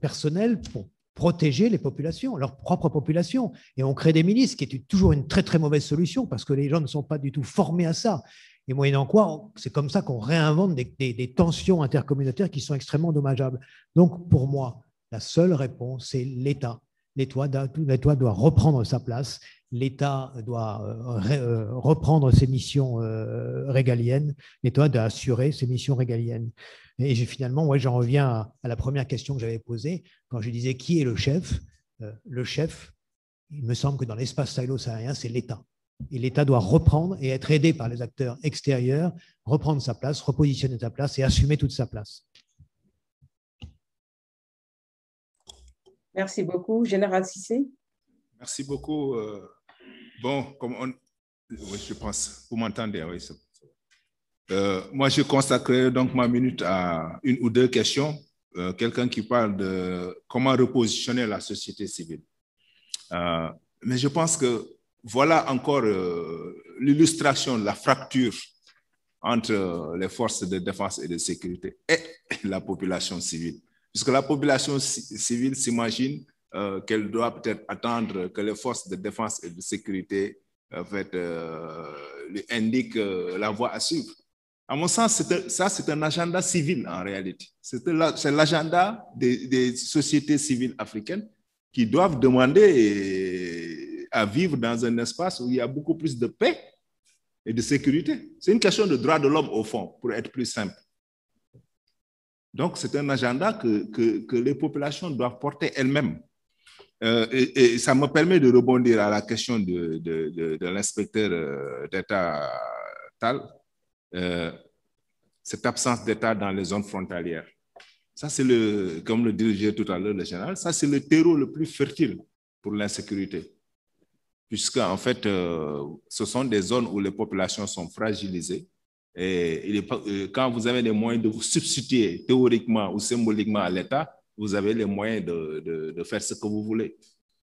personnelles pour protéger les populations, leur propre population. Et on crée des milices, qui est toujours une très très mauvaise solution parce que les gens ne sont pas du tout formés à ça. Et moyennant quoi, c'est comme ça qu'on réinvente des, tensions intercommunautaires qui sont extrêmement dommageables. Donc pour moi, la seule réponse, c'est l'État. L'État doit reprendre sa place, l'État doit euh, euh, reprendre ses missions euh, régaliennes, l'État doit assurer ses missions régaliennes. Et finalement, ouais, j'en reviens à, la première question que j'avais posée, quand je disais qui est le chef Le chef, il me semble que dans l'espace sahélo-saharien, c'est l'État. Et l'État doit reprendre et être aidé par les acteurs extérieurs, reprendre sa place, repositionner sa place et assumer toute sa place. Merci beaucoup. Général Cissé. Merci beaucoup. Euh, bon, comme on... Oui, je pense, vous m'entendez, oui, euh, moi, je consacrerai donc ma minute à une ou deux questions. Euh, quelqu'un qui parle de comment repositionner la société civile. Euh, mais je pense que voilà encore l'illustration de la fracture entre les forces de défense et de sécurité et la population civile. Puisque la population civile s'imagine qu'elle doit peut-être attendre que les forces de défense et de sécurité lui indiquent la voie à suivre. À mon sens, ça, c'est un agenda civil en réalité. C'est l'agenda des, sociétés civiles africaines qui doivent demander à vivre dans un espace où il y a beaucoup plus de paix et de sécurité. C'est une question de droit de l'homme au fond, pour être plus simple. Donc, c'est un agenda que, que, les populations doivent porter elles-mêmes. Euh, et, ça me permet de rebondir à la question de, de, l'inspecteur euh, d'État Tal. Euh, cette absence d'État dans les zones frontalières. Ça, c'est le, comme le disait tout à l'heure le général, ça, c'est le terreau le plus fertile pour l'insécurité. Puisque, en fait, euh, ce sont des zones où les populations sont fragilisées. Et euh, quand vous avez les moyens de vous substituer théoriquement ou symboliquement à l'État, vous avez les moyens de, de, faire ce que vous voulez.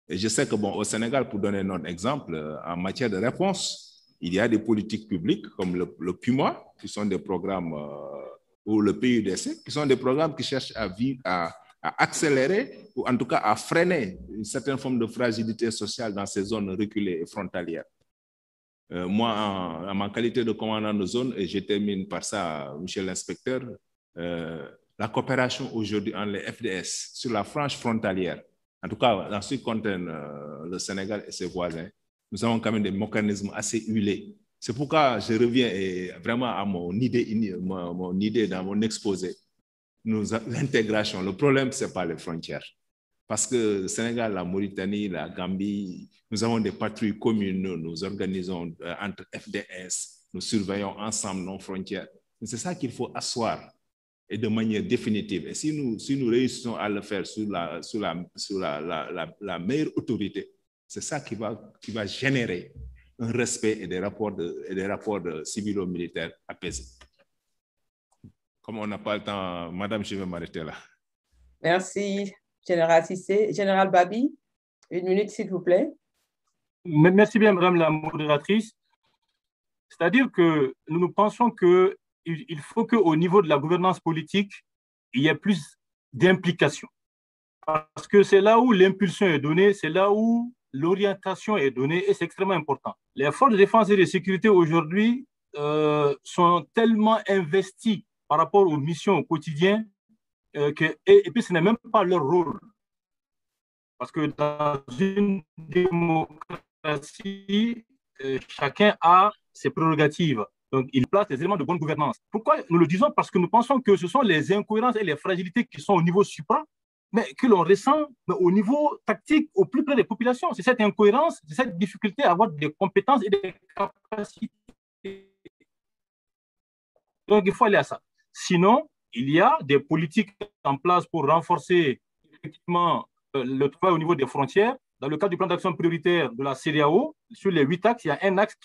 Et je sais que, bon, au Sénégal, pour donner un exemple, en matière de réponse, il y a des politiques publiques comme le, le PUMA, qui sont des programmes, euh, ou le PUDC, qui sont des programmes qui cherchent à, à, accélérer, ou en tout cas à freiner une certaine forme de fragilité sociale dans ces zones reculées et frontalières. Euh, moi, en, ma qualité de commandant de zone, et je termine par ça, monsieur l'inspecteur, euh, la coopération aujourd'hui entre les FDS sur la frange frontalière, en tout cas dans ce qui concerne le Sénégal et ses voisins, nous avons quand même des mécanismes assez huilés. C'est pourquoi je reviens vraiment à mon idée, mon, idée dans mon exposé. L'intégration, le problème, ce n'est pas les frontières. Parce que le Sénégal, la Mauritanie, la Gambie, nous avons des patrouilles communes, nous organisons euh, entre FDS, nous surveillons ensemble nos frontières. C'est ça qu'il faut asseoir et de manière définitive. Et si nous, si nous réussissons à le faire sous la, sous la, sous la, la, la meilleure autorité, c'est ça qui va, qui va générer un respect et des rapports de, rapports de civilo-militaires apaisés. Comme on n'a pas le temps, Madame, je vais m'arrêter là. Merci, Général Sissé. Général Babi, une minute, s'il vous plaît. Merci bien, Madame la modératrice. C'est-à-dire que nous, nous pensons qu'il il faut qu'au niveau de la gouvernance politique, il y ait plus d'implication. Parce que c'est là où l'impulsion est donnée, c'est là où l'orientation est donnée et c'est extrêmement important. Les forces de défense et de sécurité aujourd'hui euh, sont tellement investies par rapport aux missions au quotidien euh, et, puis ce n'est même pas leur rôle. Parce que dans une démocratie, euh, chacun a ses prérogatives. Donc, il place des éléments de bonne gouvernance. Pourquoi nous le disons? Parce que nous pensons que ce sont les incohérences et les fragilités qui sont au niveau supra mais que l'on ressent au niveau tactique, au plus près des populations. C'est cette incohérence, c'est cette difficulté à avoir des compétences et des capacités. Donc, il faut aller à ça. Sinon, il y a des politiques en place pour renforcer effectivement euh, le travail au niveau des frontières. Dans le cadre du plan d'action prioritaire de la CDAO, sur les huit axes, il y a un axe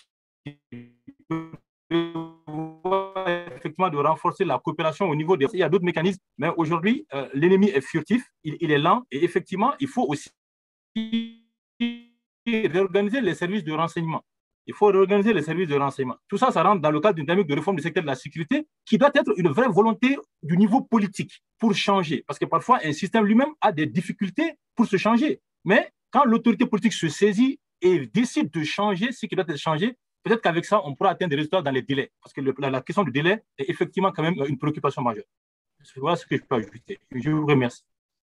qui effectivement de renforcer la coopération au niveau des... Il y a d'autres mécanismes, mais aujourd'hui, euh, l'ennemi est furtif, il, est lent, et effectivement, il faut aussi réorganiser les services de renseignement. Il faut réorganiser les services de renseignement. Tout ça, ça rentre dans le cadre d'une dynamique de réforme du secteur de la sécurité qui doit être une vraie volonté du niveau politique pour changer. Parce que parfois, un système lui-même a des difficultés pour se changer. Mais quand l'autorité politique se saisit et décide de changer ce qui doit être changé, Peut-être qu'avec ça, on pourra atteindre des résultats dans les délais, parce que la, question du délai est effectivement quand même une préoccupation majeure. Voilà ce que je peux ajouter. Je vous remercie.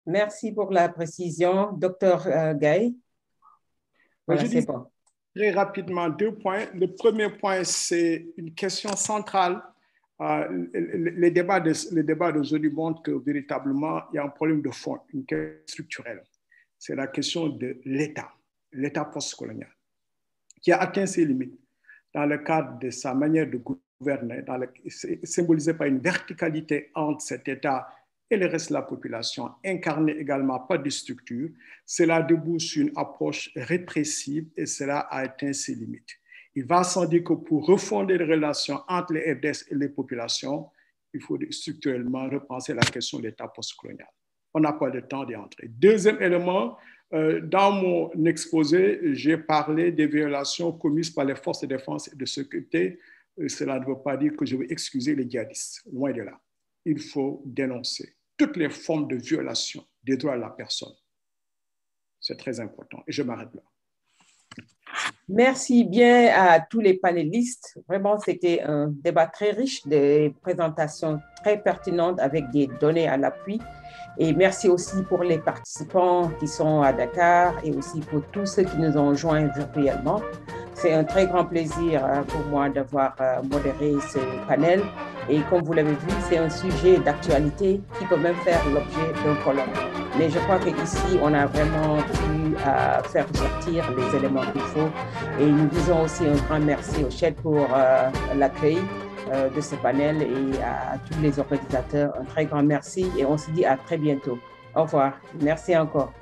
Merci pour la précision. Docteur euh, Gay. Voilà, c'est bon. Très rapidement, deux points. Le premier point, c'est une question centrale. Euh, les débats d'aujourd'hui montrent que véritablement, il y a un problème de fond, une question structurelle. C'est la question de l'État, l'État postcolonial, qui a atteint ses limites dans le cadre de sa manière de gouverner, dans symbolisé par une verticalité entre cet État et le reste de la population, incarné également par des structures, cela débouche sur une approche répressive et cela a atteint ses limites. Il va sans dire que pour refonder les relations entre les FDS et les populations, il faut structurellement repenser la question de l'État postcolonial. On n'a pas le temps d'y entrer. Deuxième élément, euh, dans mon exposé, j'ai parlé des violations commises par les forces de défense et de sécurité. Euh, cela ne veut pas dire que je veux excuser les djihadistes, loin de là. Il faut dénoncer toutes les formes de violation des droits de la personne. C'est très important et je m'arrête là. Merci bien à tous les panélistes. Vraiment, c'était un débat très riche, des présentations très pertinentes avec des données à l'appui. Et merci aussi pour les participants qui sont à Dakar et aussi pour tous ceux qui nous ont joints virtuellement. C'est un très grand plaisir euh, pour moi d'avoir euh, modéré ce panel. Et comme vous l'avez vu, c'est un sujet d'actualité qui peut même faire l'objet d'un colloque. Mais je crois qu'ici, on a vraiment pu euh, faire sortir les éléments qu'il faut. Et nous disons aussi un grand merci au CHED pour l'accueil de ce panel et à tous les organisateurs. Un très grand merci et on se dit à très bientôt. Au revoir. Merci encore.